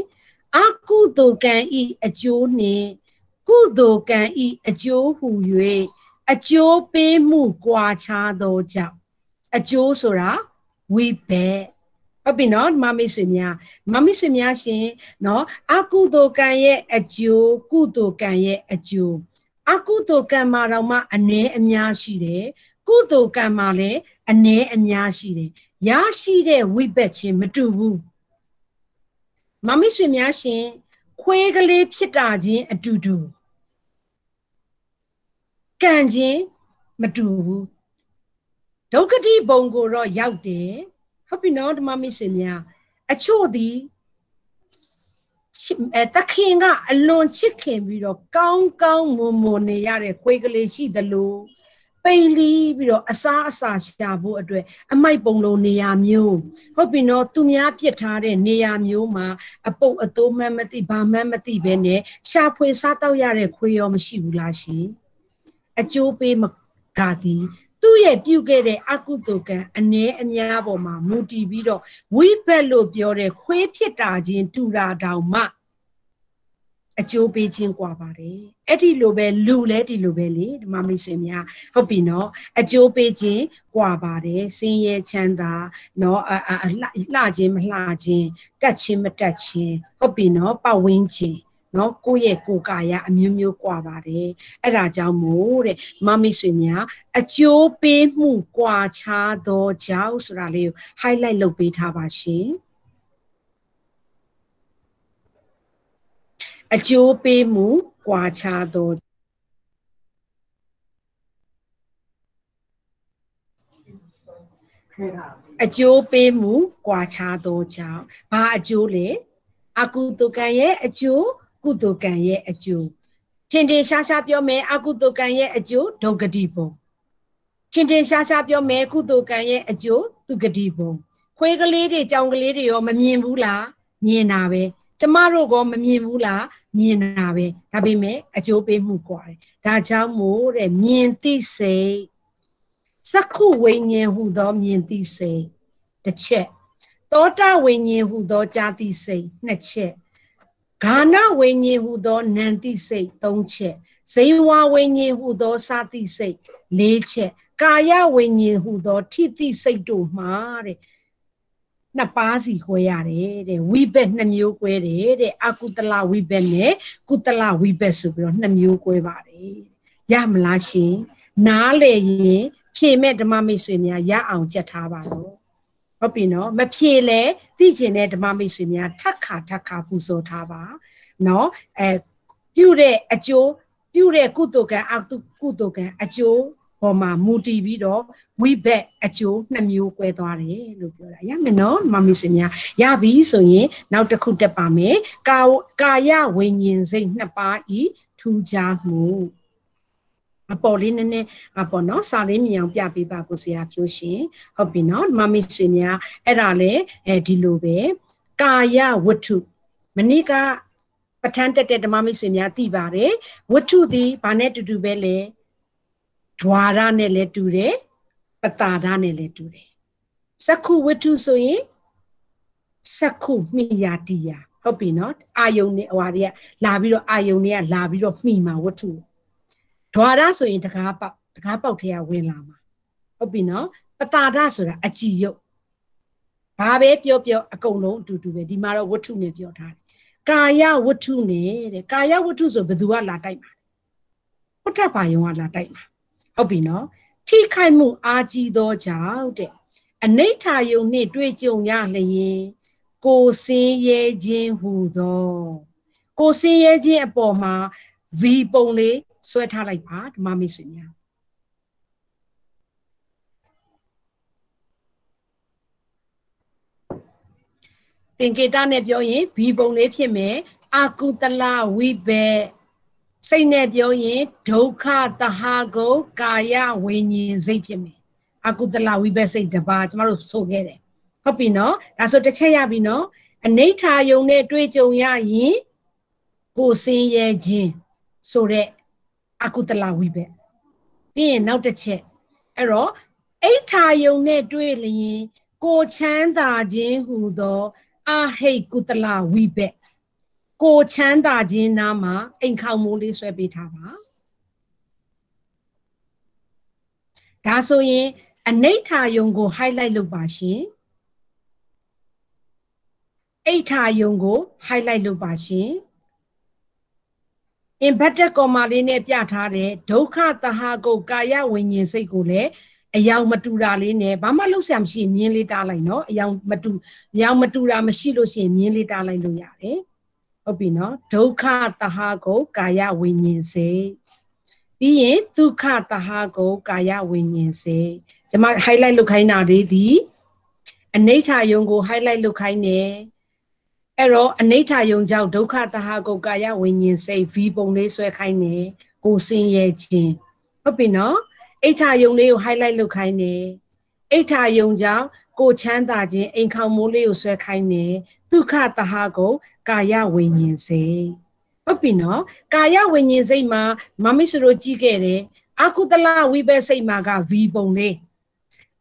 အကုသိုလ်ကံဤအကျိုးနှင့်ကုသိုလ်ကံဤအကျိုးဟူ၍ အကျိုးပေးမှုကွာခြားသောကြောင့်အကျိုးဆိုတာဝိဘက်ဟုတ်ပြီနော်မမိတ်ဆွေများမမိတ်ဆွေများရှင်နော်အကုသိုလ်ကံရဲ့အကျိုးကုသိုလ်ကံရဲ့အကျိုးအကုသိုလ်ကံမှာတော့မှအ ਨੇ အများရှိတယ်ကုသိုလ်ကံမှာလည်းအ ਨੇ အများရှိတယ်ရရှိတဲ့ဝိဘက်ချင်းမတူဘူးမမိတ်ဆွေများရှင်ခွေးကလေးဖြစ်တာချင်းအတူတူ ကံချင်းမတူဘူးဒုက္ခတိဘုံကိုတော့ရောက်တယ်ဟုတ်ပြီနော်ဓမ္မမိတ်ဆွေများအချို့သည်အဲတခင်ကအလွန်ချစ်ခင်ပြီးတော့ကောင်းကောင်းမွန်မွန်နေရတဲ့ခွေးကလေးရှိသလိုပိန်လီပြီးတော့အစားအစာရှာဖို့အတွက်အမိုက်ပုံလုံးနေရာမျိုးဟုတ်ပြီနော်သူများပြစ်ထားတဲ့နေရာမျိုးမှာအပုတ်အတိုးမှန်းမသိဘာမှန်းမသိပဲနဲ့ရှာဖွေစားတော့ရတဲ့ခွေးရောမရှိဘူးလားရှင် အကျိုးပေးမကသည်သူ့ရဲ့ပြုခဲ့တဲ့အကုသိုလ်ကံအ ਨੇ အများပေါ်မှာမူတည်ပြီးတော့ဝိဘက်လို့ပြောတဲ့ခွေးဖြစ်တာချင်းတူတာတောင်မှအကျိုးပေးခြင်းกว่าပါတယ်အဲ့ဒီလိုပဲလူလဲဒီလိုပဲလေဒီမှာမိတ်ဆွေများဟုတ်ပြီနော်အကျိုးပေးခြင်းกว่าပါတယ်စင်းရဲချမ်းသာနော်အလှခြင်းမလှခြင်းတက်ခြင်းမတက်ခြင်းဟုတ်ပြီနော်ပတ်ဝန်းကျင် နော်ကိုယ့်ရဲ့ကိုယ်ကာယအမျိုးမျိုးကွာပါတယ်အဲ့ဒါကြောင့်မို့တဲ့မမိဆွေများအကျိုးပေးမှုကွာခြားသောကြောင့်ဆိုတာလေးကို highlight လုပ်ပေးထားပါရှင်အကျိုးပေးမှုကွာခြားသောအကျိုးပေးမှုကွာခြားသောကြောင့်ဘာအကျိုးလဲအကုသကံရဲ့အကျိုး ကုသိုလ်ကံရဲ့အကျိုးထင်ထင်ရှားရှားပြောမယ်အကုသိုလ်ကံရဲ့အကျိုးဒုက္ခတိဘုံထင်ထင်ရှားရှားပြောမယ်ကုသိုလ်ကံရဲ့အကျိုးသူဂတိဘုံခွေးကလေးတွေကြောင်ကလေးတွေရောမမြင်ဘူးလားမြင်တာပဲကျမတို့ကမမြင်ဘူးလားမြင်တာပဲဒါပေမဲ့အကျိုးပေးမှုกว่าတယ်ဒါကြောင့်မို့တဲ့မြင်သိစိတ်စက္ခုဝိညာဉ်ဟူသောမြင်သိစိတ်တစ်ချက်သောတာဝိညာဉ်ဟူသောကြာသိစိတ်နှစ်ချက် ဂာနဝိညာဉ်ဟူသောနန္တိစိတ်၃ချက်ဇိဝဝိညာဉ်ဟူသောစာတိစိတ်၄ချက်ကာယဝိညာဉ်ဟူသောထိတိစိတ်တို့မှာတဲ့နှစ်ပါးစီခွဲရတယ်တဲ့ဝိဘက်နှစ်မျိုးခွဲတယ်တဲ့အကုတလဝိဘက်နဲ့ကုတလဝိဘက်ဆိုပြီးတော့နှစ်မျိုးခွဲပါတယ်ရမလားရှင်နားလေရင်ဖြေမဲ့ဓမ္မမိတ်ဆွေများရအောင်ကြက်ထားပါတော့ ဟုတ်ပြီနော်မဖြေလဲသိကျင်တဲ့ဓမ္မမိတ်ဆွေများထက်ခါထက်ခါပူဇော်ထားပါနော်အဲပြုတဲ့အကျိုးပြုတဲ့ကုသိုလ်ကံအကုသိုလ်ကံအကျိုးပေါ်မှာမူတည်ပြီးတော့ဝိဘက်အကျိုးနှစ်မျိုး꿰သွားတယ်လို့ပြောတာရမယ်နော်မမီစင်များရပြီဆိုရင်နောက်တစ်ခုတက်ပါမယ်ကာကာယဝိညာဉ်စိတ်နှစ်ပါးဤထူးခြားမှု အပေါ်လေးနည်းနည်းအပေါ်နော်စာလေးမြင်အောင်ပြပေးပါကိုဆရာပြောရှင်ဟုတ်ပြီနော်မမီစင်များအဲ့ဒါလေအဲဒီလိုပဲကာယဝတ္ထုမနေ့ကပဋ္ဌာန်းတက်တဲ့ဓမ္မမိတ်ဆွေများသိပါတယ်ဝတ္ထုသည်ဘာနဲ့တူတူပဲလဲဓွာရနဲ့လည်းတူတယ်ပတာရနဲ့လည်းတူတယ်စက္ခုဝတ္ထုဆိုရင်စက္ခုမိယာတိယာဟုတ်ပြီနော်အာယုန်နဲ့ဟွာတွေကလာပြီးတော့အာယုန်တွေကလာပြီးတော့မှီမှာဝတ္ထု ဓွာရဆိုရင်တကားပေါက်တကားပေါက်ထဲကဝင်လာမှာဟုတ်ပြီနော်ပတာရဆိုတာအကြည်ယုတ်ဘာပဲပြောပြောအကုန်လုံးအတူတူပဲဒီမှာတော့ဝတ္ထုနဲ့ပြောထားတယ်ကာယဝတ္ထုနဲ့တဲ့ကာယဝတ္ထုဆိုဘယ်သူကလာတိုက်မှာဘုဒ္ဓဘာယုံကလာတိုက်မှာဟုတ်ပြီနော်ထိခိုက်မှုအာကြီးသောကြောင့်တဲ့အနိဋ္ဌာယုံနှင့်တွေ့ကြုံရလျင်ကိုစင်းရဲခြင်းဟူသောကိုစင်းရဲခြင်းအပေါ်မှာ V ပုံလေး ဆွဲထားလိုက်ပါဓမ္မမိတ်ဆွေများပင်ကေတနဲ့ပြောရင် V ပုံလေးဖြစ်မယ်အာကုတလဝိဘေစိတ်နဲ့ပြောရင်ဒုက္ခတဟာကုကာယဝိညာဉ်စိတ်ဖြစ်မယ်အကုသလဝိဘက်စိတ်တပါကျမတို့ဆိုခဲ့တယ်ဟုတ်ပြီနော်ဒါဆိုတစ်ချက်ရပြီနော်အနိဋ္ဌာယုံနဲ့တွေ့ကြုံရရင်ကိုစင်းရဲခြင်းဆိုတဲ့ အကုသလဝိဘက်ပြီးရင်နောက်တစ်ချက်အဲ့တော့အိဋ္ဌာယုံနဲ့တွေ့လျင်ကိုချမ်းသာခြင်းဟူသောအဟိတ်ကုသလဝိဘက်ကိုချမ်းသာခြင်းနာမှာအိမ်ခေါမိုးလေးဆွဲပေးထားပါဒါဆိုရင်အနိဋ္ဌာယုံကို highlight လုပ်ပါရှင်အိဋ္ဌာယုံကို highlight လုပ်ပါရှင် inverted comma လေးနဲ့ပြထားတဲ့ဒုက္ခတဟာကုတ်ကာယဝิญဉ်စိတ်ကိုလည်းအယောင်မတူတာလေးနဲ့ဘာမှလုပ်ဆရာမရှိမြင်းလေးတားလိုက်เนาะအယောင်မတူအယောင်မတူတာမရှိလို့ရှိရင်မြင်းလေးတားလိုက်လို့ရတယ်ဟုတ်ပြီနော်ဒုက္ခတဟကိုကာယဝိညာဉ်စေပြီးရင်ဒုက္ခတဟကိုကာယဝိညာဉ်စေကျွန်မ highlight လုပ်ခိုင်းတာလေးဒီအနိဋ္ဌာယုံကို highlight လုပ်ခိုင်းတယ် အဲ့တော့အနိဋ္ဌာယုံကြောင့်ဒုက္ခတဟကိုကာယဝိညာဉ်စေ V ပုံလေးဆွဲခိုင်းတယ်ကိုစင်ရဲ့ခြင်းဟုတ်ပြီနော်အိဋ္ဌာယုံလေးကို highlight လုပ်ခိုင်းတယ်အိဋ္ဌာယုံကြောင့်ကိုချမ်းသာခြင်းအိမ်ခေါမိုးလေးကိုဆွဲခိုင်းတယ်ဒုက္ခတဟကိုကာယဝိညာဉ်စိတ်ဟုတ်ပြီနော်ကာယဝိညာဉ်စိတ်မှာမမိတ်ဆွေတို့ကြည့်ခဲ့တယ်အကုတလဝိဘက်စိတ်မှာက V ပုံလေး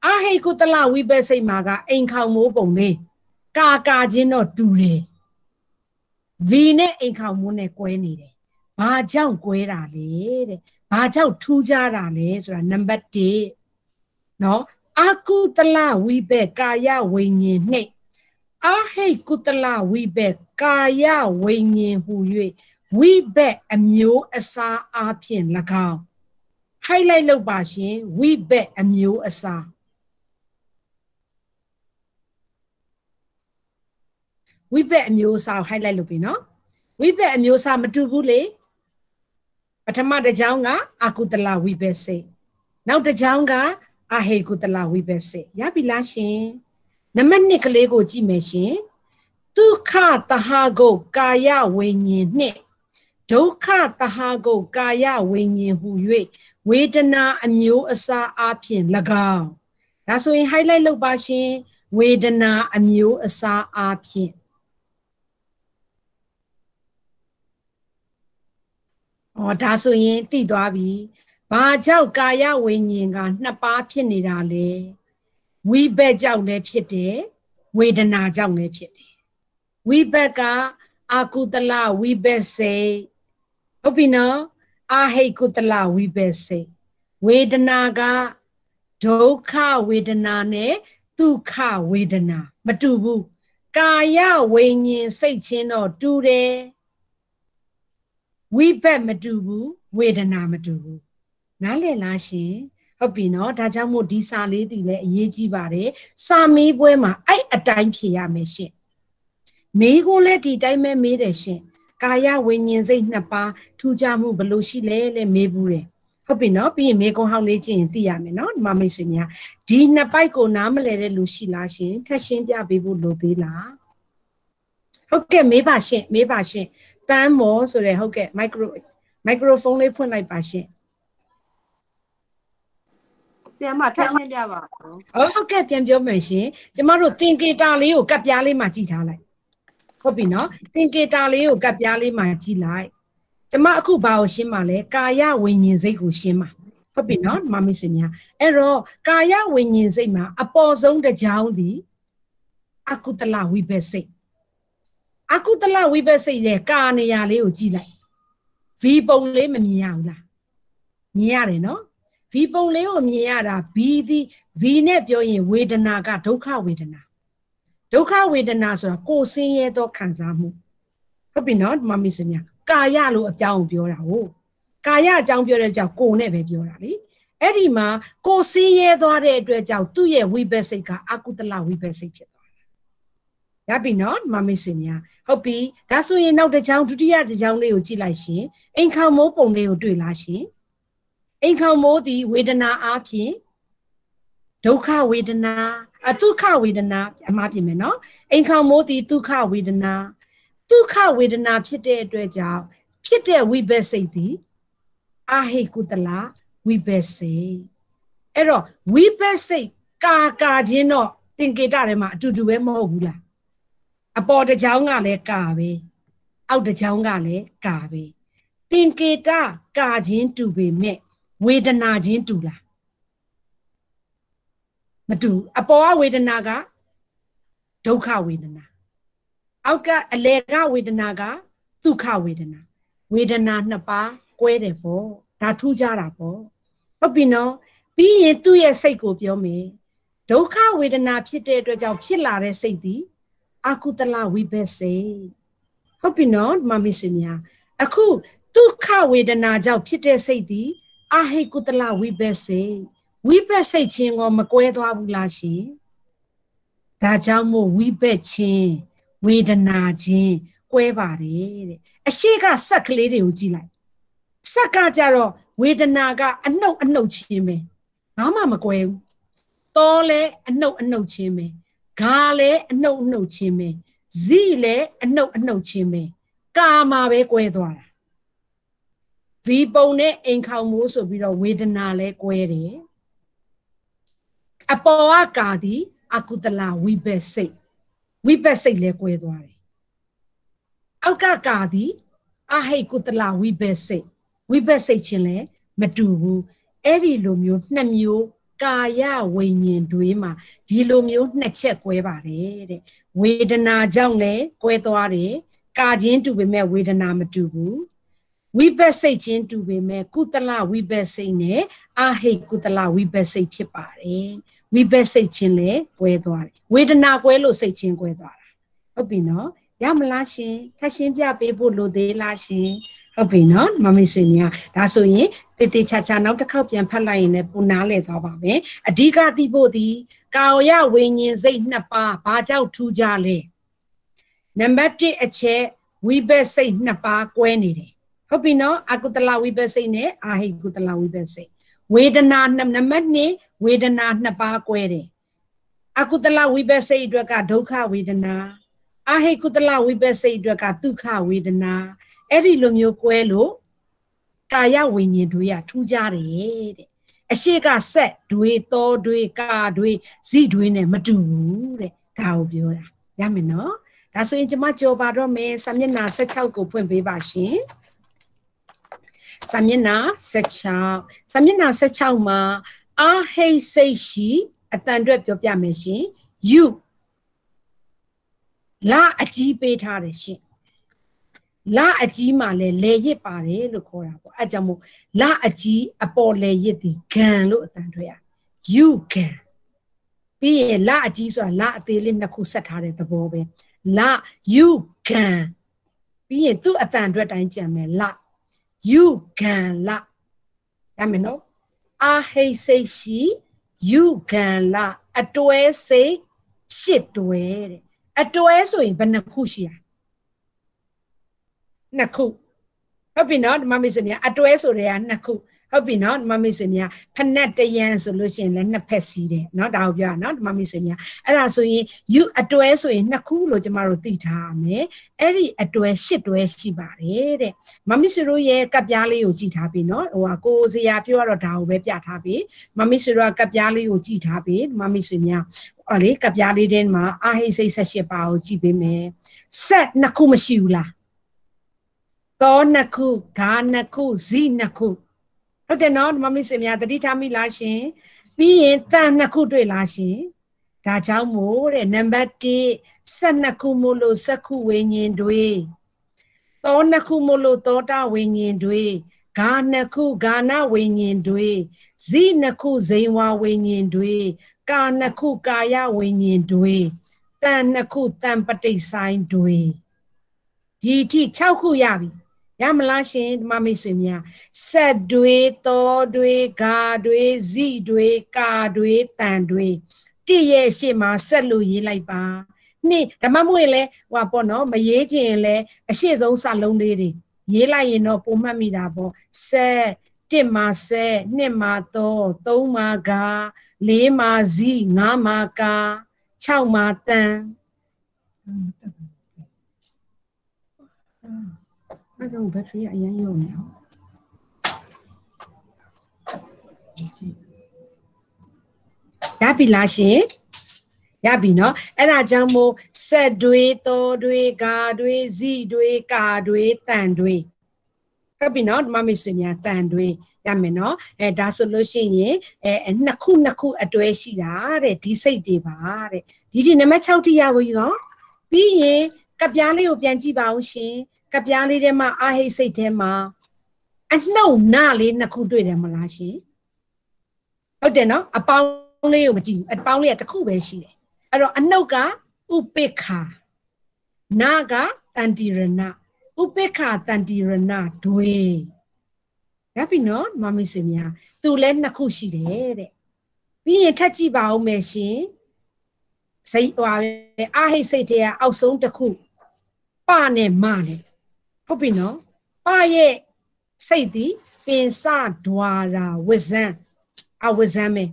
အဟိကုတလဝိဘက်စိတ်မှာကအိမ်ခေါမိုးပုံလေး ကာကာချင်းတော့တူတယ် V နဲ့အိမ်ခေါမိုးနဲ့꿰နေတယ်ဘာကြောင့်꿰တာလဲတဲ့ဘာကြောင့်ထူးခြားတာလဲဆိုတာနံပါတ်1เนาะအကုတလဝိဘက်ကာယဝိညာဉ်နှိတ်အာဟိကုတလဝိဘက်ကာယဝိညာဉ်ဟူ၍ဝိဘက်အမျိုးအစားအားဖြင့်၎င်း highlight လုပ်ပါရှင်ဝိဘက်အမျိုးအစား ဝိဘက်အမျိုးအစား highlight လုပ်ပြီနော်ဝိဘက်အမျိုးအစားမတူဘူးလေပထမတစ်ကြောင်းကအကုတလဝိဘက်စိတ်နောက်တစ်ကြောင်းကအဟေကုတလဝိဘက်စိတ်ရပြီလားရှင်နံပါတ်1ကလေးကိုကြည့်မယ်ရှင်ဒုက္ခတဟာကုတ်ကာယဝိညာဉ်နှင့်ဒုက္ခတဟာကုတ်ကာယဝိညာဉ်ဟူ၍ဝေဒနာအမျိုးအစားအပြင်၎င်းဒါဆိုရင် highlight လုပ်ပါရှင် ဝေဒနာအမျိုးအစားအပြင်ဩဒါဆိုရင်သိသွားပြီဘာကြောင့်ကာယဝိညာဉ်ကနှစ်ပါးဖြစ်နေတာလဲဝိဘက်ကြောင့်လည်းဖြစ်တယ်ဝေဒနာကြောင့်လည်းဖြစ်တယ်ဝိဘက်ကအာကုတလဝိဘက်စိတ်ဟုတ်ပြီနော်အာဟိကုတလဝိဘက်စိတ်ဝေဒနာကဒုက္ခဝေဒနာနဲ့ ဒုက္ခဝေဒနာမတူဘူးကာယဝိညာဉ်စိတ်ချင်းတော့တူတယ်ဝိဘက်မတူဘူးဝေဒနာမတူဘူးနားလည်လားရှင်ဟုတ်ပြီနော်ဒါကြောင့်မို့ဒီစာလေးတည်လဲအရေးကြီးပါတယ်စာမေးပွဲမှာအဲ့အတိုင်းဖြေရမယ်ရှင်မေးကိုလည်းဒီတိုင်းပဲမေးတယ်ရှင်ကာယဝိညာဉ်စိတ်နှစ်ပါးထူးခြားမှုဘယ်လိုရှိလဲလဲမေးဘူးတယ် ဟုတ်ပြီနော်ပြီးရင်မေကွန်ဟောင်းလေးကြည့်ရင်သိရမယ်နော်ဒီမမိတ်ဆွေများဒီနှစ်ပိုက်ကိုနားမလဲတဲ့လူရှိလားရှင်ထက်ရှင်းပြပေးဖို့လိုသေးလားဟုတ်ကဲ့မေးပါရှင်မေးပါရှင်တန်းမောဆိုရယ်ဟုတ်ကဲ့မိုက်ခရိုမိုက်ခရိုဖုန်းလေးဖွင့်လိုက်ပါရှင်ဆရာမထပ်ရှင်းပြပါဦးဟုတ်ကဲ့ပြန်ပြောမယ်ရှင်ကျမတို့သင်္ကေတလေးကိုကပ်ပြားလေးမှာကြည့်ထားလိုက်ဟုတ်ပြီနော်သင်္ကေတလေးကိုကပ်ပြားလေးမှာကြည့်လိုက် ကျမအခုဘာကိုရှင်းပါလဲကာယဝိညာဉ်စိတ်ကိုရှင်းပါဟုတ်ပြီနော်မမစ်စင်ညာအဲ့တော့ကာယဝိညာဉ်စိတ်မှာအပေါ်ဆုံးတစ်ကြောင်းဒီအကုတလဝိဘက်စိတ်အကုတလဝိဘက်စိတ်ရဲ့ကာနေရာလေးကိုကြည့်လိုက် V ပုံလေးမမြင်ရဘူးလားမြင်ရတယ်နော် V ပုံလေးကိုမြင်ရတာ B ဒီ V နဲ့ပြောရင်ဝေဒနာကဒုက္ခဝေဒနာဒုက္ခဝေဒနာဆိုတာကိုယ်ဆင်းရဲသောခံစားမှုဟုတ်ပြီနော်မမစ်စင်ညာ ကာယလို့အကြောင်းပြောတာဟုတ်ကာယအကြောင်းပြောတဲ့ကြောင့်ကိုယ်နဲ့ပဲပြောတာလေအဲ့ဒီမှာကိုစည်းရဲသွားတဲ့အတွက်ကြောင့်သူ့ရဲ့ဝိဘက်စိတ်ကအကုသလဝိဘက်စိတ်ဖြစ်သွားတာရပြီနော်မမေ့စင်များဟုတ်ပြီဒါဆိုရင်နောက်တစ်ချောင်းဒုတိယတစ်ချောင်းလေးကိုကြည့်လိုက်ရှင်အိမ်ခေါမိုးပုံလေးကိုတွေ့လားရှင်အိမ်ခေါမိုးဒီဝေဒနာအားဖြင့်ဒုက္ခဝေဒနာအတုခဝေဒနာအမှားပြင်မယ်နော်အိမ်ခေါမိုးဒီဒုက္ခဝေဒနာ ဒုက္ခဝေဒနာဖြစ်တဲ့အတွက်ကြောင့်ဖြစ်တဲ့ဝိဘက်စိတ်သည်အာဟိကုတလဝိဘက်စိတ်အဲ့တော့ဝိဘက်စိတ်ကာကာခြင်းတော့သင်္ကေတထဲမှာအတူတူပဲမဟုတ်ဘူးလားအပေါ်တစ်ချောင်းကလည်းကာပဲအောက်တစ်ချောင်းကလည်းကာပဲသင်္ကေတကာခြင်းတူပေမဲ့ဝေဒနာခြင်းတူလားမတူအပေါ်ကဝေဒနာကဒုက္ခဝေဒနာ အောက်ကအလေကဝေဒနာကဒုက္ခဝေဒနာဝေဒနာနှစ်ပါးကွဲတယ်ပေါ့ဒါထူးကြတာပေါ့ဟုတ်ပြီနော်ပြီးရင်သူ့ရဲ့စိတ်ကိုပြောမယ်ဒုက္ခဝေဒနာဖြစ်တဲ့အတွက်ကြောင့်ဖြစ်လာတဲ့စိတ်သည်အကုသလဝိဘက်စိတ်ဟုတ်ပြီနော်မမစ်စမြအခုဒုက္ခဝေဒနာကြောင့်ဖြစ်တဲ့စိတ်သည်အဟိကုသလဝိဘက်စိတ်ဝိဘက်စိတ်ချင်းကမကွဲသွားဘူးလားရှင်ဒါကြောင့်မို့ဝိဘက်ချင်း ဝေဒနာချင်းကွဲပါတယ်တဲ့အရှိကဆက်ကလေးတွေကိုကြည့်လိုက်ဆက်ကကြတော့ဝေဒနာကအနှုတ်အနှုတ်ချင်းပဲဘာမှမကွဲဘူးတောလဲအနှုတ်အနှုတ်ချင်းပဲဂါလဲအနှုတ်အနှုတ်ချင်းပဲဇိလဲအနှုတ်အနှုတ်ချင်းပဲကာမှာပဲကွဲသွားတာဗီပုံနဲ့အိမ်ခေါင်မိုးဆိုပြီးတော့ဝေဒနာလဲကွဲတယ်အပေါ်ကကာသည်အကုတလဝိဘက်စိတ် ဝိဘက်စိတ်လဲကွဲသွားတယ်အောက်ကကာသည်အဟိကုတလဝိဘက်စိတ်ဝိဘက်စိတ်ချင်းလဲမတူဘူးအဲ့ဒီလိုမျိုးနှစ်မျိုးကာယဝိညာဉ်တွေမှာဒီလိုမျိုးနှစ်ချက်ကွဲပါတယ်တဲ့ဝေဒနာကြောင့်လည်းကွဲသွားတယ်ကာချင်းတူပေမဲ့ဝေဒနာမတူဘူးဝိဘက်စိတ်ချင်းတူပေမဲ့ကုသလဝိဘက်စိတ်နဲ့အာဟိကုသလဝိဘက်စိတ်ဖြစ်ပါတယ် ဝိဘက်စိတ်ချင်းလည်းကွဲသွားတယ်ဝေဒနာကွဲလို့စိတ်ချင်းကွဲသွားတာဟုတ်ပြီနော်ရမလားရှင်ထပ်ရှင်းပြပေးဖို့လိုသေးလားရှင်ဟုတ်ပြီနော်မမေစင်ညာဒါဆိုရင်တည်တည်ချာချာနောက်တစ်ခေါက်ပြန်ဖတ်လိုက်ရင်လည်းပူနားလဲသွားပါမယ်အဓိကသိဖို့ဒီကာယဝိညာဉ်စိတ်နှစ်ပါးဘာကြောင့်ထူးကြလဲနံပါတ်1အချက်ဝိဘက်စိတ်နှစ်ပါးကွဲနေတယ်ဟုတ်ပြီနော်အကုတလဝိဘက်စိတ်နဲ့အာဟိကုတလဝိဘက်စိတ်ဝေဒနာနံပါတ်2 ဝေဒနာနှစ်ပါးကွဲတယ်အကုတလဝိဘက်စိတ်အတွက်ကဒုက္ခဝေဒနာအာဟိကုတလဝိဘက်စိတ်အတွက်ကဒုက္ခဝေဒနာအဲ့ဒီလိုမျိုးကွဲလို့ကာယဝိညာဉ်တွေကထူးကြတယ်တဲ့အရှိကဆက်တွေတောတွေကာတွေဇိတွေနဲ့မတူဘူးတဲ့ဒါကိုပြောတာရမယ်နော်ဒါဆိုရင်ကျမကြော်ပါတော့မယ်စာမျက်နှာ16ကိုဖွင့်ပေးပါရှင်စာမျက်နှာ16စာမျက်နှာ16မှာ အာဟိစိတ်ရှိအတန်အတွက်ပြောပြမယ်ရှင် you လာအကြီးပေးထားတယ်ရှင်လအကြီးမှာလဲလေရစ်ပါတယ်လို့ခေါ်တာပေါ့အဲကြောင့်မို့လအကြီးအပေါ်လေရစ်ဒီဂံလို့အတန်ထွက်ရယူဂံပြီးရင်လအကြီးဆိုတာလအသေးလေးနှစ်ခုဆက်ထားတဲ့သဘောပဲလယူဂံပြီးရင်သူ့အတန်အတွက်တိုင်းကြံမယ်လယူဂံလရမယ်နော် အာဟိစိတ်ရှိယူဂံလအတွဲစိတ်ရှစ်တွဲတဲ့အတွဲဆိုရင်ဘယ်နှခုရှိရနှစ်ခုဟုတ်ပြီနော်ဒီမမေစမြအတွဲဆိုတဲ့ကနှစ်ခု ဟုတ်ပြီနော်ဒီမမေစမြဖနက်တရန်ဆိုလို့ရှိရင်လည်းနှစ်ဖက်စီးတယ်နော်ဒါကိုပြောနော်ဒီမမေစမြအဲ့ဒါဆိုရင် you အတွဲဆိုရင်နှစ်ခုလို့ကျမတို့သိထားရမယ်အဲ့ဒီအတွဲရှစ်တွဲရှိပါတယ်တဲ့မမီစရိုရဲ့ကပ်ပြားလေးကိုကြည့်ထားပြီနော်ဟိုဟာကိုစရာပြောတော့ဒါကိုပဲပြထားပြီမမီစရိုကကပ်ပြားလေးကိုကြည့်ထားပြီမမီစမြအော်လေကပ်ပြားလေးထဲမှာအာဟိစိတ်ဆက်ရှစ်ပါကိုကြည့်ပေးမယ်ဆက်နှစ်ခုမရှိဘူးလားသောနှစ်ခုဂါနှစ်ခုဇိနှစ်ခု ဟုတ်တယ်နော်မမစ်စင်များတတိထားမိလားရှင်ပြီးရင်တန်နှစ်ခုတွေ့လားရှင်ဒါကြောင့်မို့တဲ့နံပါတ်1ဆက်နှစ်ခုမို့လို့စက္ခုဝိညာဉ်တွေသောနှစ်ခုမို့လို့သောတာဝိညာဉ်တွေဂါနှစ်ခုဂါနဝိညာဉ်တွေဇိနှစ်ခုဇိန်ဝဝိညာဉ်တွေကာနှစ်ခုကာယဝိညာဉ်တွေတန်နှစ်ခုတန်ပဋိဆိုင်တွေဒီအထိ6ခုရပြီ ရမလားရှင်ဒီမမိတ်ဆွေများဆက်တွေတော်တွေဂါတွေဇိတွေကာတွေတန်တွေတည့်ရဲ့ရှေ့မှာဆက်လို့ရေးလိုက်ပါနှစ်ဓမ္မမွေလဲဟိုပေါ့နော်မရေးချင်လဲအရှိဆုံးစာလုံးလေးတွေရေးလိုက်ရင်တော့ပုံမှတ်မိတာပေါ့ဆက်တစ်မှာဆက်နှစ်မှာတော့သုံးမှာဂါလေးမှာဇိငါးမှာကာ၆မှာတန် အဲ့တော့ဘက်ထရီအရင်ရုံနေအောင်ရပြီလားရှင်ရပြီเนาะအဲ့ဒါကြောင့်မို့ဆက်တွေတော်တွေဂါတွေဇီတွေကာတွေတန်တွေဟုတ်ပြီเนาะမမစ်စများတန်တွေရမယ်เนาะအဲဒါဆိုလို့ရှိရင်အဲနှစ်ခုနှစ်ခုအတွဲရှိတာတဲ့ဒီစိတ်တွေပါတဲ့ဒီဒီနံပါတ်6တိရဘူးရောပြီးရင်ကပြားလေးကိုပြန်ကြည့်ပါဦးရှင် ကပြားလေးထဲမှာအာဟိစိတ်ထဲမှာအနှုတ်နာလေးနှစ်ခုတွေ့တယ်မလားရှင်ဟုတ်တယ်နော်အပေါင်းလေးကိုမကြည့်ဘူးအပေါင်းလေးကတစ်ခုပဲရှိတယ်အဲ့တော့အနှုတ်ကဥပိ္ခာနာကတန်တိရဏဥပိ္ခာတန်တိရဏဒွေရပြီနော်မမီစင်များသူလဲနှစ်ခုရှိတယ်တဲ့ပြီးရင်ထပ်ကြည့်ပါဦးမယ်ရှင်စိတ်ဟွာအာဟိစိတ်တဲ့အောက်ဆုံးတစ်ခုပနဲ့မနဲ့ ဟုတ်ပြီနော်ပရဲ့စိတ်သည်ပင်စဒွာရာဝဇံအဝဇံမေ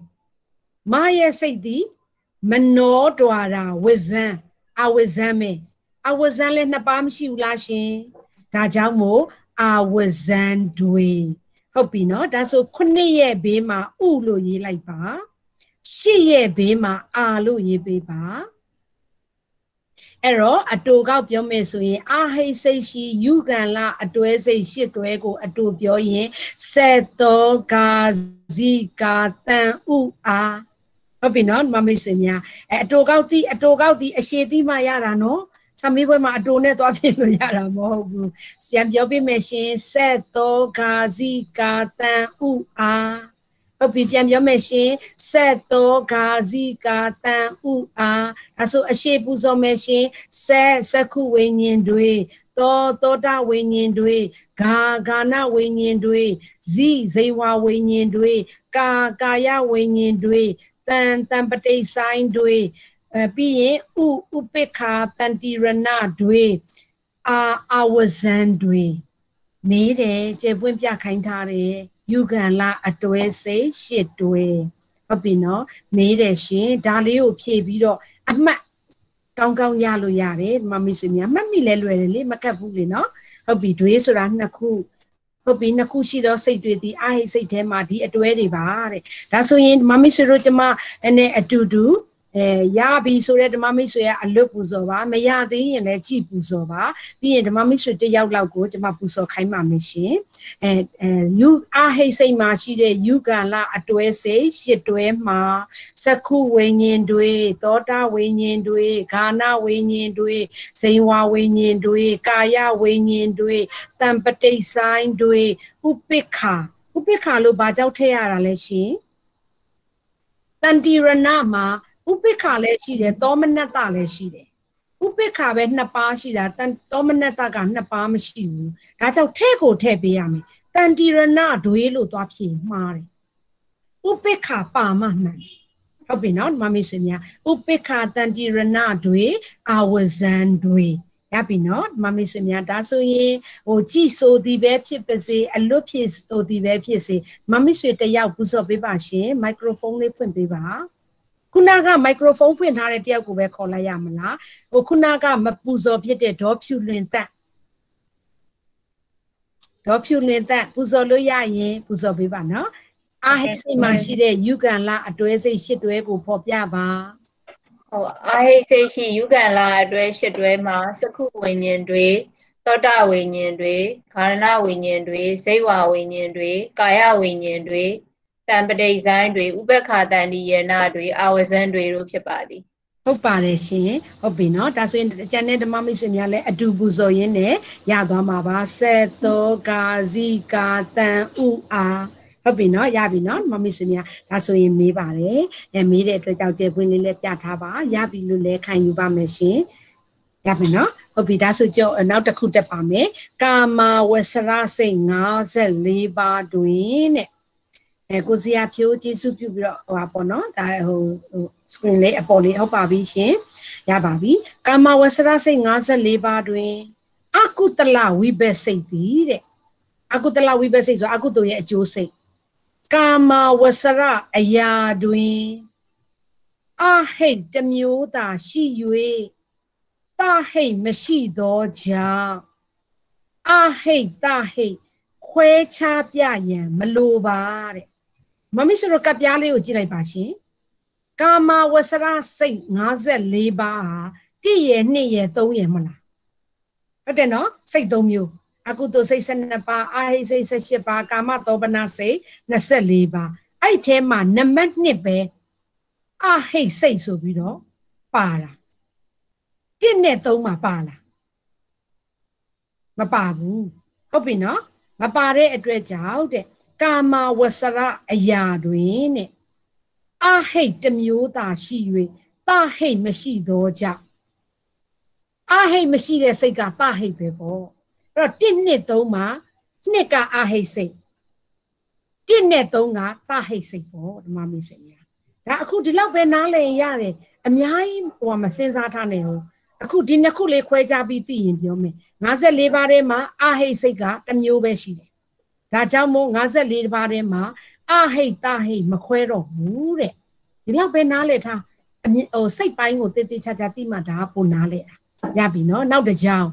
မရဲ့စိတ်သည်မနောဒွာရာဝဇံအဝဇံမေအဝဇံလည်းနှစ်ပါးမရှိဘူးလားရှင်ဒါကြောင့်မို့အဝဇံတွေဟုတ်ပြီနော်ဒါဆိုခုနှစ်ရဲ့ဘေးမှာဥလို့ရေးလိုက်ပါရှစ်ရဲ့ဘေးမှာအာလို့ရေးပေးပါ အဲ့တော့အတူကောက်ပြောမယ်ဆိုရင်အာဟိစိတ်ရှိယူကံလအတွဲစိတ်ရှစ်တွဲကို အတူပြောရင်ဆက်တောကာဇီကာတန်ဥအာဟုတ်ပြီနော်မမေ့စင်များအဲအတူကောက်တိအတူကောက်တိအရှိတိမှရတာနော်ဆမီးပွဲမှာအတူနဲ့သွားပြင်လို့ရတာမဟုတ်ဘူးပြန်ပြောပြမယ်ရှင်ဆက်တောကာဇီကာတန်ဥအာ ဟုတ်ပြီပြန်ပြောမယ်ရှင်ဆက်တော်ဂါဇီကာတန်ဥအားအဲဆိုအရှိပူဇော်မယ်ရှင်ဆက်စက္ခုဝိညာဉ်တွေသောသောတာဝိညာဉ်တွေဂါဂာနဝိညာဉ်တွေဇိဇေဝဝိညာဉ်တွေကာကာယဝိညာဉ်တွေတန်တန်ပတိဆိုင်တွေအဲပြီးရင်ဥဥပိခာတန်တိရဏတွေအာအဝဇန်တွေမေးတယ်ကျေပွင့်ပြခိုင်းထားတယ် ယူကန်လာအတွဲစိတ်ရှစ်တွဲဟုတ်ပြီနော်မေးတယ်ရှင်ဒါလေးကိုဖြည့်ပြီးတော့အမှတ်ကောင်းကောင်းရလို့ရတယ်မမီဆွေများမှတ်မိလဲလွယ်တယ်လေမကတ်ဘူးလေနော်ဟုတ်ပြီတွေးဆိုတာနှစ်ခုဟုတ်ပြီနှစ်ခုရှိသောစိတ်တွေဒီအာဟိစိတ်ထဲမှာဒီအတွဲတွေပါတဲ့ဒါဆိုရင်မမီဆွေတို့ကျမအနေအတူတူ အဲရပြီဆိုတဲ့ဓမ္မမိတ်ဆွေရဲ့အလွတ်ပူဇော်ပါမရသေးရင်လည်းကြည်ပူဇော်ပါပြီးရင်ဓမ္မမိတ်ဆွေတစ်ယောက်လောက်ကိုကျွန်မပူဇော်ခိုင်းပါမယ်ရှင်အဲအဲယူအာဟိစိတ်မှာရှိတဲ့ယူကံလအတွဲစိတ်ရှစ်တွဲမှာစက္ခုဝိညာဉ်တွေသောတာဝိညာဉ်တွေဂာနာဝိညာဉ်တွေဇိန်ဝါဝိညာဉ်တွေကာယဝိညာဉ်တွေတံပတိဆိုင်တွေဥပိ္ခာဥပိ္ခာလို့ဘာကြောင့်ထည့်ရတာလဲရှင်တန်တိရဏမှာ ဥပိ္ခာလည်းရှိတယ်သောမနတလည်းရှိတယ်ဥပိ္ခာပဲနှစ်ပါးရှိတာတန်သောမနတကနှစ်ပါးမရှိဘူးဒါကြောင့်ထဲ့ကိုထဲ့ပေးရမယ်တန်တိရဏဒွေလို့သွားဖြေမှားတယ်ဥပိ္ခာပါမမှန်ဟုတ်ပြီနော်မမေစင်များဥပိ္ခာတန်တိရဏဒွေအာဝဇန်ဒွေရပြီနော်မမေစင်များဒါဆိုရင်ဟိုကြည်ဆိုသည်ပဲဖြစ်ပါစေအလွတ်ဖြစ်ဆိုသည်ပဲဖြစ်စေမမေဆွေတယောက်ပူဇော်ပေးပါရှင်မိုက်ခရိုဖုန်းလေးဖွင့်ပေးပါ ခုနကမိုက်ခရိုဖုန်းဖွင့်ထားတဲ့တယောက်ကိုပဲခေါ်လိုက်ရမလားဟိုခုနကမပူဇော်ဖြစ်တဲ့ဒေါ်ဖြူလွင်သက်ဒေါ်ဖြူလွင်သက်ပူဇော်လို့ရရင်ပူဇော်ပေးပါနော်အာဟိစိတ်မှာရှိတဲ့ယူကန်လာအတွဲစိတ်ရှစ်တွဲကိုဖော်ပြပါဟိုအာဟိစိတ်ရှိယူကန်လာအတွဲရှစ်တွဲမှာစကုဝိညာဉ်တွေသောတာဝိညာဉ်တွေခန္ဓာဝိညာဉ်တွေစိတ်ဝဝိညာဉ်တွေကာယဝိညာဉ်တွေ တံပတိဆိုင်တွေဥပ္ပခာတန်ဒီယနာတွေအာဝဇန်တွေတို့ဖြစ်ပါသည်ဟုတ်ပါတယ်ရှင်ဟုတ်ပြီเนาะဒါဆိုရင်ကျန်တဲ့ဓမ္မမိတ်ဆွေများလည်းအတူပူဇော်ရင်းနဲ့ရသွားမှာပါစေတောကာဇီကာတန်ဥအာဟုတ်ပြီနော်ရပြီနော်မမစ်စမြဒါဆိုရင်မေးပါတယ်အဲမေးတဲ့အတွက်ကြောင့်ကျေပွင့်လေးလည်းပြထားပါရပြီလို့လည်းခံယူပါမယ်ရှင်ရပြီနော်ဟုတ်ပြီဒါဆိုကြောနောက်တစ်ခုတက်ပါမယ်ကာမဝဆရစိတ်54ပါးတွင်တဲ့ အဲကိုစီယာဖြိုးကျေးဇူးပြုပြီးတော့ဟိုပါပေါ့နော်ဒါဟိုဟို screen လေးအပေါ်လေးဟုတ်ပါပြီရှင်ရပါပြီကာမဝဆရစိတ်54ပါးတွင်အကုတလဝိဘက်စိတ်သည်တဲ့အကုတလဝိဘက်စိတ်ဆိုအကုသိုလ်ရဲ့အကျိုးစိတ်ကာမဝဆရအရာတွင်အဟိတ်တမျိုးသာရှိ၍တဟိတ်မရှိသောကြောင့်အဟိတ်တဟိတ်ခွဲခြားပြရန်မလိုပါတဲ့ မမီဆိုတော့ကပြားလေးကိုကြည့်လိုက်ပါရှင်ကာမဝဆရစိတ်54ပါးဟာ1ရယ်2ရယ်3ရယ်မလားဟုတ်တယ်နော်စိတ်3မျိုးအကုသိုလ်စိတ်12ပါးအာဟိစိတ်18ပါးကာမတောပနာစိတ်24ပါးအဲ့ထဲမှာနံပါတ်1ပဲအာဟိစိတ်ဆိုပြီးတော့ပါတာ1နဲ့3မှာပါလားမပါဘူးဟုတ်ပြီနော်မပါတဲ့အတွက်ကြောင့်တဲ့ ကာမဝဆရအရာတွင်တဲ့အဟိတ်တမျိုးသာရှိ၍တဟိတ်မရှိသောကြောင့်အဟိတ်မရှိတဲ့စိတ်ကတဟိတ်ပဲပေါ့အဲ့တော့1နှစ်3မှာနှစ်ကအာဟိတ်စိတ်1နဲ့3ကသာဟိတ်စိတ်ပေါ့ဓမ္မမိတ်ဆွေများဒါအခုဒီလောက်ပဲနားလည်ရတယ်အများကြီးဟိုမစဉ်းစားထားနေဟုတ်အခုဒီနှစ်ခုလေးခွဲခြားပြီးသိရင်ပြောမယ်54ပါးထဲမှာအာဟိတ်စိတ်ကတစ်မျိုးပဲရှိတယ် ဒါကြောင့်မို့54ပါးထဲမှာအာဟိတ်တာဟိတ်မခွဲတော့ဘူးတဲ့ဒီလောက်ပဲနားလည်ထားဟိုစိတ်ပိုင်းကိုတည်တည်ချာချာသိမှဒါကပုံနားလဲတာရပြီနော်နောက်တစ်ကြောင်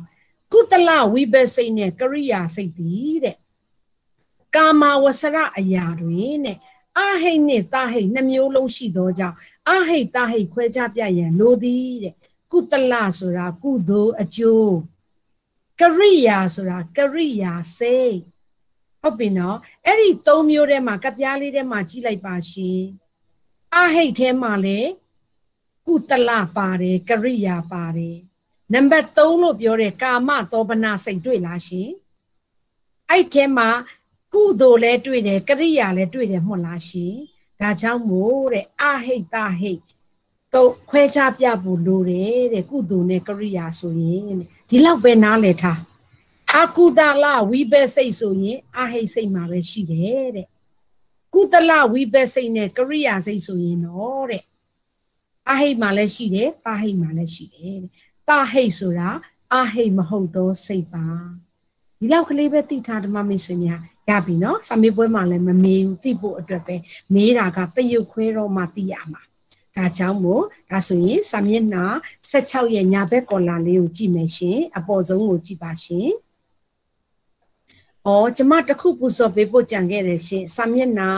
ကုတလဝိဘစိတ်နဲ့ကရိယာစိတ်တည်တဲ့ကာမဝဆရအရာတွင်တဲ့အဟိတ်နဲ့တာဟိတ်နှမျိုးလုံးရှိသောကြောင့်အဟိတ်တာဟိတ်ခွဲခြားပြရန်လိုသည်တဲ့ကုတလဆိုတာကုသိုလ်အကျိုးကရိယာဆိုတာကရိယာစိတ် ဟုတ်ပြီနော်အဲ့ဒီ၃မျိုးထဲမှာကပြားလေးထဲမှာကြည့်လိုက်ပါရှင်အဟိတ်ထဲမှာလေကုတလပါတယ်ကရိယာပါတယ်နံပါတ်3လို့ပြောတဲ့ကာမသောပနာစိတ်တွေ့လားရှင်အဲ့ထဲမှာကုသိုလ်လည်းတွေ့တယ်ကရိယာလည်းတွေ့တယ်မဟုတ်လားရှင်ဒါကြောင့်မို့တဲ့အဟိတ်တဟိတ်တော့ခွဲခြားပြဖို့လိုတယ်တဲ့ကုသိုလ်နဲ့ကရိယာဆိုရင်ဒီလောက်ပဲနားလည်ထား အကုသလဝိဘက်စိတ်ဆိုရင်အဟိတ်စိတ်မှာပဲရှိတယ်တဲ့ကုသလဝိဘက်စိတ်နဲ့ကရိယာစိတ်ဆိုရင်တော့တဲ့အဟိတ်မှာလည်းရှိတယ်တာဟိတ်မှာလည်းရှိတယ်တဲ့တာဟိတ်ဆိုတာအဟိတ်မဟုတ်သောစိတ်ပါဒီလောက်ကလေးပဲသိထားဓမ္မမိတ်ဆွေများရပြီနော်စာမေးပွဲမှာလည်းမမေးဘူးသိဖို့အတွက်ပဲမေးတာကတရုပ်ခွဲတော့မှသိရမှာဒါကြောင့်မို့ဒါဆိုရင်စာမျက်နှာ16ရဲ့ညာဘက်ကော်လာလေးကိုကြည့်မယ်ရှင်အပေါ်ဆုံးကိုကြည့်ပါရှင်။ အော်ကျမတခုပူဇော်ပေးဖို့ကြံခဲ့တယ်ရှင်။စာမျက်နှာ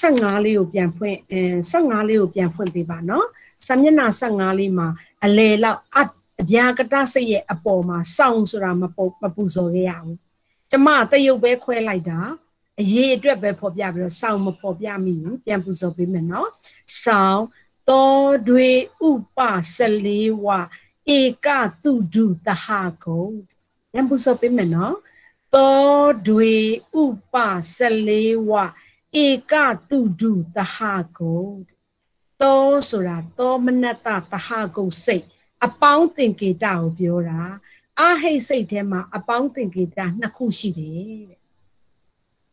15လေးကိုပြန်ဖွင့်အဲ15လေးကိုပြန်ဖွင့်ပေးပါနော်။စာမျက်နှာ15လေးမှာအလေလောက်အအပြာကတစိတ်ရဲ့အပေါ်မှာစောင်းဆိုတာမပုမပူဇော်ခဲ့ရဘူး။ကျမတရုပ်ပဲခွဲလိုက်တာအရေးအတွက်ပဲဖော်ပြပြီးတော့စောင်းမဖော်ပြမိဘူးပြန်ပူဇော်ပေးမယ်နော်။စောင်းတောတွေဥပ14ဝဧကတုဒုတဟကုံပြန်ပူဇော်ပေးမယ်နော်။ တောတွေဥပ14ဝဧကတုဒုတဟကုံတောဆိုတာတောမနတတဟကုံစိတ်အပေါင်းသင်္ကေတကိုပြောတာအာဟိတ်စိတ်ထဲမှာအပေါင်းသင်္ကေတနှစ်ခုရှိတယ်တဲ့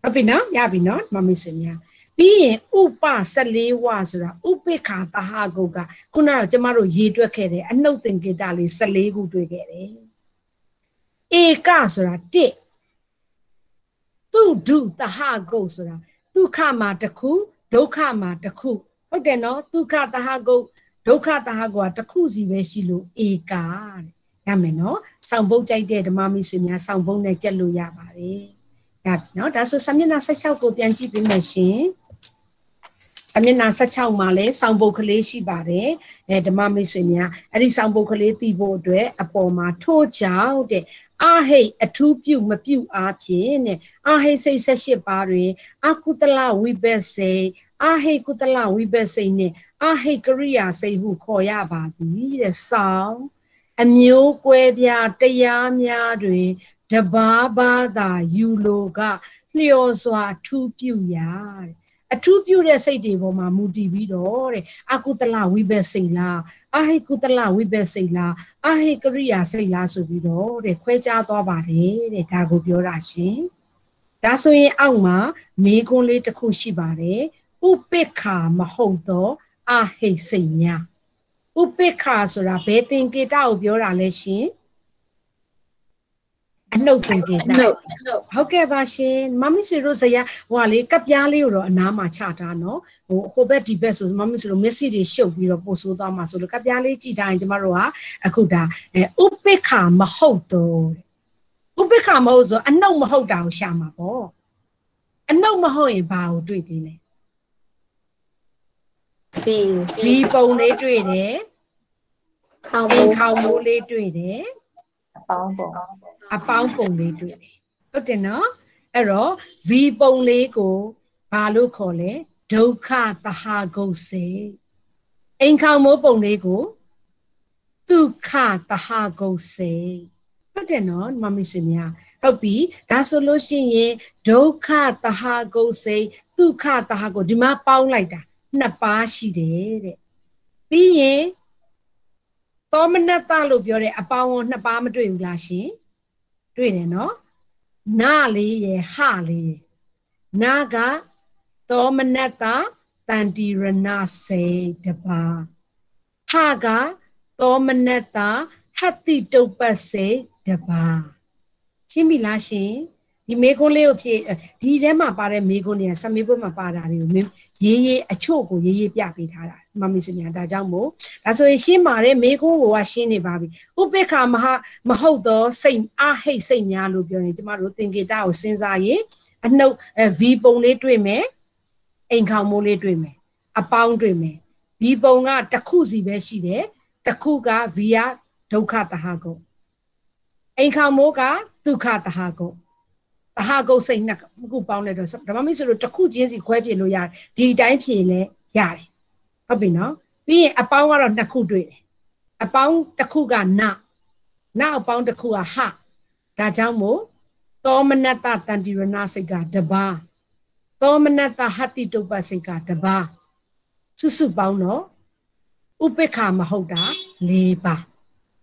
ဟုတ်ပြီနော်ရပြီနော်မမစင်များပြီးရင်ဥပ14ဝဆိုတာဥပိ္ခာတဟဂုတ်ကခုနကကျမတို့ရေတွက်ခဲ့တယ်အနှုတ်သင်္ကေတလေး14ခုတွေ့ခဲ့တယ်ဧကဆိုတာ1 သူဒုတဟဂုတ်ဆိုတာဒုက္ခမှာတစ်ခုဒုက္ခမှာတစ်ခုဟုတ်တယ်နော်ဒုက္ခတဟဂုတ်ဒုက္ခတဟကတစ်ခုစီပဲရှိလို့ဧကာတဲ့ရမယ်နော်ဆောင်းပုတ်ကြိုက်တဲ့ဓမ္မမိတ်ဆွေများဆောင်းပုတ်နဲ့ကြက်လို့ရပါတယ်ရပြီနော်ဒါဆိုစာမျက်နှာ16ကိုပြန်ကြည့်ပေးမယ်ရှင် စာမျက်နှာ16မှာလည်းဆောင်းပုတ်ကလေးရှိပါတယ်အဲဓမ္မမိတ်ဆွေများအဲ့ဒီဆောင်းပုတ်ကလေးသိဖို့အတွက်အပေါ်မှာထို့ကြောင့်တဲ့အာဟိတ်အထူးပြုမပြုအားဖြင့်တဲ့အာဟိတ်စိတ်၁၈ပါးတွင်အကုတလဝိဘက်စေအာဟိတ်ကုတလဝိဘက်စိတ်နှင့်အာဟိတ်ကရိယာစိတ်ဟုခေါ်ရပါသည်တဲ့ဆောင်းအမျိုးကွဲပြားတရားများတွင်တဘာဘာသာယူလိုကလျော်စွာထူးပြုရာတဲ့ အထူးပြုတဲ့စိတ်တွေပေါ်မှာမူတည်ပြီးတော့တဲ့အကုတလဝိဘက်စိတ်လားအာဟိကုတလဝိဘက်စိတ်လားအာဟိကရိယာစိတ်လားဆိုပြီးတော့တဲ့ခွဲခြားသွားပါတယ်တဲ့ဒါကိုပြောတာရှင်ဒါဆိုရင်အောက်မှာမေခွန်းလေးတစ်ခုရှိပါတယ်ဥပိ္ခာမဟုတ်သောအာဟိစိတ်များဥပိ္ခာဆိုတာဘယ်သင်္ကေတကိုပြောတာလဲရှင် အနှုတ်သင်္ကေတဟုတ်ကဲ့ပါရှင်မမစ်စီတို့ဇရာဟိုကလေကပ်ပြားလေးကိုတော့အနားမှာချထားနော်ဟိုဟိုဘက်ဒီဘက်ဆိုမမစ်စီတို့မက်ဆီတွေရှုပ်ပြီးတော့ပို့ဆိုးသွားမှာဆိုလို့ကပ်ပြားလေးကြည့်ထားရင်ကျမတို့ကအခုဒါဥပိ္ခာမဟုတ်တော့ဥပိ္ခာမဟုတ်ဆိုအနှုတ်မဟုတ်တာကိုရှာမှာပေါ့အနှုတ်မဟုတ်ရင်ဘာကိုတွေ့သေးလဲဖီဖီပုံလေးတွေ့တယ်ခေါင်းအိပုံမ်ခေါင်မိုးလေးတွေ့တယ်အ ပေါင်းပုံအပေါင်းပုံလေးတွေ့တယ်ဟုတ်တယ်နော်အဲ့တော့ V ပုံလေးကိုဘာလို့ခေါ်လဲဒုက္ခတဟာဂုတ်စေအိမ်ခေါင်မိုးပုံလေးကိုဒုက္ခတဟာဂုတ်စေဟုတ်တယ်နော်မမစင်များဟုတ်ပြီဒါဆိုလို့ရှိရင်ဒုက္ခတဟာဂုတ်စေဒုက္ခတဟာဂုတ်ဒီမှာပေါင်းလိုက်တာနှစ်ပါးရှိတယ်တဲ့ပြီးရင် သောမနတလို့ပြောတဲ့အပေါင်းနှစ်ပါးမတွေ့ဘူးလားရှင်တွေ့တယ်နော်နာလေးရယ်ဟလေးရယ်နာကသောမနတတန်တီရဏစေတပါဟကသောမနတဟတ္တိတုပ္ပစေတပါရှင်းပြီလားရှင်ဒီမေခွန်းလေးကိုဖြည့်ဒီထဲမှာပါတဲ့မေခွန်းတွေကစမေပွဲမှာပါတာတွေကိုမင်းရေးရေးအချို့ကိုရေးရေးပြပေးထားတာ မမီစမြန်ဒါကြောင့်မို့ဒါဆိုရင်ရှင်းပါတယ်မေခွန်းကိုကရှင်းနေပါပြီဥပိ္ပခာမဟာမဟုတ်တော့စိတ်အဟိတ်စိတ်များလို့ပြောရင်ကျမတို့သင်္ကေတကိုစဉ်းစားရင်အနှုတ်အဲ V ပုံလေးတွေ့မယ်အိမ်ခေါင်မိုးလေးတွေ့မယ်အပေါင်းတွေ့မယ် V ပုံကတစ်ခုစီပဲရှိတယ်တစ်ခုက V ရဒုက္ခတဟကုတ်အိမ်ခေါင်မိုးကဒုက္ခတဟကုတ်တဟကုတ်စိတ်နှစ်ခုပေါင်းလိုက်တော့ဓမ္မမိတ်ဆိုလို့တစ်ခုချင်းစီခွဲပြလို့ရတယ်ဒီတိုင်းဖြေလဲရတယ် ဟုတ်ပြီနော်ပြီးရင်အပေါင်းကတော့နှစ်ခုတွေ့တယ်အပေါင်းတစ်ခုကနနောက်အပေါင်းတစ်ခုကဟဒါကြောင့်မို့သောမနတတန်တိရဏစိတ်ကတပါသောမနတဟတိတုပ္ပစိတ်ကတပါစုစုပေါင်းတော့ဥပိ္ပခာမဟုတ်တာ၄ပါ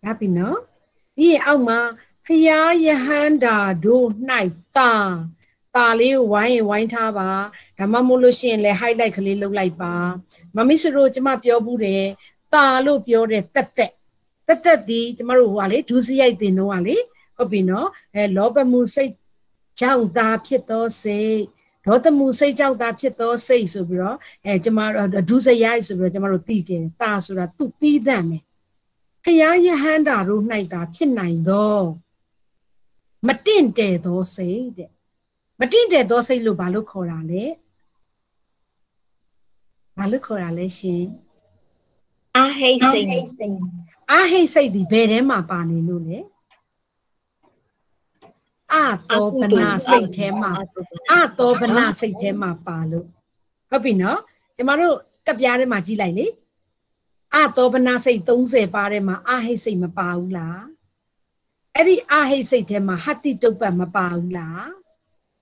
ရပြီနော်ပြီးရင်အောက်မှာဖျားယဟန္တာတို့၌တာ တာလေးကိုဝိုင်းရင်ဝိုင်းထားပါဒါမှမဟုတ်လို့ရှိရင်လည်း highlight ကလေးလုပ်လိုက်ပါမမစ်စရိုကျမပြောဘူးတယ်တာလို့ပြောတဲ့တက်တက်တက်တက်ဒီကျမတို့ဟိုကလေဒုစရိုက်တင်တော့ကလေဟုတ်ပြီနော်အဲလောဘမှုစိတ်ကြောင့်သာဖြစ်သောစိတ်ဒေါသမှုစိတ်ကြောင့်သာဖြစ်သောစိတ်ဆိုပြီးတော့အဲကျမတို့ဒုစရိုက်ဆိုပြီးတော့ကျမတို့သိကြတယ်တာဆိုတာသူသီးသန့်ပဲဖျားယဟန္တာတို့၌သာဖြစ်နိုင်သောမတင့်တယ်သောစိတ်တဲ့ မတင့်တယ်သောစိတ်လို့ဘာလို့ခေါ်တာလဲဘာလို့ခေါ်တာလဲရှင်အာဟိတ်စိတ်အာဟိတ်စိတ်ဒီဘယ်ထဲမှာပါနေလို့လဲအာတောပနာစိတ်ထဲမှာအာတောပနာစိတ်ထဲမှာပါလို့ဟုတ်ပြီနော်ကျမတို့ကပြားထဲမှာကြည့်လိုက်လေအာတောပနာစိတ်30ပါးထဲမှာအာဟိတ်စိတ်မပါဘူးလားအဲ့ဒီအာဟိတ်စိတ်ထဲမှာဟတ္တိတုပ္ပမပါဘူးလား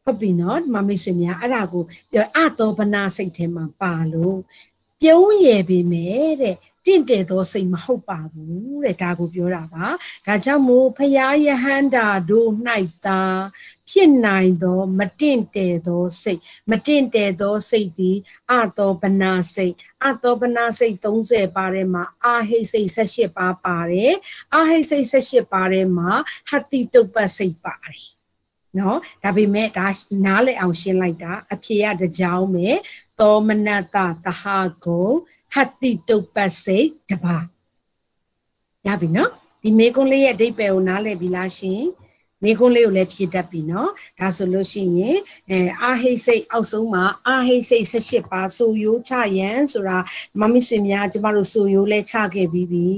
ဟုတ်ပြီနော်မမိတ်ဆွေများအဲ့ဒါကိုပြောအတောပနာစိတ်ထဲမှာပါလို့ပြုံးရယ်ပြီမဲ့တဲ့တင့်တယ်သောစိတ်မဟုတ်ပါဘူးတဲ့ဒါကိုပြောတာပါဒါကြောင့်မို့ဖရာယဟန္တာတို့၌သာဖြစ်နိုင်သောမတင့်တယ်သောစိတ်မတင့်တယ်သောစိတ်သည်အတောပနာစိတ်အတောပနာစိတ်30ပါးထဲမှာအာဟိတ်စိတ်18ပါးပါတယ်အာဟိတ်စိတ်18ပါးထဲမှာဟတ္တိတုပ္ပစိတ်ပါတယ် နော်ဒါပေမဲ့ဒါနားလည်အောင်ရှင်းလိုက်တာအဖြေရတကြောင်ပဲသောမနတသဟာကိုဟတ္တိတုပ္ပစိတ်တပါရပြီနော်ဒီမေကုန်းလေးရဲ့အဓိပ္ပာယ်ကိုနားလည်ပြီလားရှင်မေကုန်းလေးကိုလည်းဖြည့်တတ်ပြီနော်ဒါဆိုလို့ရှိရင်အဲအာဟိစိတ်အောက်ဆုံးမှာအာဟိစိတ်18ပါဆိုယိုးချရန်ဆိုတာမမဆွေများကျမတို့ဆိုယိုးလဲချခဲ့ပြီးပြီ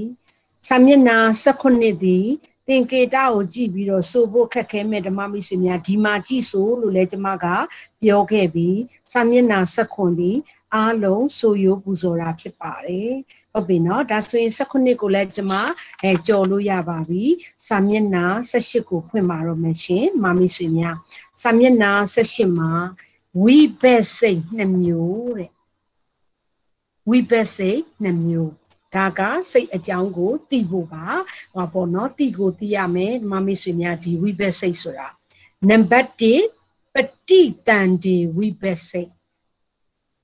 စာမျက်နှာ18သည် သင်္ကေတကိုကြည့်ပြီးတော့ဆိုဖို့ခက်ခဲမဲ့ဓမ္မမိတ်ဆွေများဒီမှာကြည့်ဆိုလို့လည်းကျမကပြောခဲ့ပြီးစာမျက်နှာ16ခွန်သည်အားလုံးဆိုရိုးပူဇော်တာဖြစ်ပါတယ်ဟုတ်ပြီနော်ဒါဆိုရင်16ကိုလည်းကျမအဲကြော်လို့ရပါပြီစာမျက်နှာ18ကိုဖွင့်ပါတော့မယ်ရှင်မမိတ်ဆွေများစာမျက်နှာ18မှာဝိဘက်စိတ်2မျိုးတဲ့ဝိဘက်စိတ်2မျိုး ဒါကစိတ်အကြောင်းကိုသိဖို့ပါဟောပေါ့နော်သိကိုသိရမယ်မမိတ်ဆွေများဒီဝိဘက်စိတ်ဆိုတာနံပါတ်1ပฏิတန်ဒီဝိဘက်စိတ်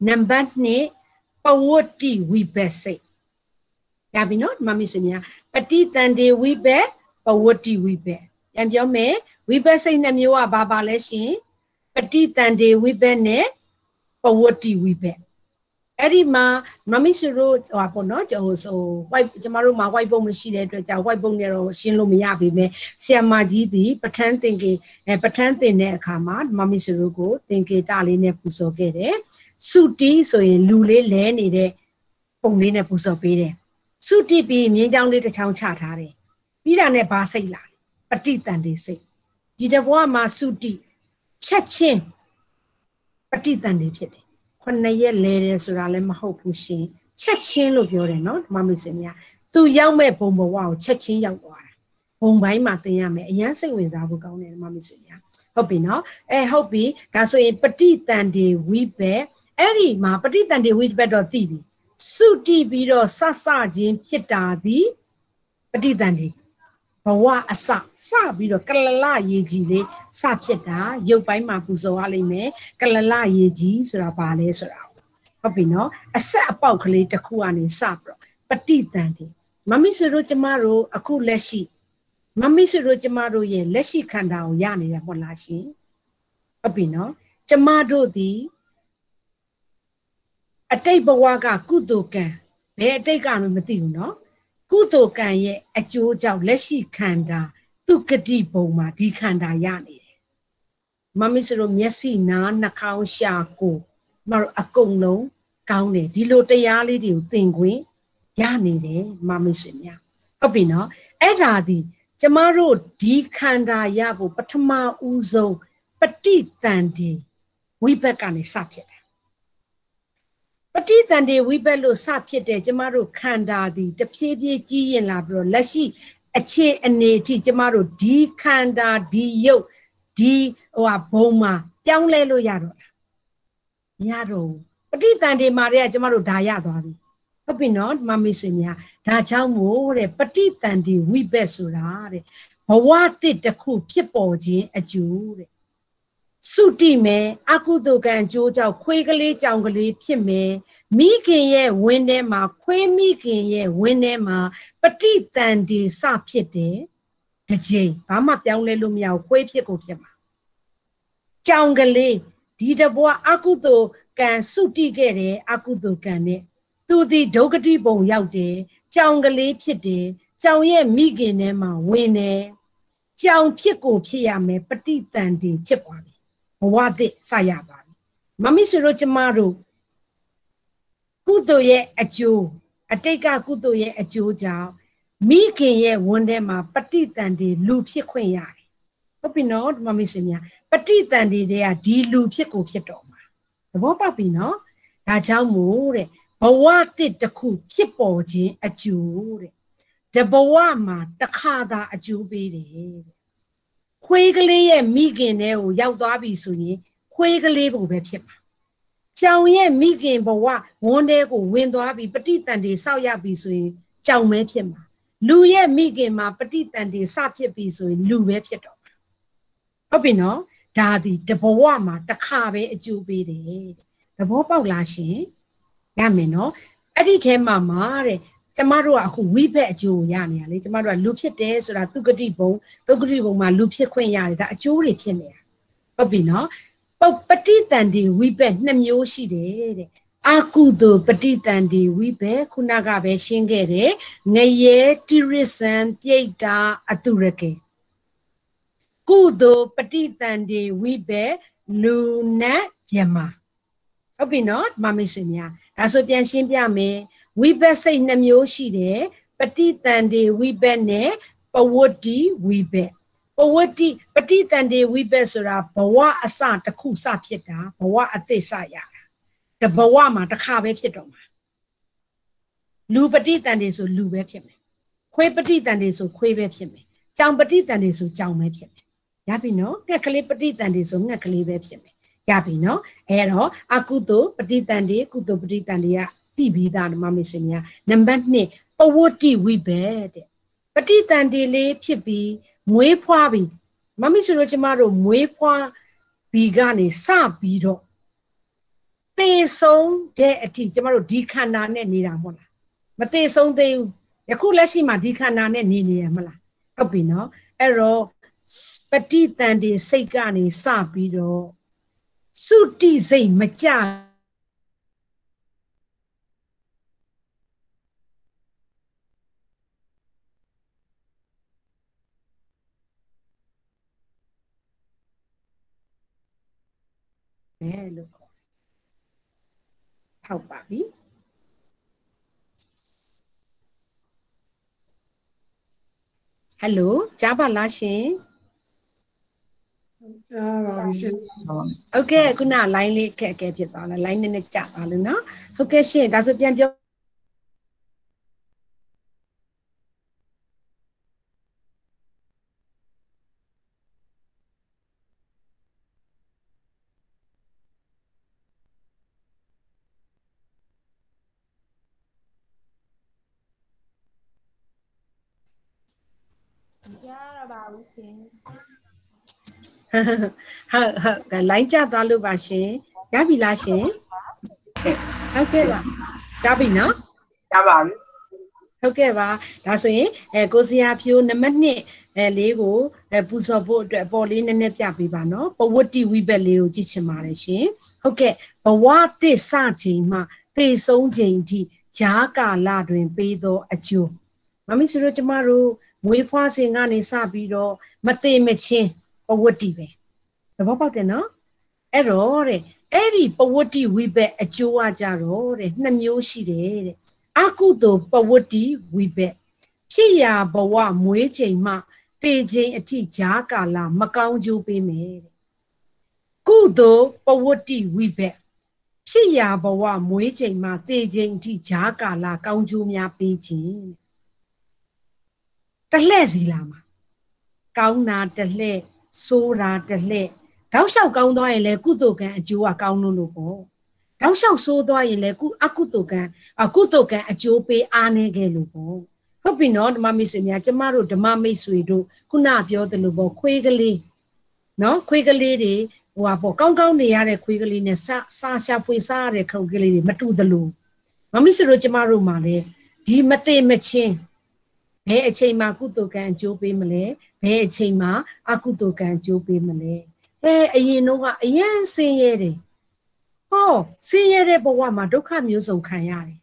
နံပါတ်2ပဝတ္တိဝိဘက်စိတ်ရပြီနော်မမိတ်ဆွေများပฏิတန်ဒီဝိဘက်ပဝတ္တိဝိဘက်ပြန်ပြောမယ်ဝိဘက်စိတ်နှမျိုးကဘာပါလဲရှင်ပฏิတန်ဒီဝိဘက်နဲ့ပဝတ္တိဝိဘက် အဲ့ဒီမှာမမီဆူတို့ဟိုပေါ့နော်ဟိုဆို white ကျမတို့မှာ white ပုံမရှိတဲ့အတွက်ကြောင့် white ပုံနဲ့တော့ရှင်းလို့မရပေမဲ့ဆီယမကြီးဒီပဋ္ဌာန်းသင်္ကေအဲပဋ္ဌာန်းသင်တဲ့အခါမှာမမီဆူတို့ကိုသင်္ကေတလေးနဲ့ပူဇော်ခဲ့တယ်စုတီဆိုရင်လူလေးလဲနေတဲ့ပုံလေးနဲ့ပူဇော်ပေးတယ်စုတီပြီးမြင်းချောင်းလေးတစ်ချောင်းချထားတယ်ပြီးတာနဲ့ဘာစိတ်လာပဋိတန်တေစိတ်ဒီတဘွားမှာစုတီချက်ချင်းပဋိတန်တေဖြစ်တယ် 9ရက်လဲတယ်ဆိုတာလည်းမဟုတ်ဘူးရှင်ချက်ချင်းလို့ပြောတယ်နော်ဓမ္မမိတ်ဆွေများသူရောက်မဲ့ဘုံဘဝကိုချက်ချင်းရောက်သွားတာဘုံပိုင်းမှာသင်ရမယ်အရန်စိတ်ဝင်စားဖို့ကောင်းတယ်ဓမ္မမိတ်ဆွေများဟုတ်ပြီနော်အဲဟုတ်ပြီဒါဆိုရင်ပဋိသင်္ဍေဝိဘက်အဲ့ဒီမှာပဋိသင်္ဍေဝိဘက်တော့သိပြီစုတိပြီးတော့ဆဆခြင်းဖြစ်တာသည်ပဋိသင်္ဍေ ဘဝအစစပြီးတော့ကလလရေကြီးလေးစဖြစ်တာရုပ်ပိုင်းမှာပူဇော်ရလိမ့်မယ်ကလလရေကြီးဆိုတာဘာလဲဆိုတာဟုတ်ပြီနော်အဆက်အပေါက်ကလေးတစ်ခုကနေစပြီးတော့ပฏิတန်တေမမီဆိုတို့ကျမတို့အခုလက်ရှိမမီဆိုတို့ကျမတို့ရဲ့လက်ရှိခန္ဓာကိုရနေတယ်ဟုတ်လားရှင်ဟုတ်ပြီနော်ကျမတို့ဒီအတိတ်ဘဝကကုသိုလ်ကံဘယ်အတိတ်ကမှမသိဘူးနော် ကုသိုလ်ကံရဲ့အကျိုးကြောင့်လက်ရှိခန္ဓာသူကတိဘုံမှာဒီခန္ဓာရနေတယ်မမီဆိုတို့မျက်စိနားနှာခေါင်းရှာကိုမတို့အကုန်လုံးကောင်းတယ်ဒီလိုတရားလေးတွေကိုသင်ခွင့်ရနေတယ်မမီဆွေများဟုတ်ပြီနော်အဲ့ဒါဒီကျမတို့ဒီခန္ဓာရဖို့ပထမဦးဆုံးပฏิတန်ဒီဝိဘက်ကနေစဖြစ် တိတန်တေဝိပက်လို့စဖြစ်တဲ့ကျမတို့ခန္ဓာသည်တဖြည်းဖြည်းကြီးရင်လာပြီးတော့လက်ရှိအခြေအနေအထိကျမတို့ဒီခန္ဓာဒီရုပ်ဒီဟိုဟာဘုံမှာပြောင်းလဲလို့ရတော့တာမရတော့ဘူးပဋိသင်္ဍေမာတွေကကျမတို့ဒါရသွားပြီဟုတ်ပြီနော်မမေဆွေများဒါကြောင့်မို့တဲ့ပဋိသင်္ဍေဝိဘက်ဆိုတာတဲ့ဘဝတစ်တစ်ခုဖြစ်ပေါ်ခြင်းအကျိုးတဲ့ စုတိမယ်အကုသိုလ်ကံအကျိုးကြောင့်ခွေးကလေးကြောင်ကလေးဖြစ်မယ်မိခင်ရဲ့ဝင်းထဲမှာခွေးမိခင်ရဲ့ဝင်းထဲမှာပฏิတန်ဒီစဖြစ်တယ်တစ်ချိန်ဘာမှပြောင်းလဲလို့မရဘူးခွေးဖြစ်ကိုဖြစ်မှာကြောင်ကလေးဒီတဘွားအကုသိုလ်ကံစုတိခဲ့တယ်အကုသိုလ်ကံနဲ့သူဒီဒုက္ခတိပုံရောက်တယ်ကြောင်ကလေးဖြစ်တယ်ကြောင်ရဲ့မိခင်ထဲမှာဝင်တယ်ကြောင်ဖြစ်ကိုဖြစ်ရမယ်ပฏิတန်ဒီဖြစ်သွားပြီ ဘဝသစ်စရပါပြီမမိဆွေတို့ကျမတို့ကုသိုလ်ရဲ့အကျိုးအတိတ်ကကုသိုလ်ရဲ့အကျိုးကြောင့်မိခင်ရဲ့ဝန်ထဲမှာပဋိသန္ဓေလူဖြစ်ခွင့်ရတယ်ဟုတ်ပြီနော်ဒီမမိဆွေများပဋိသန္ဓေတွေကဒီလူဖြစ်ကိုဖြစ်တော့မှာသဘောပေါက်ပြီနော်ဒါကြောင့်မို့တဲ့ဘဝတစ်တစ်ခုဖြစ်ပေါ်ခြင်းအကျိုးတဲ့တဘဝမှာတစ်ခါသာအကျိုးပေးတယ်တဲ့ ခွေးကလေးရဲ့မိခင်တဲ့ကိုရောက်သွားပြီဆိုရင်ခွေးကလေးပုံပဲဖြစ်မှာကြောင်ရဲ့မိခင်ဘဝဝန်းတဲကိုဝင်သွားပြီပဋိတန်တွေစောက်ရပြီဆိုရင်ကြောင်ပဲဖြစ်မှာလူရဲ့မိခင်မှာပဋိတန်တွေစဖြစ်ပြီဆိုရင်လူပဲဖြစ်တော့မှာဟုတ်ပြီနော်ဒါဒီတဘဝမှာတစ်ခါပဲအကျိုးပေးတယ်တဲ့သဘောပေါက်လားရှင်ရမယ်နော်အဲ့ဒီထဲမှာမှာတဲ့ ကျမတို့ကအခုဝိဘက်အကျိုးကိုရနေရလေကျမတို့ကလူဖြစ်တယ်ဆိုတာသူဂတိဘုံသူဂတိဘုံမှာလူဖြစ်ခွင့်ရတယ်ဒါအကျိုးတွေဖြစ်နေတာဟုတ်ပြီနော်ပဋိတန်ဒီဝိဘက်နှစ်မျိုးရှိတယ်တဲ့အကုသိုလ်ပဋိတန်ဒီဝိဘက်ခုနကပဲရှင်းခဲ့တယ်ငရဲတိရစ္ဆန်ပြိတ္တာအတုရကေကုသိုလ်ပဋိတန်ဒီဝိဘက်လူနတ်မြမဟုတ်ပြီနော်မမေ့စင်များဒါဆိုပြန်ရှင်းပြမယ် ဝိဘက်စိတ်နှမျိုးရှိတယ်ပဋိတန်ဒီဝိဘက်နဲ့ပဝတ္တိဝိဘက်ပဝတ္တိပဋိတန်ဒီဝိဘက်ဆိုတာဘဝအစတစ်ခုစဖြစ်တာဘဝအသစ်စရတာတဘဝမှာတစ်ခါပဲဖြစ်တော့မှာလူပဋိတန်ဒီဆိုလူပဲဖြစ်မယ်ခွေးပဋိတန်ဒီဆိုခွေးပဲဖြစ်မယ်ကြောင်ပဋိတန်ဒီဆိုကြောင်ပဲဖြစ်မယ်ရပြီနော်ငှက်ကလေးပဋိတန်ဒီဆိုငှက်ကလေးပဲဖြစ်မယ်ရပြီနော်အဲ့တော့အကုသိုလ်ပဋိတန်ဒီကုသိုလ်ပဋိတန်ဒီက တိပြီးသားဓမ္မမေရှင်များနံပါတ်2ပဝတ္တိဝိဘက်တဲ့ပဋိတန်ဒီလေးဖြစ်ပြီးမွေးဖွားပြီးမမီဆိုတော့ကျမတို့မွေးဖွားပြီးကနေစပြီးတော့သေဆုံးတဲ့အထိကျမတို့ဒီခန္ဓာနဲ့နေတာမဟုတ်လားမသေဆုံးသေးဘူးယခုလက်ရှိမှာဒီခန္ဓာနဲ့နေနေရမလားဟုတ်ပြီနော်အဲ့တော့ပဋိတန်ဒီစိတ်ကနေစပြီးတော့စုတိစိတ်မကြ ပဲလို့ခေါ်ထောက်ပါပြီဟယ်လိုကြားပါလားရှင်ကြားပါပြီရှင်ဟုတ်ကဲ့ခုန line လေးခက်ခဲဖြစ်သွားလား line နည်းနည်းကျသွားလို့နော်ဟုတ်ကဲ့ရှင်ဒါဆိုပြန်ပြောကြားရပါ ဘူးရှင်ဟုတ်ဟုတ် line ကျသွားလို့ပါရှင်ရပြီလားရှင်ဟုတ်ကဲ့ပါကြားပြီနော်ရပါပြီဟုတ်ကဲ့ပါဒါဆိုရင်အဲကိုစရာဖြိုးနံပါတ်1အဲလေးကိုအဲပူဇော်ဖို့အတွက်အပေါ်လေးနည်းနည်းပြပေးပါနော်ပဝတ္တိဝိဘက်လေးကိုကြည့်ချင်ပါတယ်ရှင်ဟုတ်ကဲ့ဘဝသစ်စချိန်မှသေဆုံးချိန်ထိဂျားကာလတွင် ပေးသောအကျိုးမမီဆိုတော့ကျမတို့ မွေးဖွားစဉ်ကနေစပြီးတော့မသေးမချင်းပဝတ္တိပဲသဘောပေါက်တယ်နော်အဲ့တော့တဲ့အဲ့ဒီပဝတ္တိဝိဘက်အကျိုးကကြတော့တဲ့နှစ်မျိုးရှိတယ်တဲ့အကုသိုလ်ပဝတ္တိဝိဘက်ဖြစ်ရာဘဝမွေးချိန်မှတေချိန်အထိဂျားကာလမကောင်းကျိုးပေးမယ်တဲ့ကုသိုလ်ပဝတ္တိဝိဘက်ဖြစ်ရာဘဝမွေးချိန်မှတေချိန်အထိဂျားကာလကောင်းကျိုးများပေးခြင်းတ လှဲ့စီလာမှာကောင်းတာတလှဲ့ဆိုးတာတလှဲ့တောက်လျှောက်ကောင်းသွားရင်လည်းကုသိုလ်ကံအကျိုးကကောင်းလို့လို့ပေါ့တောက်လျှောက်ဆိုးသွားရင်လည်းကုအကုသိုလ်ကံအကုသိုလ်ကံအကျိုးပေးအားနေခဲ့လို့ပေါ့ဟုတ်ပြီနော်ဓမ္မမိတ်ဆွေများကျမတို့ဓမ္မမိတ်ဆွေတို့ခုနပြောသလိုပေါ့ခွေးကလေးနော်ခွေးကလေးတွေဟိုဟာပေါ့ကောင်းကောင်းနေရတဲ့ခွေးကလေးနဲ့စာစာရှာဖွေစားရတဲ့ခုံကလေးတွေမတူသလိုမမိတ်ဆွေတို့ကျမတို့မှာလေဒီမသေးမချင်း ဘယ်အချိန်မှာကုသိုလ်ကံအကျိုးပေးမလဲဘယ်အချိန်မှာအကုသိုလ်ကံအကျိုးပေးမလဲအဲအရင်တော့ကအရင်ဆင်းရဲတယ်ဟောဆင်းရဲတဲ့ဘဝမှာဒုက္ခမျိုးစုံခံရတယ်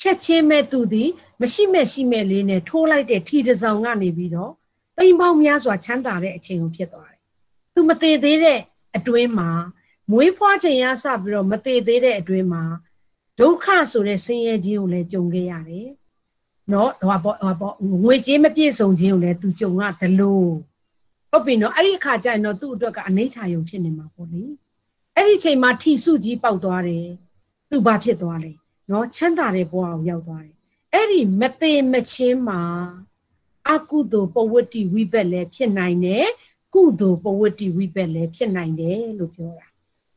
ချက်ချင်းမဲ့သူသည်မရှိမဲ့ရှိမဲ့လေးနဲ့ထိုးလိုက်တဲ့ထီတစောင်ကနေပြီးတော့တိမ်ပေါင်းများစွာချမ်းသာတဲ့အချိန်ကိုဖြစ်သွားတယ်သူမသေးသေးတဲ့အတွင်းမှာမွေးဖွားချိန်ရစပြီးတော့မသေးသေးတဲ့အတွင်းမှာဒုက္ခဆိုတဲ့ဆင်းရဲခြင်းကိုလည်းကြုံခဲ့ရတယ်။ နော်ဟောပေါ့ဟောပေါ့ငွေကြေးမပြည့်စုံခြင်းကိုလည်းသူကြုံရတယ်လို့ဟုတ်ပြီနော်အဲ့ဒီအခါကျရင်တော့သူ့အတွက်ကအနိဋ္ဌာယုံဖြစ်နေမှာပေါ့လေ။အဲ့ဒီချိန်မှာထီစုကြီးပေါက်သွားတယ်။သူဘာဖြစ်သွားလဲ။နော်ချမ်းသာတဲ့ဘဝကိုရောက်သွားတယ်။အဲ့ဒီမသေးမချင်းမှာအကုသိုလ်ပဝတ္တိဝိဘက်လည်းဖြစ်နိုင်တယ်။ကုသိုလ်ပဝတ္တိဝိဘက်လည်းဖြစ်နိုင်တယ်လို့ပြောတာ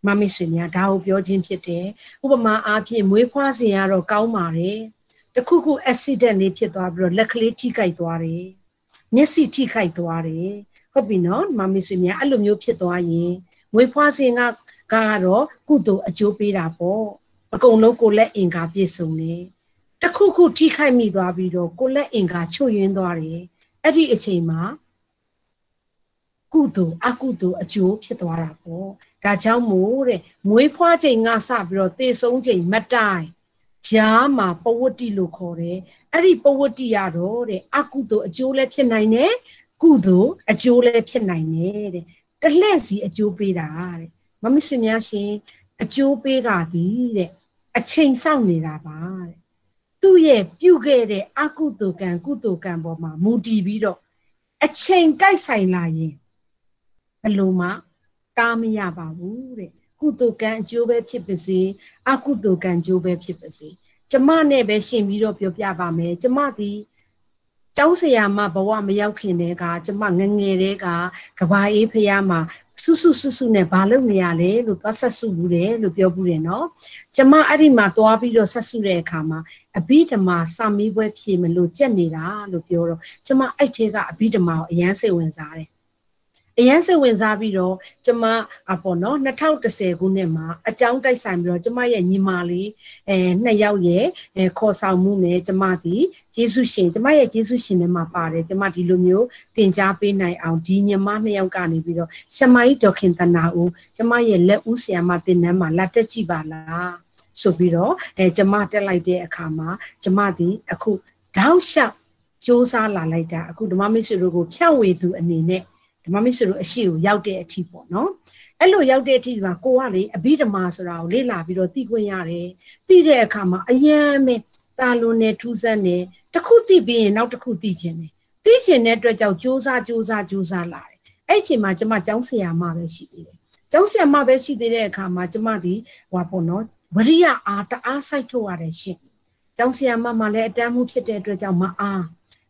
မမရှင်များဒါကိုပြောခြင်းဖြစ်တယ်ဥပမာအားဖြင့်မွေးဖွားစဉ်ကတော့ကောင်းပါတယ် တခုခု accident လေးဖြစ်သွားပြီးတော့လက်ကလေးထိခိုက်သွားတယ်မျက်စိထိခိုက်သွားတယ်ဟုတ်ပြီနော်မမရှင်များအဲ့လိုမျိုးဖြစ်သွားရင်မွေးဖွားစဉ်ကကတော့ကုသိုလ်အကျိုးပေးတာပေါ့အကုန်လုံးကိုလက်အင်္ဂါပြည့်စုံတယ်တခုခုထိခိုက်မိသွားပြီးတော့ကိုလက်အင်္ဂါချွတ်ယွင်းသွားတယ်အဲ့ဒီအချိန်မှာကုသိုလ်အကုသိုလ်အကျိုးဖြစ်သွားတာပေါ့ဒါကြောင့်မို့တဲ့မွေးဖွားချိန်ကစပြီးတော့သေဆုံးချိန်မတိုင် ဂျားမှာပဝတ္တိလို့ခေါ်တယ်အဲ့ဒီပဝတ္တိရတော့တဲ့အကုသိုလ်အကျိုးလည်းဖြစ်နိုင်တယ်ကုသိုလ်အကျိုးလည်းဖြစ်နိုင်တယ်တဲ့တလှည့်စီအကျိုးပေးတာတဲ့မမရှင်များရှင်အကျိုးပေးတာဒီတဲ့အချိန်ဆောင်နေတာပါတဲ့သူ့ရဲ့ပြုခဲ့တဲ့အကုသိုလ်ကံကုသိုလ်ကံပေါ်မှာမူတည်ပြီးတော့အချိန်တိုက်ဆိုင်လာရင်ဘယ်လိုမှတားမရပါဘူးတဲ့ ကုသိုလ်ကံအကျိုးပဲဖြစ်ပါစေအကုသိုလ်ကံအကျိုးပဲဖြစ်ပါစေကျမနဲ့ပဲရှင်ပြီးတော့ပြောပြပါမယ်ကျမဒီကျောင်းဆရာမဘဝမရောက်ခင်တည်းကကျမငငယ်တည်းကကဘာအေးဖះမှာဆုဆုဆုဆုနဲ့ဘာလုပ်နေရလဲလို့သွားဆက်ဆုဘူးတယ်လို့ပြောဘူးတယ်နော်ကျမအဲ့ဒီမှာသွားပြီးတော့ဆက်ဆုတဲ့အခါမှာအဘိဓမ္မာစာမေးပွဲဖြေမလို့ကြက်နေတာလို့ပြောတော့ကျမအဲ့ထဲကအဘိဓမ္မာကိုအရန်စိတ်ဝင်စားတယ် အရန်စိတ်ဝင်စားပြီးတော့ကျမအပေါ့နော်2010ခုနှစ်မှာအကြောင်းတိုက်ဆိုင်ပြီးတော့ကျမရဲ့ညီမလေးအဲနှစ်ယောက်ရဲ့အဲခေါ်ဆောင်မှုနဲ့ကျမဒီဂျေစုရှင်ကျမရဲ့ဂျေစုရှင်ထဲမှာပါတယ်ကျမဒီလိုမျိုးတင် जा ပေးနိုင်အောင်ဒီညီမနှစ်ယောက်ကနေပြီးတော့ရှမိုင်းဒေါခင်တနာဦးကျမရဲ့လက်ဦးဆရာမတင်နန်းမှာလာတက်ကြည့်ပါလားဆိုပြီးတော့အဲကျမတက်လိုက်တဲ့အခါမှာကျမဒီအခုတောက်လျှောက်စ조사လာလိုက်တာအခုဓမ္မမိတ်ဆွေတို့ကိုဖြန့်ဝေသူအနေနဲ့ ဓမ္မမိတ်ဆွေတို့အရှိကိုရောက်တဲ့အထိပေါ့နော်အဲ့လိုရောက်တဲ့အထိကကိုကလေအဘိဓမ္မာဆိုတာကိုလေ့လာပြီးတော့သိခွင့်ရတယ်သိတဲ့အခါမှာအယံမဲ့တာလွန်နဲ့ထူးဆန်းတယ်တစ်ခုသိပြီးရင်နောက်တစ်ခုသိခြင်းတယ်သိခြင်းတဲ့အတွက်ကြောင့်စူးစမ်းစူးစမ်းစူးစမ်းလာတယ်အဲ့အချိန်မှာကျမကျောင်းဆရာမပဲရှိသေးတယ်ကျောင်းဆရာမပဲရှိသေးတဲ့အခါမှာကျမဒီဟွာပေါ့နော်ဝရိယအားတအားစိုက်ထုတ်ရတယ်ရှင်ကျောင်းဆရာမမှလည်းအတန်းမှုဖြစ်တဲ့အတွက်ကြောင့်မအား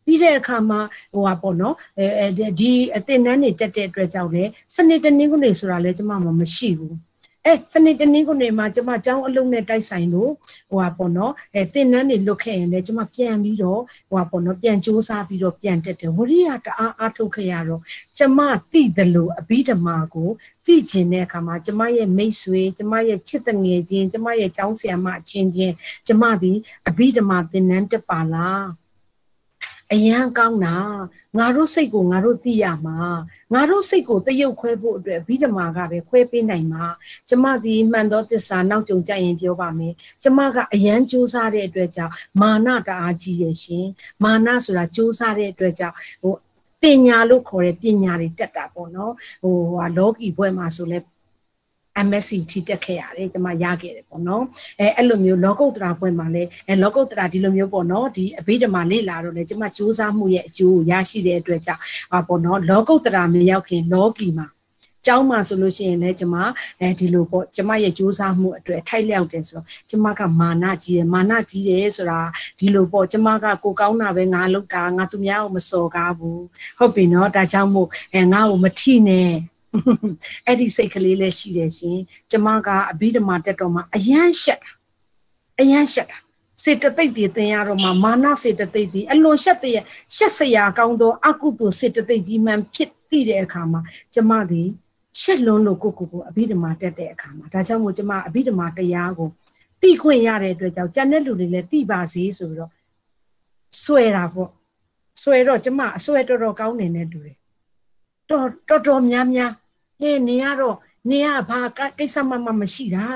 ပြီးတဲ့အခါမှာဟိုပါပေါ့နော်အဲဒီအတင်နန်းနေတက်တဲ့အတွက်ကြောင့်လည်းစနစ်တနည်းကုနေဆိုတာလည်းကျမမှမရှိဘူးအဲစနစ်တနည်းကုနေမှာကျမကျောင်းအလုံးနဲ့တိုက်ဆိုင်လို့ဟိုပါပေါ့နော်အဲတင်နန်းနေလွတ်ခဲ့ရင်လည်းကျမပြန်ပြီးတော့ဟိုပါပေါ့နော်ပြန်စူးစမ်းပြီးတော့ပြန်တက်တယ်ဝရိယတအားအားထုတ်ခဲ့ရတော့ကျမသိတယ်လို့အဘိဓမ္မာကိုသိကျင်တဲ့အခါမှာကျမရဲ့မိတ်ဆွေကျမရဲ့ချစ်တငယ်ချင်းကျမရဲ့ကျောင်းဆရာမအချင်းချင်းကျမဒီအဘိဓမ္မာသင်တန်းတက်ပါလား အရန်ကောင်းတာငါတို့စိတ်ကိုငါတို့သိရမှာငါတို့စိတ်ကိုတရုပ်ခွဲဖို့အတွက်ဘိဓမာကပဲခွဲပေးနိုင်မှာကျမဒီမှန်သောသစ္စာနောက်ကြုံကြရင်ပြောပါမယ်ကျမကအရန်စူးစားတဲ့အတွက်ကြောင့်မာနတအားကြီးရဲ့ရှင်မာနဆိုတာစူးစားတဲ့အတွက်ကြောင့်ဟိုပညာလို့ခေါ်တဲ့ပညာတွေတက်တာပေါ့နော်ဟိုဟာလောကီဘွဲမှာဆိုလဲ MSc ထိတက်ခဲ့ရတယ်ကျွန်မရခဲ့တယ်ပေါ့နော်အဲအဲ့လိုမျိုးလောကုတ္တရာဘွဲ့မှာလည်းအဲလောကုတ္တရာဒီလိုမျိုးပေါ့နော်ဒီအဘိဓမ္မာလေ့လာတော့လေကျွန်မစူးစမ်းမှုရဲ့အကျိုးကိုရရှိတဲ့အတွက်ကြောင့်ဟာပေါ့နော်လောကုတ္တရာမရောက်ခင်လောကီမှာကျောင်းမှာဆိုလို့ရှိရင်လည်းကျမအဲဒီလိုပေါ့ကျမရဲ့စူးစမ်းမှုအတွက်ထိုက်လျောက်တယ်ဆိုတော့ကျမကမာနကြီးတယ်မာနကြီးတယ်ဆိုတာဒီလိုပေါ့ကျမကကိုကောင်းတာပဲငါလုပ်တာငါသူများကိုမစော်ကားဘူးဟုတ်ပြီနော်ဒါကြောင့်မို့အဲငါ့ကိုမထိနဲ့ အဲ့ဒီစိတ်ကလေးလည်းရှိတယ်ရှင်ကျမကအဘိဓမ္မာတက်တော်မှာအယမ်းရှက်တာအယမ်းရှက်တာစေတသိက်တွေသင်ရတော့မှမာနစေတသိက်တွေအလွန်ရှက်တဲ့ရှက်စရာကောင်းသောအကုသိုလ်စေတသိက်ကြီးမှန်ဖြစ်သိတဲ့အခါမှာကျမသည်ရှက်လွန်းလို့ကိုကိုကိုအဘိဓမ္မာတက်တဲ့အခါမှာဒါကြောင့်မို့ကျမအဘိဓမ္မာတရားကိုသိခွင့်ရတဲ့အတွက်ကြောင့်ကျန်တဲ့လူတွေလည်းသိပါစေဆိုပြီးတော့ဆွဲတာပေါ့ဆွဲတော့ကျမအဆွဲတော်တော်ကောင်းနေတဲ့တူတယ်တော်တော်တော်များများ ဟဲ့နေရတော့နင်ကဘာကိစ္စမှမမရှိတာ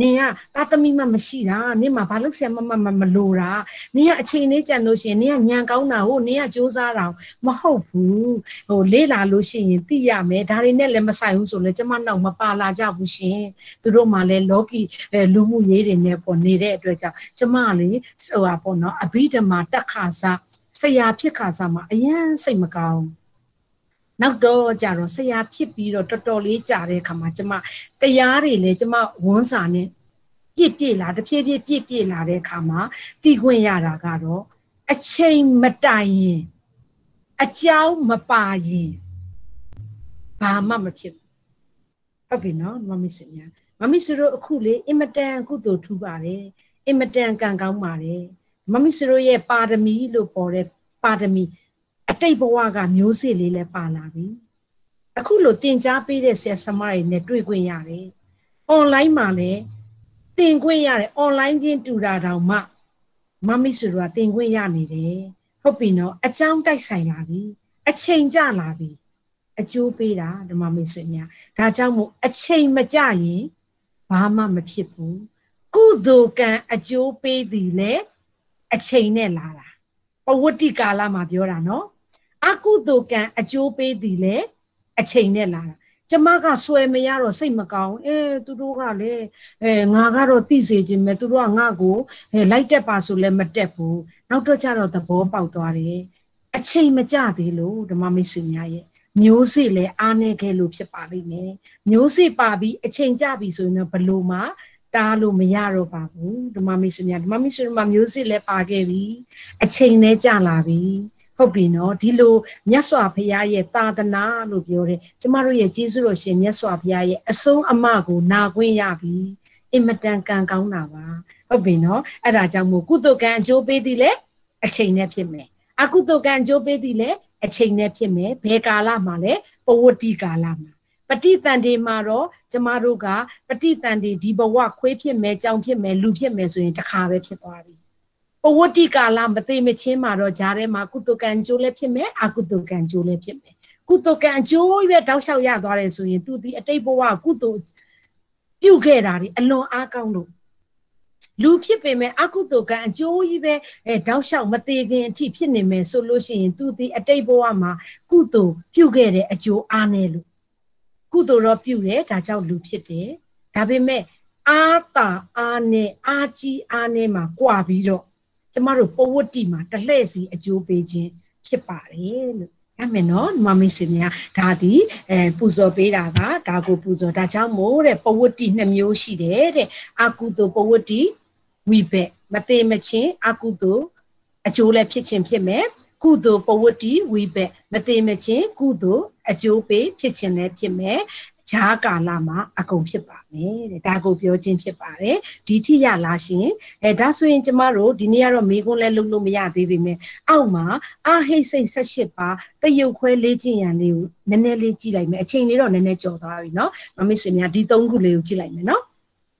နင်ကတာသမီမှမရှိတာနင်မှာဘာလို့ဆရာမမမလို့တာနင်ကအချိန်လေးကြံလို့ရှိရင်နင်ကညံကောင်းတာဟုတ်နင်ကစူးစမ်းတာမဟုတ်ဘူးဟိုလေးလာလို့ရှိရင်သိရမယ်ဒါတွေနဲ့လည်းမဆိုင်ဘူးဆိုလည်းကျမနောက်မပါလာကြဘူးရှင်သူတို့မှလည်းလောကီလူမှုရေးတွေနဲ့ပေါ့နေတဲ့အတွက်ကြောင့်ကျမလေဟိုပါပေါ့နော်အဘိဓမ္မာတက်ခါစားဆရာဖြစ်ခါစားမှာအယမ်းစိတ်မကောင်း နောက်တော့ကြတော့ဆရာဖြစ်ပြီးတော့တော်တော်လေးကြာတဲ့အခါမှာကျမတရားတွေလည်းကျမဝန်းစာနဲ့ပြည့်ပြည့်လာတဖြည်းဖြည်းပြည့်ပြည့်လာတဲ့အခါမှာတည်ခွင့်ရတာကတော့အချိန်မတိုင်ရင်အကြောင်းမပါရင်ဘာမှမဖြစ်ဘူးဟုတ်ပြီနော်မမစ်စင်ညာမမစ်စရိုအခုလေအင်မတန်ကုသိုလ်ထူပါတယ်အင်မတန်ကံကောင်းပါတယ်မမစ်စရိုရဲ့ပါရမီလို့ပေါ်တဲ့ပါရမီ အတိတ်ဘဝကမျိုးစေ့လေးလည်းပါလာပြီအခုလိုတင် जा ပေးတဲ့ဆရာဆမတွေနဲ့တွေ့ခွင့်ရတယ်။ online မှာလည်းတင်ခွင့်ရတယ် online ချင်းတူတာတောင်မှမမီဆိုတော့တင်ခွင့်ရနေတယ်။ဟုတ်ပြီနော်အကြောင်းတိုက်ဆိုင်လာပြီ။အချိန်ကြလာပြီ။အကျိုးပေးတာဓမ္မမိတ်ဆွေများ။ဒါကြောင့်မို့အချိန်မကြရင်ဘာမှမဖြစ်ဘူး။ကုသိုလ်ကံအကျိုးပေးသည်လေအချိန်နဲ့လာတာ။ပဝတ္တိကာလမှာပြောတာနော်။ အကုသိုလ်ကံအကျိုးပေးသည်လေအချိန်နဲ့လာတာကျမကဆွဲမရတော့စိတ်မကောင်းအဲသူတို့ကလည်းအဲငါကတော့သိစေခြင်းပဲသူတို့ကငါ့ကိုအဲလိုက်တက်ပါဆိုလည်းမတက်ဘူးနောက်တော့ကျတော့သဘောပေါက်သွားတယ်အချိန်မကြသေးလို့ဓမ္မမိတ်ဆွေများရဲ့မျိုးစေ့လည်းအားနေခဲ့လို့ဖြစ်ပါလိမ့်မယ်မျိုးစေ့ပါပြီးအချိန်ကြပြီဆိုရင်တော့ဘလို့မှတားလို့မရတော့ပါဘူးဓမ္မမိတ်ဆွေများဓမ္မမိတ်ဆွေမှာမျိုးစေ့လည်းပါခဲ့ပြီအချိန်လည်းကြလာပြီ ဟုတ်ပြီနော်ဒီလိုမြတ်စွာဘုရားရဲ့သာသနာလို့ပြောတယ်ကျမတို့ရဲ့ကျေးဇူးတော်ရှင်မြတ်စွာဘုရားရဲ့အဆုံးအမကိုနာခွင့်ရပြီအင်မတန်ကံကောင်းတာပါဟုတ်ပြီနော်အဲ့ဒါကြောင့်မို့ကုသကံအကျိုးပေးသည်လေအချိန်နဲ့ဖြစ်မယ်အကုသကံအကျိုးပေးသည်လေအချိန်နဲ့ဖြစ်မယ်ဘယ်ကာလမှာလဲပဝတ္တိကာလမှာပဋိသန္ဓေမှာတော့ကျမတို့ကပဋိသန္ဓေဒီဘဝခွေးဖြစ်မယ်ကြောင်ဖြစ်မယ်လူဖြစ်မယ်ဆိုရင်တခါပဲဖြစ်သွားပြီ ပဝတ္တိကာလမသိမချင်းမှာတော့ဂျားထဲမှာကုသကံကျိုးလည်းဖြစ်မယ်အကုသကံကျိုးလည်းဖြစ်မယ်ကုသကံကျိုးပဲတောက်လျှောက်ရသွားတယ်ဆိုရင်သူဒီအတိတ်ဘဝကုသပြုတ်ခဲ့တာဒီအလွန်အားကောင်းလို့လူဖြစ်ပေမဲ့အကုသကံအကျိုးကြီးပဲအဲတောက်လျှောက်မသေးခင်အထိဖြစ်နေမယ်ဆိုလို့ရှိရင်သူဒီအတိတ်ဘဝမှာကုသပြုတ်ခဲ့တဲ့အကျိုးအားနေလို့ကုသိုလ်တော့ပြုတယ်ဒါကြောင့်လူဖြစ်တယ်ဒါပေမဲ့အာတာအာနဲ့အာကြီးအာနဲ့မှာကြွာပြီးတော့ ကျမတို့ပဝတ္တိမှာတလှည့်စီအကျိုးပေးခြင်းဖြစ်ပါတယ်လို့ရမယ်နော်မမေစင်များဒါဒီအဲပူဇော်ပေးတာကဒါကိုပူဇော်ဒါကြောင့်မို့တဲ့ပဝတ္တိနှစ်မျိုးရှိတယ်တဲ့အကုသိုလ်ပဝတ္တိဝိဘက်မသေးမချင်းအကုသိုလ်အကျိုးလည်းဖြစ်ခြင်းဖြစ်မယ်ကုသိုလ်ပဝတ္တိဝိဘက်မသေးမချင်းကုသိုလ်အကျိုးပေးဖြစ်ခြင်းလည်းဖြစ်မယ် ဂျားကာလမှာအကုန်ဖြစ်ပါမယ်တဲ့ဒါကိုပြောခြင်းဖြစ်ပါတယ်ဒီထိရလားရှင်အဲဒါဆိုရင်ကျမတို့ဒီနေ့ကတော့မေကွန်းလဲလုပ်လို့မရသေးပေမဲ့အောက်မှာအာဟိတ်စိတ်၁၈ပါတရုတ်ခွဲလေးကျင်ရန်လေးကိုနည်းနည်းလေးကြည့်လိုက်မယ်အချိန်လေးတော့နည်းနည်းကြော်သွားပြီเนาะမမေ့စင်များဒီ၃ခုလေးကိုကြည့်လိုက်မယ်เนาะ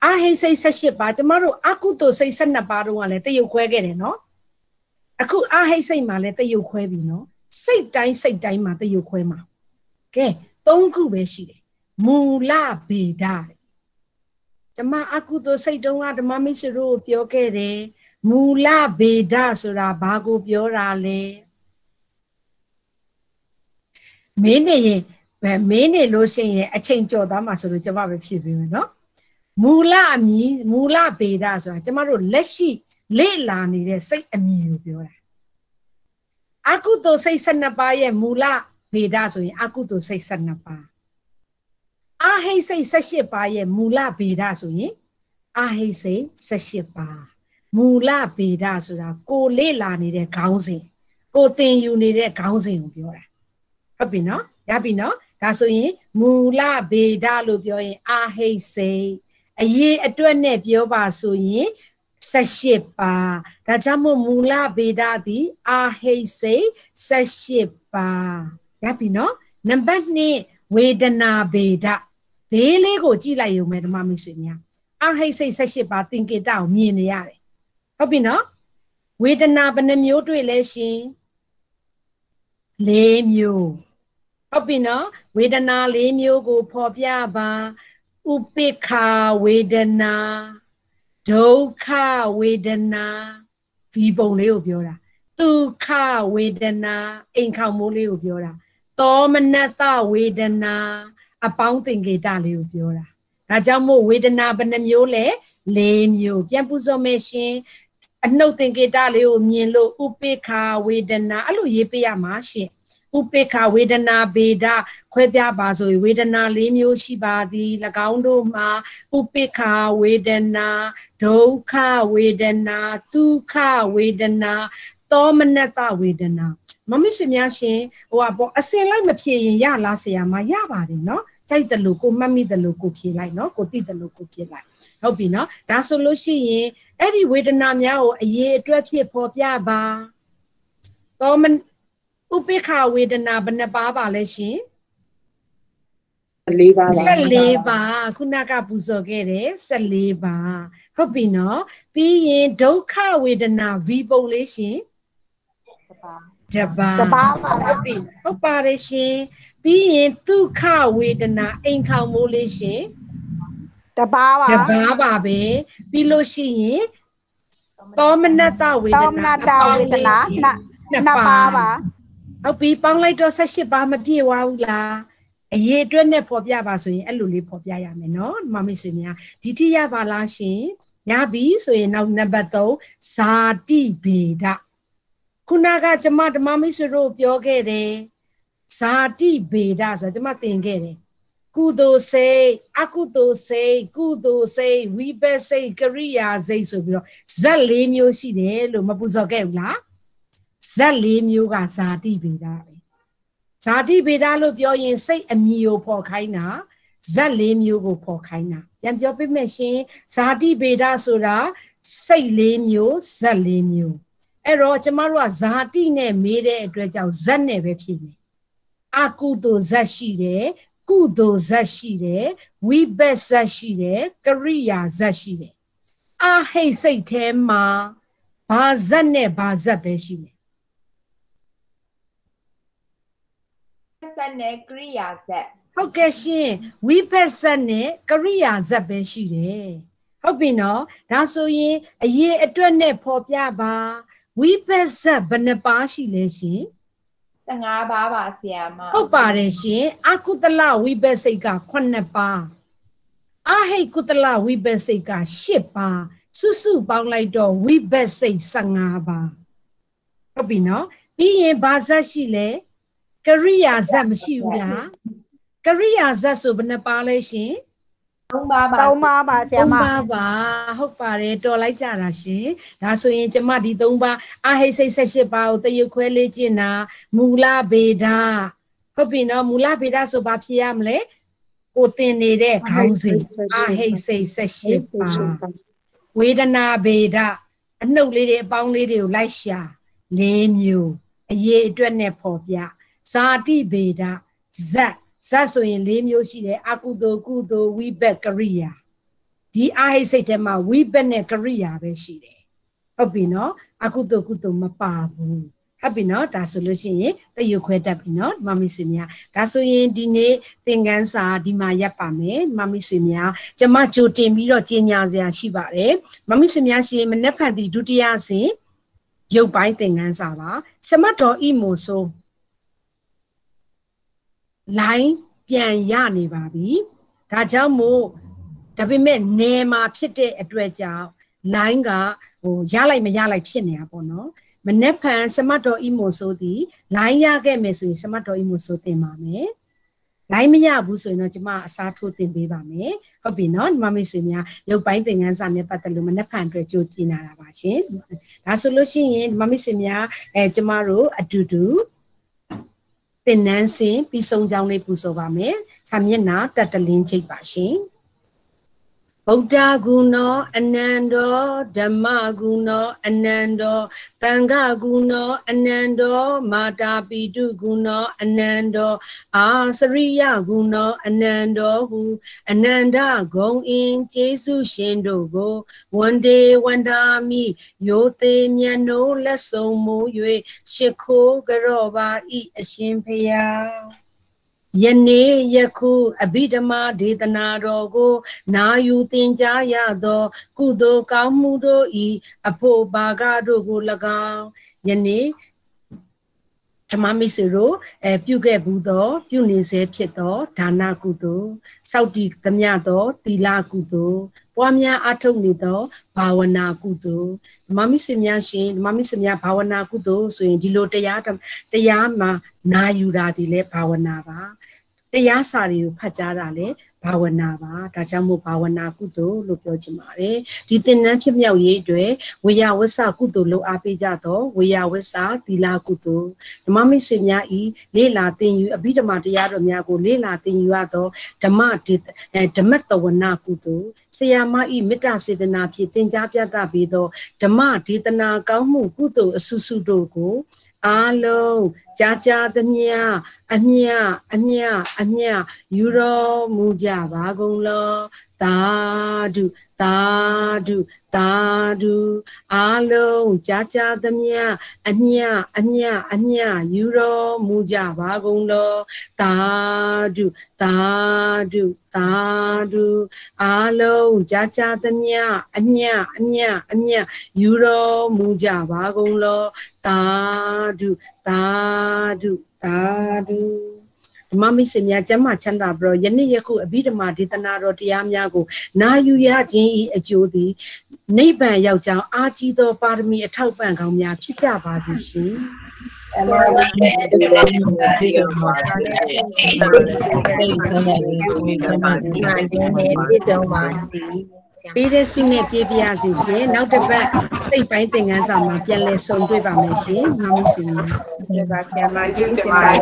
အာဟိတ်စိတ်၁၈ပါကျမတို့အကုသိုလ်စိတ်၁၂ပါတော့ကလည်းတရုတ်ခွဲခဲ့တယ်เนาะအခုအာဟိတ်စိတ်မှာလည်းတရုတ်ခွဲပြီเนาะစိတ်တိုင်းစိတ်တိုင်းမှာတရုတ်ခွဲမှာကဲ၃ခုပဲရှိတယ် မူလဗေဒဓမ္မအကုသိုလ်စိတ်တုံးကဓမ္မမိတ်ဆွေတို့ပြောခဲ့တယ်မူလဗေဒဆိုတာဘာကိုပြောတာလဲမင်းနေရင်မင်းနေလို့ရှိရင်အချိန်ကြော်သွားမှာဆိုလို့ကျမပဲဖြစ်ပြီးမယ်နော်မူလအမည်မူလဗေဒဆိုတာကျမတို့လက်ရှိလေ့လာနေတဲ့စိတ်အမည်ကိုပြောတာအကုသိုလ်စိတ်12ပါးရဲ့မူလဗေဒဆိုရင်အကုသိုလ်စိတ်12ပါး အာဟိစိတ်18ပါးရဲ့မူလဗေဒဆိုရင်အာဟိစိတ်18ပါးမူလဗေဒဆိုတာကိုလေ့လာနေတဲ့ခေါင်းစဉ်ကိုသင်ယူနေတဲ့ခေါင်းစဉ်ကိုပြောတာဟုတ်ပြီနော်ရပြီနော်ဒါဆိုရင်မူလဗေဒလို့ပြောရင်အာဟိစိတ်အရေးအတွက်နဲ့ပြောပါဆိုရင်18ပါးဒါကြောင့်မို့မူလဗေဒသည်အာဟိစိတ်18ပါးရပြီနော်နံပါတ်2ဝေဒနာဗေဒ ဘေးလေးကိုကြည့်လိုက်ရုံပဲဓမ္မမိတ်ဆွေများအဟိတ်စိတ်၁၈ပါးသင်္ကေတကိုမြင်နေရတယ်ဟုတ်ပြီနော်ဝေဒနာဘယ်နှမျိုးတွေ့လဲရှင်၄မျိုးဟုတ်ပြီနော်ဝေဒနာ၄မျိုးကိုဖော်ပြပါဥပိ္ခာဝေဒနာဒုက္ခဝေဒနာဒီပုံလေးကိုပြောတာဒုက္ခဝေဒနာအိမ်ခေါင်မိုးလေးကိုပြောတာသောမနတဝေဒနာ အပေါင်းသင်္ကေတလေးကိုပြောတာဒါကြောင့်မို့ဝေဒနာဘယ်နှမျိုးလဲ၄မျိုးပြန်ပူဇော်မယ်ရှင်အနှုတ်သင်္ကေတလေးကိုမြင်လို့ဥပိ္ခာဝေဒနာအဲ့လိုရေးပေးရမှာရှင်ဥပေက္ခဝေဒနာဗေဒခွဲပြပါဆိုရင်ဝေဒနာ၄မျိုးရှိပါသည်၎င်းတို့မှာဥပေက္ခဝေဒနာဒုက္ခဝေဒနာဒုက္ခဝေဒနာသောမနတဝေဒနာ မမရှင်များရှင်ဟိုပေါ့အစင်လိုက်မဖြစ်ရင်ရလားဆရာမရပါတယ်နော်ကြိုက်တယ်လို့ကိုမှတ်မိတယ်လို့ကိုဖြေလိုက်နော်ကိုသိတယ်လို့ကိုဖြေလိုက်ဟုတ်ပြီနော်ဒါဆိုလို့ရှိရင်အဲ့ဒီဝေဒနာများကိုအရေးအတွက်ဖြစ်ဖော်ပြပါသောမဥပိ္ခဝေဒနာဘယ်နှပါပါလဲရှင်14ပါပါ14ပါခုနကပူဇော်ခဲ့တယ်14ပါဟုတ်ပြီနော်ပြီးရင်ဒုက္ခဝေဒနာ V ပုံလေးရှင် တပါတပါပါဟုတ်ပြီဟုတ်ပါတယ်ရှင်ပြီးရင်ဒုက္ခဝေဒနာအိမ်ခေါင်မိုးလေးရှင်တပါပါတပါပါပဲပြီးလို့ရှိရင်သောမနတဝေဒနာသောမနတဝေဒနာနှစ်ပါပါဟုတ်ပြီပေါင်းလိုက်တော့18ပါမပြည့်ဝဘူးလားအရေးအတွက်နဲ့ဖော်ပြပါဆိုရင်အဲ့လိုလေးဖော်ပြရမယ်နော်မမိတ်ဆွေများဒီတိရပါလားရှင်ရပြီဆိုရင်နောက်နံပါတ်3ဇာတိဗေဒ ခုနကကျမဓမ္မမိတ်ဆွေတို့ပြောခဲ့တယ်ဇာတိဗေဒဆိုတော့ကျမသင်ခဲ့တယ်ကုသိုလ်စိတ်အကုသိုလ်စိတ်ကုသိုလ်စိတ်ဝိပဿစိတ်ကရိယာစိတ်ဆိုပြီးတော့ဇက်၄မျိုးရှိတယ်လို့မပူဇော်ခဲ့ဘူးလားဇက်၄မျိုးကဇာတိဗေဒပဲဇာတိဗေဒလို့ပြောရင်စိတ်အမည်ကိုဖော်ခိုင်းတာဇက်၄မျိုးကိုဖော်ခိုင်းတာပြန်ပြောပြမယ်ရှင်ဇာတိဗေဒဆိုတာစိတ်၄မျိုးဇက်၄မျိုး အဲ့တော့ကျမတို့ကဇာတိနဲ့မေးတဲ့အတွက်ကြောင့်ဇက်နဲ့ပဲဖြစ်နေအကုသိုလ်ဇက်ရှိတယ်ကုသိုလ်ဇက်ရှိတယ်ဝိဘက်ဇက်ရှိတယ်ကရိယာဇက်ရှိတယ်အဟိတ်စိတ်ထဲမှာဘာဇက်နဲ့ဘာဇက်ပဲရှိတယ်ဆက်နဲ့ကရိယာဇက်ဟုတ်ကဲ့ရှင်ဝိဖက်ဆက်နဲ့ကရိယာဇက်ပဲရှိတယ်ဟုတ်ပြီနော်ဒါဆိုရင်အရေးအတွက်နဲ့ဖော်ပြပါ ဝိဖက်ဆက်ဘယ်နှပါရှိလဲရှင်15ပါးပါဆရာမဟုတ်ပါတယ်ရှင်အကုတလဝိပက်စိတ်က9ပါးအဟိကုတလဝိပက်စိတ်က10ပါးစုစုပေါင်းလိုက်တော့ဝိပက်စိတ်15ပါးဟုတ်ပြီနော်ပြီးရင်ဘာဇက်ရှိလဲကရိယာဇတ်မရှိဘူးလားကရိယာဇတ်ဆိုဘယ်နှပါလဲရှင် သုံးပါပါသုံးပါပါဆရာမသုံးပါပါဟုတ်ပါတယ်တော်လိုက်ကြတာရှင်ဒါဆိုရင်ကျမဒီသုံးပါအဟိစိတ်ဆက်ရှိပါကိုတရုတ်ခွဲလေးကျင်တာမူလဗေဒဟုတ်ပြီနော်မူလဗေဒဆိုဘာဖြစ်ရမလဲကိုတင်နေတဲ့ခေါင်းစဉ်အဟိစိတ်ဆက်ရှိပါဝေဒနာဗေဒအနှုတ်လေးတွေအပေါင်းလေးတွေကိုလိုက်ရှာ၄မျိုးအရေးအတွက်နဲ့ပေါ်ပြဇာတိဗေဒဇတ် ဇတ်ဆိုရင်၄မျိုးရှိတယ်အကုသိုလ်ကုသိုလ်ဝိဘက်ကရိယာဒီအာဟိစိတ်ထဲမှာဝိဘက်နဲ့ကရိယာပဲရှိတယ်ဟုတ်ပြီနော်အကုသိုလ်ကုသိုလ်မပါဘူးဟုတ်ပြီနော်ဒါဆိုလို့ရှိရင်တရွခွဲတတ်ပြီနော်မမီဆွေများဒါဆိုရင်ဒီနေ့သင်ခန်းစာဒီမှာရပ်ပါမယ်မမီဆွေများကျမကြိုတင်ပြီးတော့ကြီးညာစရာရှိပါတယ်မမီဆွေများရှင်မနေ့ဖန်တီဒုတိယဆင်ရုပ်ပိုင်းသင်ခန်းစာပါစမတ်တော်ဤမို့ဆို line ပြန်ရနေပါပြီဒါကြောင့်မို့ဒါပေမဲ့နယ်မှာဖြစ်တဲ့အတွက်ကြောင့် line ကဟိုရလိုက်မရလိုက်ဖြစ်နေတာပေါ့နော်မနေ့ဖန်စမတ်တော်အီမိုဆိုသည် line ရခဲ့မယ်ဆိုရင်စမတ်တော်အီမိုဆိုတင်ပါမယ်လိုင်းမရဘူးဆိုရင်တော့ကျမအစားထိုးတင်ပေးပါမယ်ဟုတ်ပြီနော်ညီမမိတ်ဆွေများရုပ်ပိုင်းသင်ခန်းစာနဲ့ပတ်သက်လို့မနှက်ဖန်အတွက်ကြိုတင်လာတာပါရှင်ဒါဆိုလို့ရှိရင်ညီမမိတ်ဆွေများအဲကျမတို့အတူတူ သင်နန်းစင်ပြီးဆုံးကြောင်းလေးပူဇော်ပါမယ်။ဆာမျက်နာတက်တလင်းချိတ်ပါရှင်။ ဗုဒ္ဓဂုဏောအနန္တောဓမ္မဂုဏောအနန္တောသံဃဂုဏောအနန္တောမာတာပိတုဂုဏောအနန္တောအာစရိယဂုဏောအနန္တောဟုအနန္တဂုံအင်းကျေးဇူးရှင်တို့ကိုဝန်ဒေဝန္တာမိယောသေးမြတ်နိုးလက်ဆုံမိုး၍ရှ िख ိုးကြောပါဤအရှင်ဖျား ယနေ့ယခုအဘိဓမ္မာဒေသနာတော်ကို နာယူသင်ကြားရသော ကုသိုလ်ကောင်းမှုတို့ဤအဖို့ဘာကတို့ကို၎င်းယနေ့ ဓမ္မမိတ်ဆွေတို့အဲပြုခဲ့ဘူးသော ပြုနေစေဖြစ်သောဒါနကုသိုလ်စောက်တည်သမျှသောသီလကုသိုလ်ပွားများအထုတ်နေသောဘာဝနာကုသိုလ်ဓမ္မမိတ်ဆွေများရှင်ဓမ္မမိတ်ဆွေများဘာဝနာကုသိုလ်ဆိုရင်ဒီလိုတရားတရားမှာနာယူတာဒီလဲဘာဝနာပါတရားစာတွေကိုဖတ်ကြားတာလဲ ဘာဝနာပါဒါကြောင့်မို့ဘာဝနာကုသိုလ်လို့ပြောချင်ပါတယ်ဒီသင်္นานဖြစ်မြောက်ရေးအတွက်ဝေယဝဆကုသိုလ်လုပ်အားပေးကြတော့ဝေယဝဆသီလကုသိုလ်ဓမ္မမိတ်ဆွေများဤလေလာသင်ယူအဘိဓမ္မာတရားတော်များကိုလေလာသင်ယူရသောဓမ္မဒေအဲဓမ္မတဝနာကုသိုလ်ဆရာမဤမေတ္တာစေတနာဖြင့်သင်ကြားပြသပေးသောဓမ္မဒေသနာကောင်းမှုကုသိုလ်အဆုစုတို့ကို အားလုံးကြာကြာသမျှအမြအမြအမြယူတော်မူကြပါကုန်လော သာဓုသာဓုသာဓုအားလုံးကြာကြာသမျှအမြအမြအမြယူတော်မူကြပါကုန်လောသာဓုသာဓုသာဓုအားလုံးကြာကြာသမျှအမြအမြအမြယူတော်မူကြပါကုန်လောသာဓုသာဓုသာဓု ဓမ္မမိတ်ဆွေများကျမ်းမာချမ်းသာပြီးတော့ယနေ့ယခုအဘိဓမ္မာဒေသနာတော်တရားများကိုနာယူရခြင်းဤအကျိုးသည်နိဗ္ဗာန်ရောက်ကြောင်းအာကြီးသောပါရမီအထောက်ပံ့ကောင်းများဖြစ်ကြပါစေရှင်အမှန်ပါပဲဒီလိုမျိုးဒီလိုပါနာကျင်နဲ့ပြည့်စုံပါသည်ပေးတဲ့ဆုနဲ့ပြေးပြရစီရှင်နောက်တစ်ပတ်သိပ်ပိုင်းသင်ခန်းစာမှာပြန်လည်ဆုံတွေ့ပါမယ်ရှင်မမဆွေများဒီပါဆရာမကြီးတင်ပါတယ်